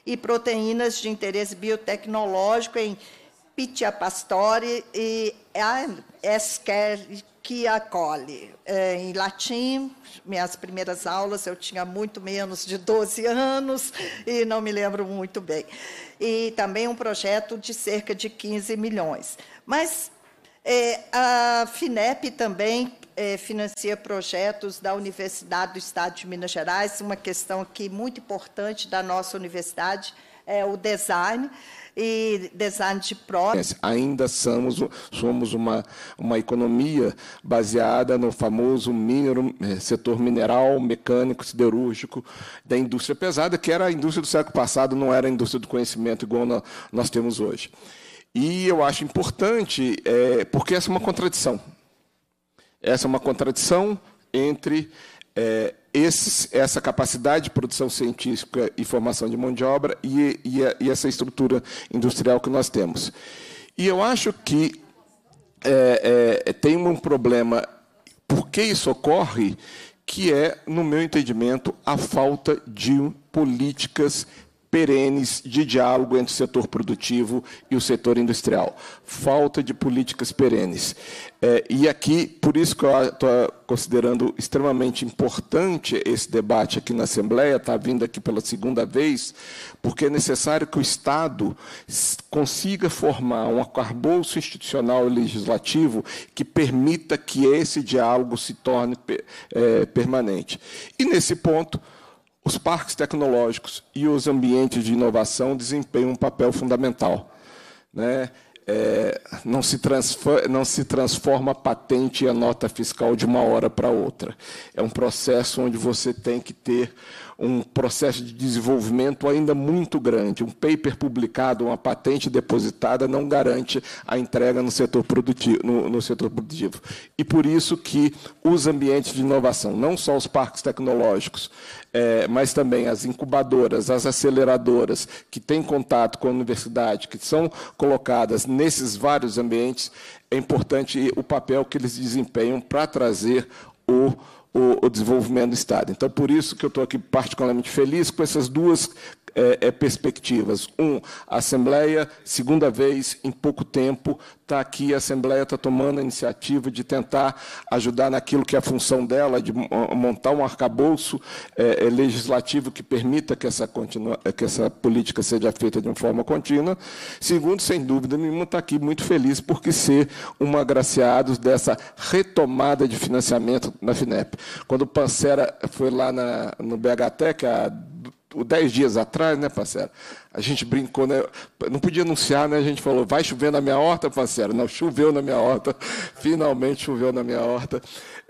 e proteínas de interesse biotecnológico em Pitia Pastore e Escherichia coli. É, em latim, minhas primeiras aulas eu tinha muito menos de 12 anos e não me lembro muito bem. E também um projeto de cerca de 15 milhões. Mas é, a FINEP também é, financia projetos da Universidade do Estado de Minas Gerais. Uma questão aqui muito importante da nossa universidade é o design e design de prótese. Ainda somos, somos uma, uma economia baseada no famoso minero, eh, setor mineral, mecânico, siderúrgico da indústria pesada, que era a indústria do século passado, não era a indústria do conhecimento igual nós temos hoje. E eu acho importante, é, porque essa é uma contradição. Essa é uma contradição entre é, esse, essa capacidade de produção científica e formação de mão de obra e, e, a, e essa estrutura industrial que nós temos. E eu acho que é, é, tem um problema, por que isso ocorre, que é, no meu entendimento, a falta de políticas perenes de diálogo entre o setor produtivo e o setor industrial. Falta de políticas perenes. É, e aqui, por isso que eu estou considerando extremamente importante esse debate aqui na Assembleia, está vindo aqui pela segunda vez, porque é necessário que o Estado consiga formar um arcabouço institucional e legislativo que permita que esse diálogo se torne é, permanente. E, nesse ponto, os parques tecnológicos e os ambientes de inovação desempenham um papel fundamental. Né? É, não, se não, se transforma a patente e a nota fiscal de uma hora para outra. É um processo onde você tem que ter um processo de desenvolvimento ainda muito grande. Um paper publicado, uma patente depositada, não garante a entrega no setor produtivo. No, no setor produtivo. E por isso que os ambientes de inovação, não só os parques tecnológicos, é, mas também as incubadoras, as aceleradoras que têm contato com a universidade, que são colocadas nesses vários ambientes, é importante o papel que eles desempenham para trazer o o, o, desenvolvimento do Estado. Então, por isso que eu estou aqui particularmente feliz com essas duas é, é, perspectivas. Um, a Assembleia, segunda vez em pouco tempo, está aqui, a Assembleia está tomando a iniciativa de tentar ajudar naquilo que é a função dela, de montar um arcabouço é, é, legislativo que permita que essa, continua, que essa política seja feita de uma forma contínua. Segundo, sem dúvida nenhuma, está aqui muito feliz porque ser um agraciado dessa retomada de financiamento na FINEP. Quando o Pancera foi lá na, no BHTEC, há dez dias atrás, né, parceiro? A gente brincou, né? Não podia anunciar, né? A gente falou, vai chover na minha horta, parceiro? Não, choveu na minha horta. Finalmente choveu na minha horta.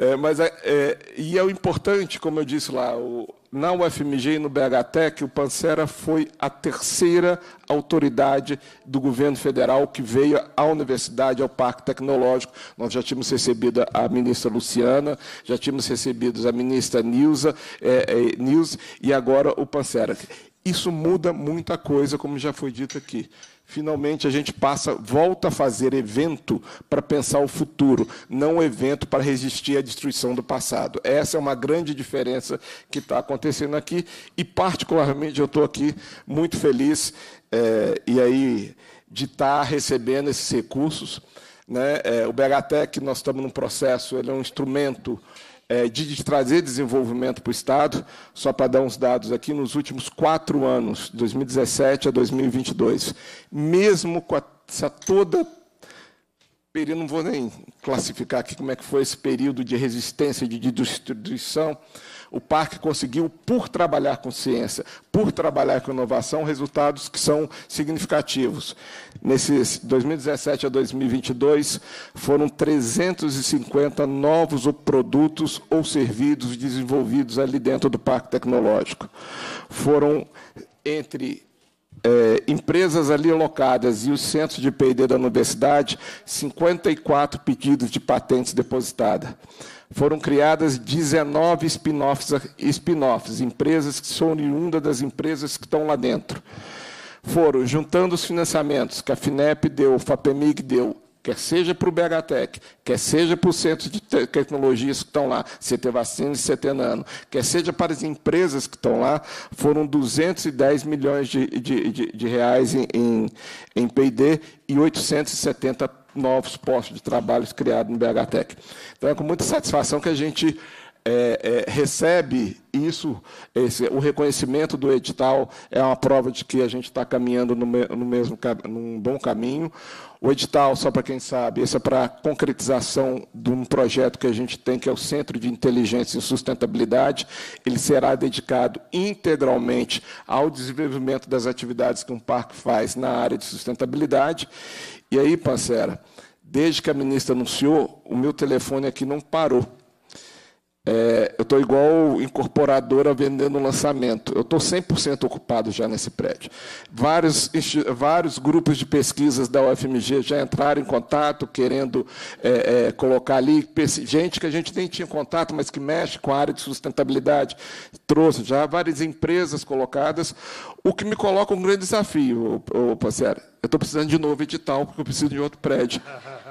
É, mas é, é, e é o importante, como eu disse lá, o, na UFMG e no BHTEC, o Pancera foi a terceira autoridade do governo federal que veio à universidade, ao Parque Tecnológico. Nós já tínhamos recebido a ministra Luciana, já tínhamos recebido a ministra Nilza, é, é, Nils, e agora o Pancera. Isso muda muita coisa, como já foi dito aqui finalmente a gente passa, volta a fazer evento para pensar o futuro, não evento para resistir à destruição do passado. Essa é uma grande diferença que está acontecendo aqui e, particularmente, eu estou aqui muito feliz é, e aí de estar tá recebendo esses recursos. Né? É, o BHTEC, nós estamos num processo, ele é um instrumento é, de, trazer desenvolvimento para o Estado. Só para dar uns dados aqui, nos últimos quatro anos, 2017 a 2022, mesmo com essa toda período, não vou nem classificar aqui como é que foi esse período de resistência, de distribuição, o parque conseguiu, por trabalhar com ciência, por trabalhar com inovação, resultados que são significativos. Nesses 2017 a 2022, foram 350 novos produtos ou serviços desenvolvidos ali dentro do parque tecnológico. Foram entre é, empresas ali alocadas e os centros de P&D da universidade, 54 pedidos de patentes depositadas. Foram criadas 19 spin-offs, spin empresas que são oriundas das empresas que estão lá dentro. Foram, juntando os financiamentos que a FINEP deu, o FAPEMIG deu, quer seja para o BHTEC, quer seja para os centros de tecnologias que estão lá, CT Vacina e CT Nano, quer seja para as empresas que estão lá, foram 210 milhões de, de, de, de reais em, em, em P&D e 870 novos postos de trabalho criados no BHTEC. Então, é com muita satisfação que a gente é, é, recebe isso, esse, o reconhecimento do edital é uma prova de que a gente está caminhando no, me, no mesmo num bom caminho. O edital, só para quem sabe, esse é para concretização de um projeto que a gente tem, que é o Centro de Inteligência e Sustentabilidade. Ele será dedicado integralmente ao desenvolvimento das atividades que um parque faz na área de sustentabilidade. E aí, Pancera, desde que a ministra anunciou, o meu telefone aqui não parou. É, eu estou igual incorporadora vendendo lançamento. Eu estou 100% ocupado já nesse prédio. Vários, vários grupos de pesquisas da UFMG já entraram em contato, querendo é, é, colocar ali gente que a gente nem tinha contato, mas que mexe com a área de sustentabilidade. Trouxe já várias empresas colocadas, o que me coloca um grande desafio, ô, ô, Eu estou precisando de novo edital, porque eu preciso de outro prédio.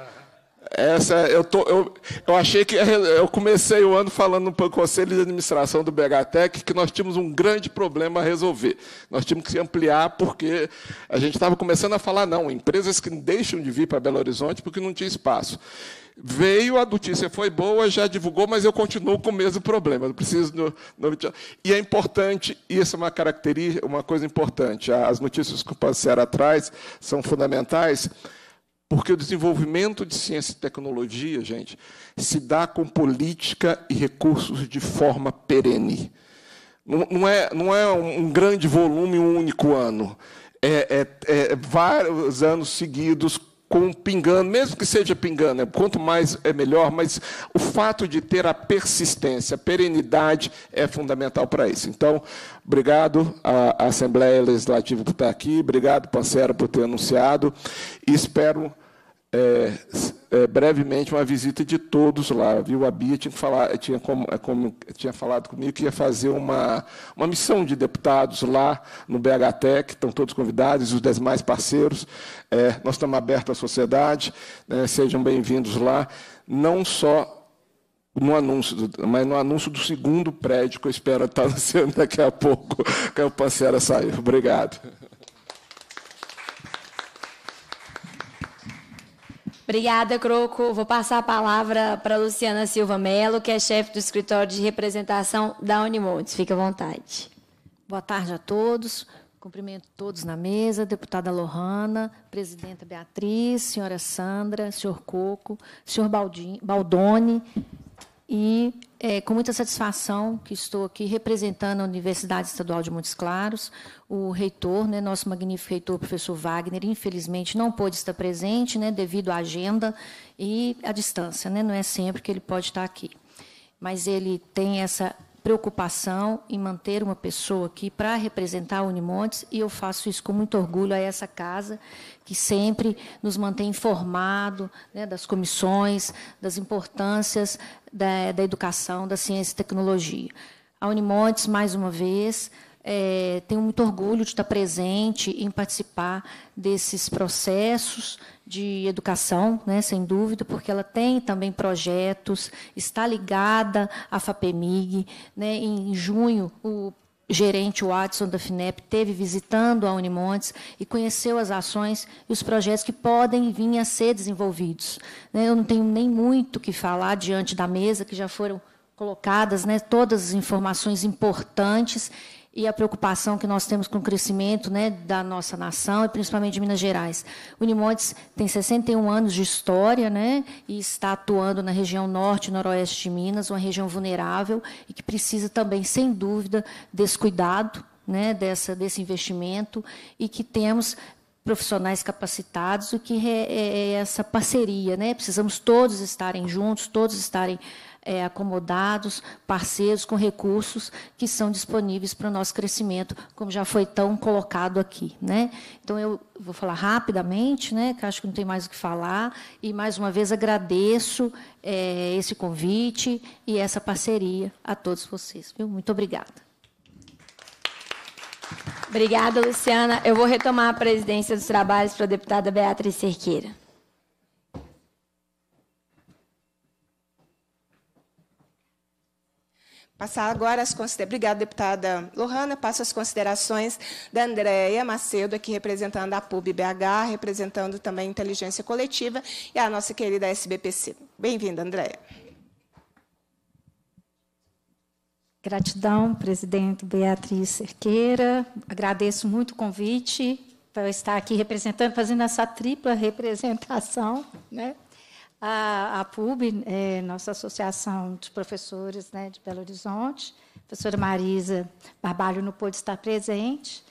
Essa, eu, tô, eu, eu achei que eu comecei o ano falando no conselho de administração do BHTEC que nós tínhamos um grande problema a resolver. Nós tínhamos que ampliar porque a gente estava começando a falar não, empresas que deixam de vir para Belo Horizonte porque não tinha espaço. Veio, a notícia foi boa, já divulgou, mas eu continuo com o mesmo problema. Eu preciso no, no, e é importante, isso é uma característica, uma coisa importante. As notícias que o Pancera traz são fundamentais porque o desenvolvimento de ciência e tecnologia, gente, se dá com política e recursos de forma perene. Não, não é, não é um grande volume um único ano. É, é, é vários anos seguidos com pingando, mesmo que seja pingando, né? quanto mais é melhor, mas o fato de ter a persistência, a perenidade é fundamental para isso. Então, obrigado à Assembleia Legislativa por estar aqui, obrigado, Pancero, por ter anunciado, e espero é, é, brevemente uma visita de todos lá. Viu? A Bia tinha, falar, tinha, como, é, como, tinha falado comigo que ia fazer uma, uma missão de deputados lá no BHTEC, estão todos convidados, os demais parceiros. É, nós estamos abertos à sociedade, né, sejam bem-vindos lá, não só no anúncio, mas no anúncio do segundo prédio, que eu espero estar anunciando daqui a pouco, que o Pancera saiu. Obrigado. Obrigada, Croco. Vou passar a palavra para Luciana Silva Melo, que é chefe do escritório de representação da Unimontes. Fique à vontade. Boa tarde a todos. Cumprimento todos na mesa, deputada Lohana, presidenta Beatriz, senhora Sandra, senhor Coco, senhor Baldoni, e é, com muita satisfação que estou aqui representando a Universidade Estadual de Montes Claros, o reitor, né, nosso magnífico reitor, professor Wagner, infelizmente não pôde estar presente, né, devido à agenda e à distância, né, não é sempre que ele pode estar aqui. Mas ele tem essa preocupação em manter uma pessoa aqui para representar a Unimontes, e eu faço isso com muito orgulho a essa casa, que sempre nos mantém informado né, das comissões, das importâncias da, da educação, da ciência e tecnologia. A Unimontes, mais uma vez, é, tenho muito orgulho de estar presente em participar desses processos de educação, né, sem dúvida, porque ela tem também projetos, está ligada à FAPEMIG. Né, em junho, o gerente Watson da FINEP teve visitando a Unimontes e conheceu as ações e os projetos que podem vir a ser desenvolvidos. Né, eu não tenho nem muito que falar diante da mesa, que já foram colocadas, né, todas as informações importantes e a preocupação que nós temos com o crescimento né, da nossa nação e principalmente de Minas Gerais. O Unimontes tem 61 anos de história né, e está atuando na região norte e noroeste de Minas, uma região vulnerável e que precisa também, sem dúvida, desse cuidado, né, dessa, desse investimento e que temos profissionais capacitados, o que é, é, é essa parceria. Né? Precisamos todos estarem juntos, todos estarem é, acomodados, parceiros com recursos que são disponíveis para o nosso crescimento, como já foi tão colocado aqui. Né? Então, eu vou falar rapidamente, né, que acho que não tem mais o que falar, e, mais uma vez, agradeço é, esse convite e essa parceria a todos vocês. Viu? Muito obrigada. Obrigada, Luciana. Eu vou retomar a presidência dos trabalhos para a deputada Beatriz Cerqueira. Passar agora as considerações. Obrigada, deputada Lohana. Passo as considerações da Andréia Macedo, aqui representando a PUB-BH, representando também a Inteligência Coletiva, e a nossa querida SBPC. Bem-vinda, Andréia. Gratidão, presidente Beatriz Cerqueira. Agradeço muito o convite para estar aqui representando, fazendo essa tripla representação, né? A, a PUB, é, nossa Associação de Professores né, de Belo Horizonte, a professora Marisa Barbalho não pôde estar presente.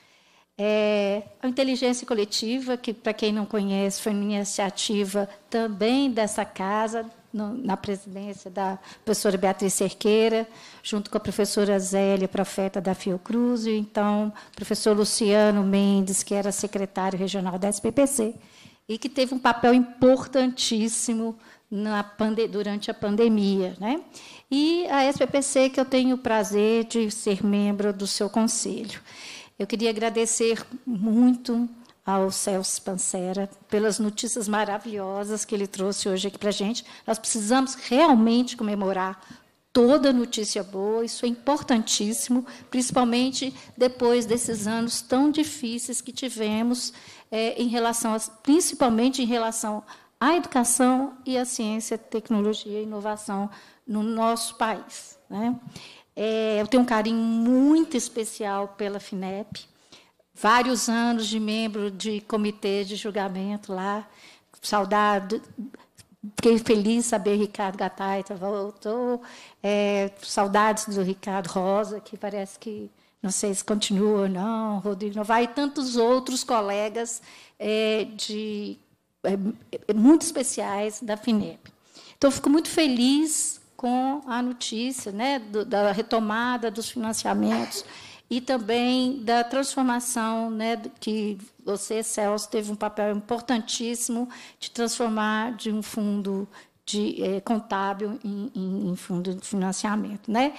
É, a inteligência coletiva, que, para quem não conhece, foi uma iniciativa também dessa casa, no, na presidência da professora Beatriz Cerqueira, junto com a professora Zélia, profeta da Fiocruz, e então professor Luciano Mendes, que era secretário regional da SPPC e que teve um papel importantíssimo na, durante a pandemia. Né? E a SPPC, que eu tenho o prazer de ser membro do seu conselho. Eu queria agradecer muito ao Celso Pancera pelas notícias maravilhosas que ele trouxe hoje aqui para a gente. Nós precisamos realmente comemorar toda notícia boa, isso é importantíssimo, principalmente depois desses anos tão difíceis que tivemos é, em relação, a, principalmente em relação à educação e à ciência, tecnologia e inovação no nosso país. Né? É, eu tenho um carinho muito especial pela FINEP, vários anos de membro de comitê de julgamento lá, saudade, fiquei feliz saber Ricardo Gataita voltou, é, saudades do Ricardo Rosa, que parece que não sei se continua ou não, Rodrigo Novaes, e tantos outros colegas é, de, é, muito especiais da FINEP. Então, fico muito feliz com a notícia né, do, da retomada dos financiamentos e também da transformação né, que você, Celso, teve um papel importantíssimo de transformar de um fundo de é, contábil em, em, em, fundo de financiamento, né?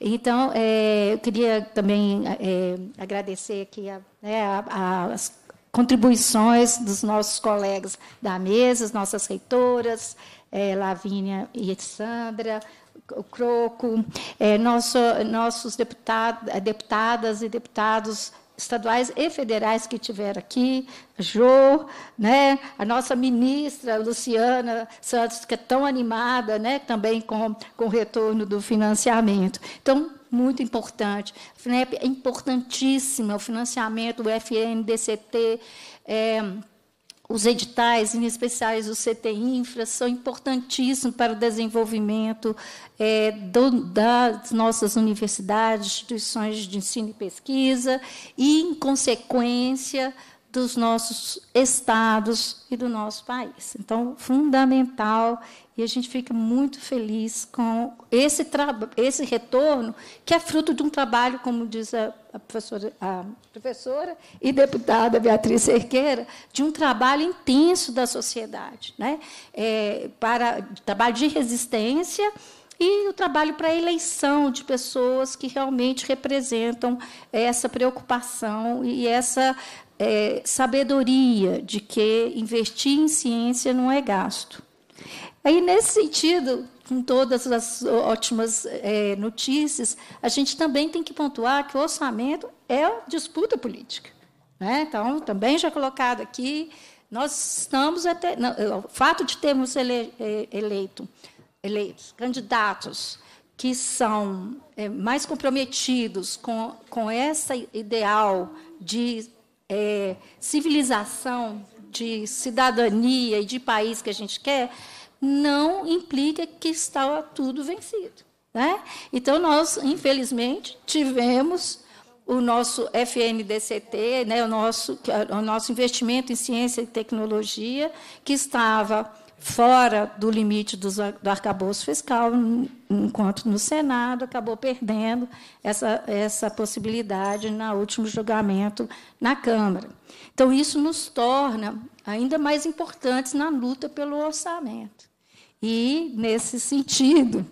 Então, é, eu queria também é, agradecer aqui a, né, a, a, as contribuições dos nossos colegas da mesa, as nossas reitoras, é, Lavínia e Sandra, o Croco, é, nosso, nossos deputado, deputadas e deputados estaduais e federais que tiveram aqui, a Jo, né, a nossa ministra Luciana Santos, que é tão animada né, também com, com o retorno do financiamento. Então, muito importante. A FINEP é importantíssima, o financiamento, o FNDCT, é, os editais, em especiais o CT Infra, são importantíssimos para o desenvolvimento é, do, das nossas universidades, instituições de ensino e pesquisa, e, em consequência, dos nossos estados e do nosso país. Então, fundamental, e a gente fica muito feliz com esse, esse retorno, que é fruto de um trabalho, como diz a, a, professora, a professora, e deputada Beatriz Cerqueira, de um trabalho intenso da sociedade, né? É, para trabalho de resistência e o trabalho para a eleição de pessoas que realmente representam essa preocupação e essa é, sabedoria de que investir em ciência não é gasto. Aí, nesse sentido, com todas as ótimas é, notícias, a gente também tem que pontuar que o orçamento é disputa política. Né? Então, também já colocado aqui, nós estamos até. Não, o fato de termos ele, é, eleito, eleitos candidatos que são é, mais comprometidos com, com essa ideal de é, civilização, de cidadania e de país que a gente quer, não implica que está tudo vencido. Né? Então, nós, infelizmente, tivemos o nosso FNDCT, né, o, nosso, o nosso investimento em ciência e tecnologia, que estava fora do limite do, do arcabouço fiscal, enquanto no Senado acabou perdendo essa, essa possibilidade no último julgamento na Câmara. Então, isso nos torna ainda mais importantes na luta pelo orçamento. E, nesse sentido,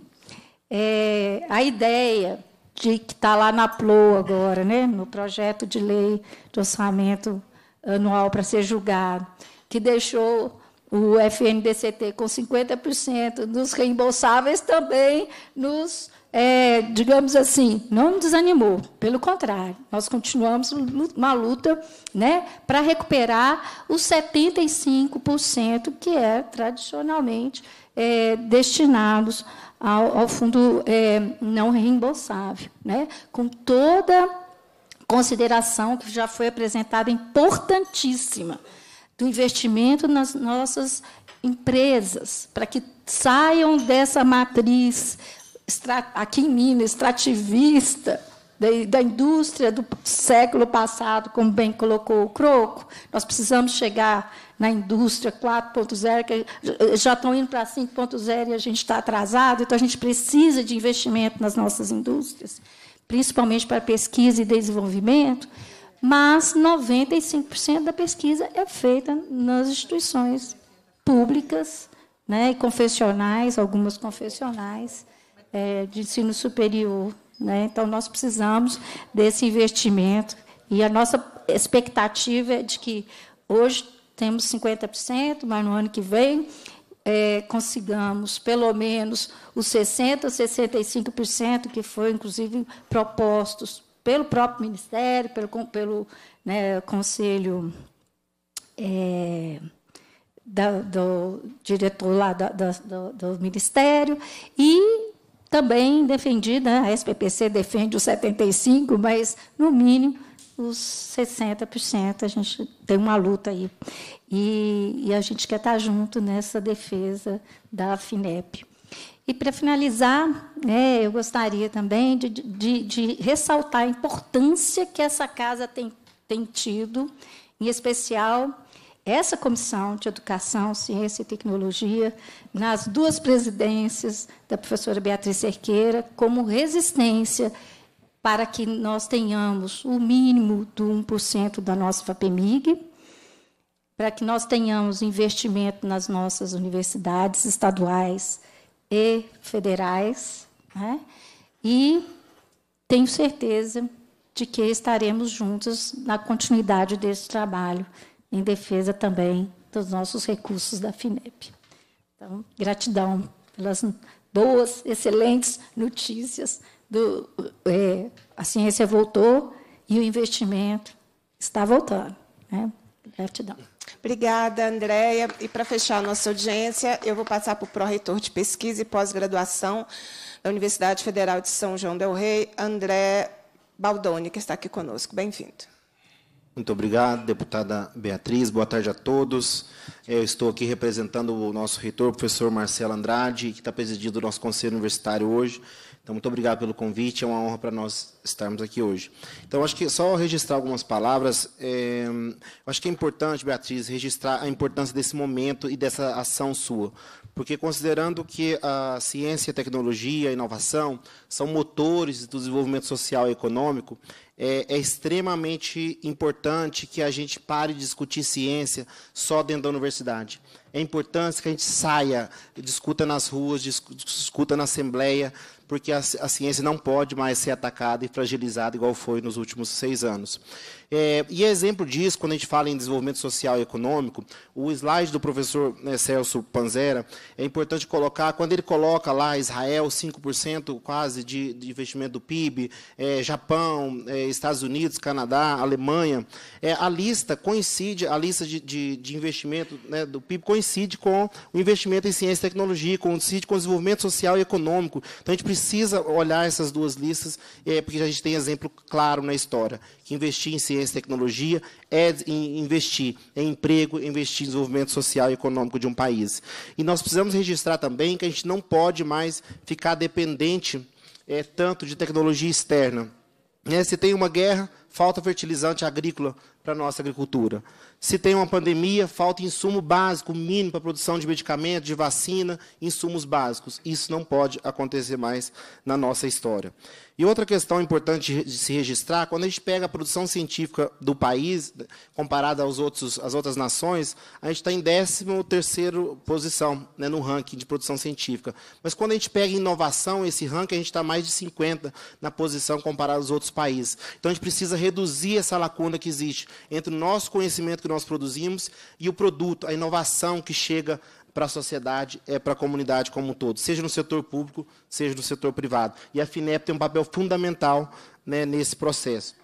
é, a ideia de que está lá na PLO agora, né, no projeto de lei de orçamento anual para ser julgado, que deixou o FNDCT com 50% dos reembolsáveis também nos, é, digamos assim, não desanimou, pelo contrário, nós continuamos uma luta né, para recuperar os 75% que é tradicionalmente é, destinados ao, ao fundo é, não reembolsável, né, com toda consideração que já foi apresentada importantíssima do investimento nas nossas empresas, para que saiam dessa matriz aqui em Minas, extrativista, da, indústria do século passado, como bem colocou o Croco, nós precisamos chegar na indústria 4.0, que já estão indo para 5.0 e a gente está atrasado, então a gente precisa de investimento nas nossas indústrias, principalmente para pesquisa e desenvolvimento mas 95% da pesquisa é feita nas instituições públicas né, e confessionais, algumas confessionais, é, de ensino superior. Né? Então, nós precisamos desse investimento e a nossa expectativa é de que hoje temos 50%, mas no ano que vem é, consigamos pelo menos os 60%, 65% que foram, inclusive, propostos pelo próprio Ministério, pelo, pelo né, Conselho é, da, do diretor lá da, da, do, do, Ministério, e também defendi, né, a SPPC defende os 75%, mas, no mínimo, os 60%. A gente tem uma luta aí. E, e a gente quer estar junto nessa defesa da FINEP. E, para finalizar, né, eu gostaria também de, de, de, ressaltar a importância que essa casa tem, tem tido, em especial essa comissão de Educação, Ciência e Tecnologia, nas duas presidências da professora Beatriz Cerqueira, como resistência para que nós tenhamos o mínimo do 1% da nossa FAPEMIG, para que nós tenhamos investimento nas nossas universidades estaduais, e federais, né? e tenho certeza de que estaremos juntos na continuidade desse trabalho, em defesa também dos nossos recursos da FINEP. Então, gratidão pelas boas, excelentes notícias. Do, é, a ciência voltou e o investimento está voltando. Né? Gratidão. Obrigada, Andréia. E para fechar a nossa audiência, eu vou passar para o pró-reitor de pesquisa e pós-graduação da Universidade Federal de São João del Rei, André Baldoni, que está aqui conosco. Bem-vindo. Muito obrigado, deputada Beatriz. Boa tarde a todos. Eu estou aqui representando o nosso reitor, o professor Marcelo Andrade, que está presidindo o nosso conselho universitário hoje. Então, muito obrigado pelo convite, é uma honra para nós estarmos aqui hoje. Então, acho que só registrar algumas palavras. É, acho que é importante, Beatriz, registrar a importância desse momento e dessa ação sua. Porque, considerando que a ciência, a tecnologia, a inovação são motores do desenvolvimento social e econômico, é, é, extremamente importante que a gente pare de discutir ciência só dentro da universidade. É importante que a gente saia, discuta nas ruas, discuta na Assembleia, porque a, a, ciência não pode mais ser atacada e fragilizada igual foi nos últimos seis anos. É, e exemplo disso, quando a gente fala em desenvolvimento social e econômico, o slide do professor né, Celso Panzera é importante colocar, quando ele coloca lá Israel, 5% quase de, de, investimento do PIB, é, Japão, é, Estados Unidos, Canadá, Alemanha, é, a lista coincide, a lista de, de, de investimento né, do PIB coincide coincide com o investimento em ciência e tecnologia, coincide com o desenvolvimento social e econômico. Então, a gente precisa olhar essas duas listas, é, porque a gente tem exemplo claro na história, que investir em ciência e tecnologia é investir em emprego, investir em desenvolvimento social e econômico de um país. E nós precisamos registrar também que a gente não pode mais ficar dependente é, tanto de tecnologia externa. É, se tem uma guerra, falta fertilizante agrícola para a nossa agricultura. Se tem uma pandemia, falta insumo básico, mínimo para a produção de medicamentos, de vacina, insumos básicos. Isso não pode acontecer mais na nossa história. E outra questão importante de se registrar, quando a gente pega a produção científica do país, comparada aos outros, às outras nações, a gente está em 13ª posição né, no ranking de produção científica. Mas quando a gente pega inovação, esse ranking, a gente está mais de 50 na posição comparada aos outros países. Então, a gente precisa reduzir essa lacuna que existe entre o nosso conhecimento que nós produzimos e o produto, a inovação que chega para a sociedade, é, para a comunidade como um todo, seja no setor público, seja no setor privado. E a FINEP tem um papel fundamental né, nesse processo.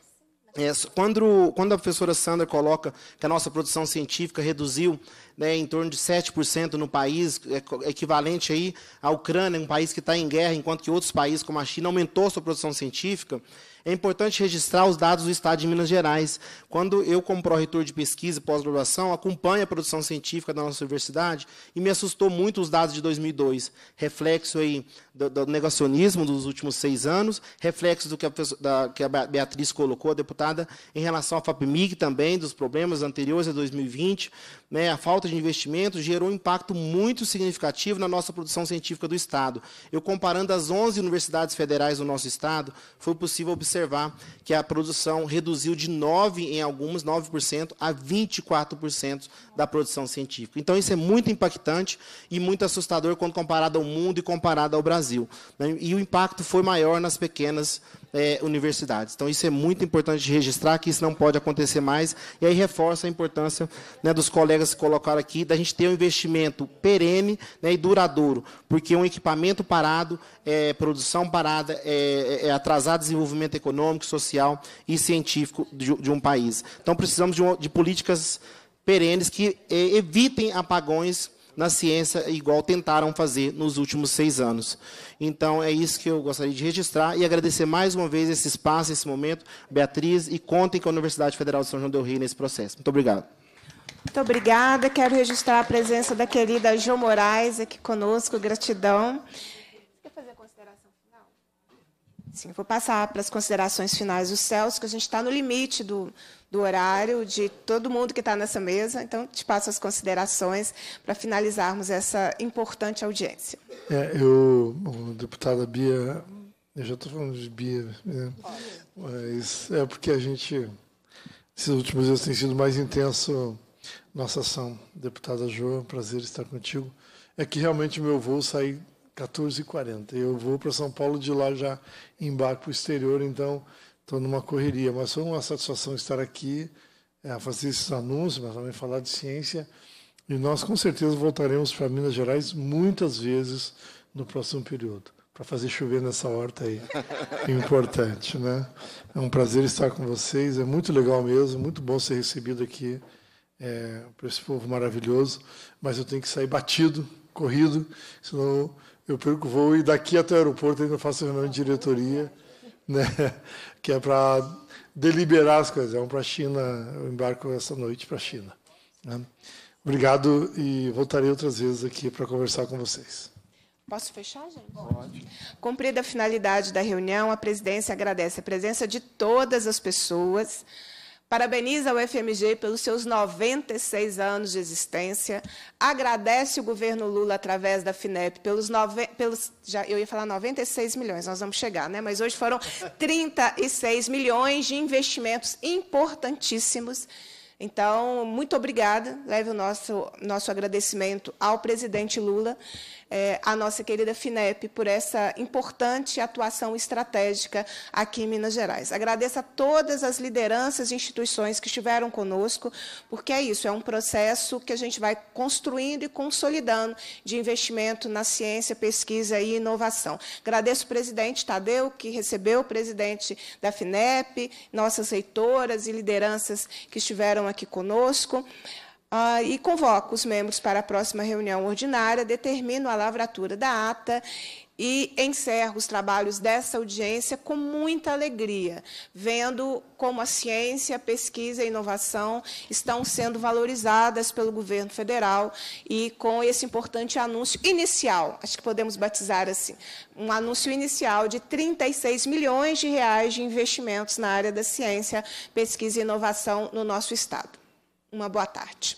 É, quando, quando, a professora Sandra coloca que a nossa produção científica reduziu né, em torno de 7% no país, é, equivalente aí à Ucrânia, um país que está em guerra, enquanto que outros países, como a China, aumentou sua produção científica, é importante registrar os dados do Estado de Minas Gerais. Quando eu, como pró-reitor de pesquisa e pós-graduação, acompanho a produção científica da nossa universidade, e me assustou muito os dados de 2002, reflexo aí do, do negacionismo dos últimos seis anos, reflexo do que a, da, que a Beatriz colocou, a deputada, em relação à FAPMIG também, dos problemas anteriores a 2020, né, a falta de investimento gerou um impacto muito significativo na nossa produção científica do Estado. Eu, comparando as 11 universidades federais do nosso Estado, foi possível observar que a produção reduziu de 9% em algumas, 9%, a 24% da produção científica. Então, isso é muito impactante e muito assustador quando comparado ao mundo e comparado ao Brasil. Né, e o impacto foi maior nas pequenas é, universidades. Então, isso é muito importante de registrar, que isso não pode acontecer mais, e aí reforça a importância né, dos colegas que colocaram aqui, da gente ter um investimento perene né, e duradouro, porque um equipamento parado, é, produção parada, é, é, é atrasar desenvolvimento econômico, social e científico de, de um país. Então, precisamos de, de políticas perenes que é, evitem apagões na ciência, igual tentaram fazer nos últimos seis anos. Então, é isso que eu gostaria de registrar e agradecer mais uma vez esse espaço, esse momento, Beatriz, e contem com a Universidade Federal de São João del Rei nesse processo. Muito obrigado. Muito obrigada. Quero registrar a presença da querida Jo Moraes aqui conosco. Gratidão. Quer fazer a consideração final? Vou passar para as considerações finais do Celso, que a gente está no limite do, do horário de todo mundo que está nessa mesa. Então, te passo as considerações para finalizarmos essa importante audiência. É, eu, deputada Bia, eu já estou falando de Bia, né? mas é porque a gente, esses últimos dias tem sido mais intenso nossa ação. Deputada Joa, prazer estar contigo. É que realmente meu voo sai 14h40. Eu vou para São Paulo, de lá já embarco para o exterior, então estou numa correria, mas foi uma satisfação estar aqui, é, fazer esses anúncios, mas também falar de ciência. E nós, com certeza, voltaremos para Minas Gerais muitas vezes no próximo período, para fazer chover nessa horta aí. Importante, né? É um prazer estar com vocês, é muito legal mesmo, muito bom ser recebido aqui é, por esse povo maravilhoso, mas eu tenho que sair batido, corrido, senão eu perco o voo e daqui até o aeroporto ainda faço reunião de diretoria né? que é para deliberar as coisas. Vamos para a China, eu embarco essa noite para a China. Né? Obrigado e voltarei outras vezes aqui para conversar com vocês. Posso fechar, gente? Pode. Cumprida a finalidade da reunião, a presidência agradece a presença de todas as pessoas Parabeniza o FMG pelos seus 96 anos de existência. Agradece o governo Lula através da FINEP pelos, nove, pelos já eu ia falar 96 milhões, nós vamos chegar, né? Mas hoje foram 36 milhões de investimentos importantíssimos. Então, muito obrigada. Leve o nosso nosso agradecimento ao presidente Lula é, a nossa querida FINEP por essa importante atuação estratégica aqui em Minas Gerais. Agradeço a todas as lideranças e instituições que estiveram conosco, porque é isso, é um processo que a gente vai construindo e consolidando de investimento na ciência, pesquisa e inovação. Agradeço o presidente Tadeu, que recebeu o presidente da FINEP, nossas reitoras e lideranças que estiveram aqui conosco ah, e convoco os membros para a próxima reunião ordinária, determino a lavratura da ata e encerro os trabalhos dessa audiência com muita alegria, vendo como a ciência, a pesquisa e a inovação estão sendo valorizadas pelo governo federal e com esse importante anúncio inicial, acho que podemos batizar assim, um anúncio inicial de 36 milhões de reais de investimentos na área da ciência, pesquisa e inovação no nosso estado. Uma boa tarde.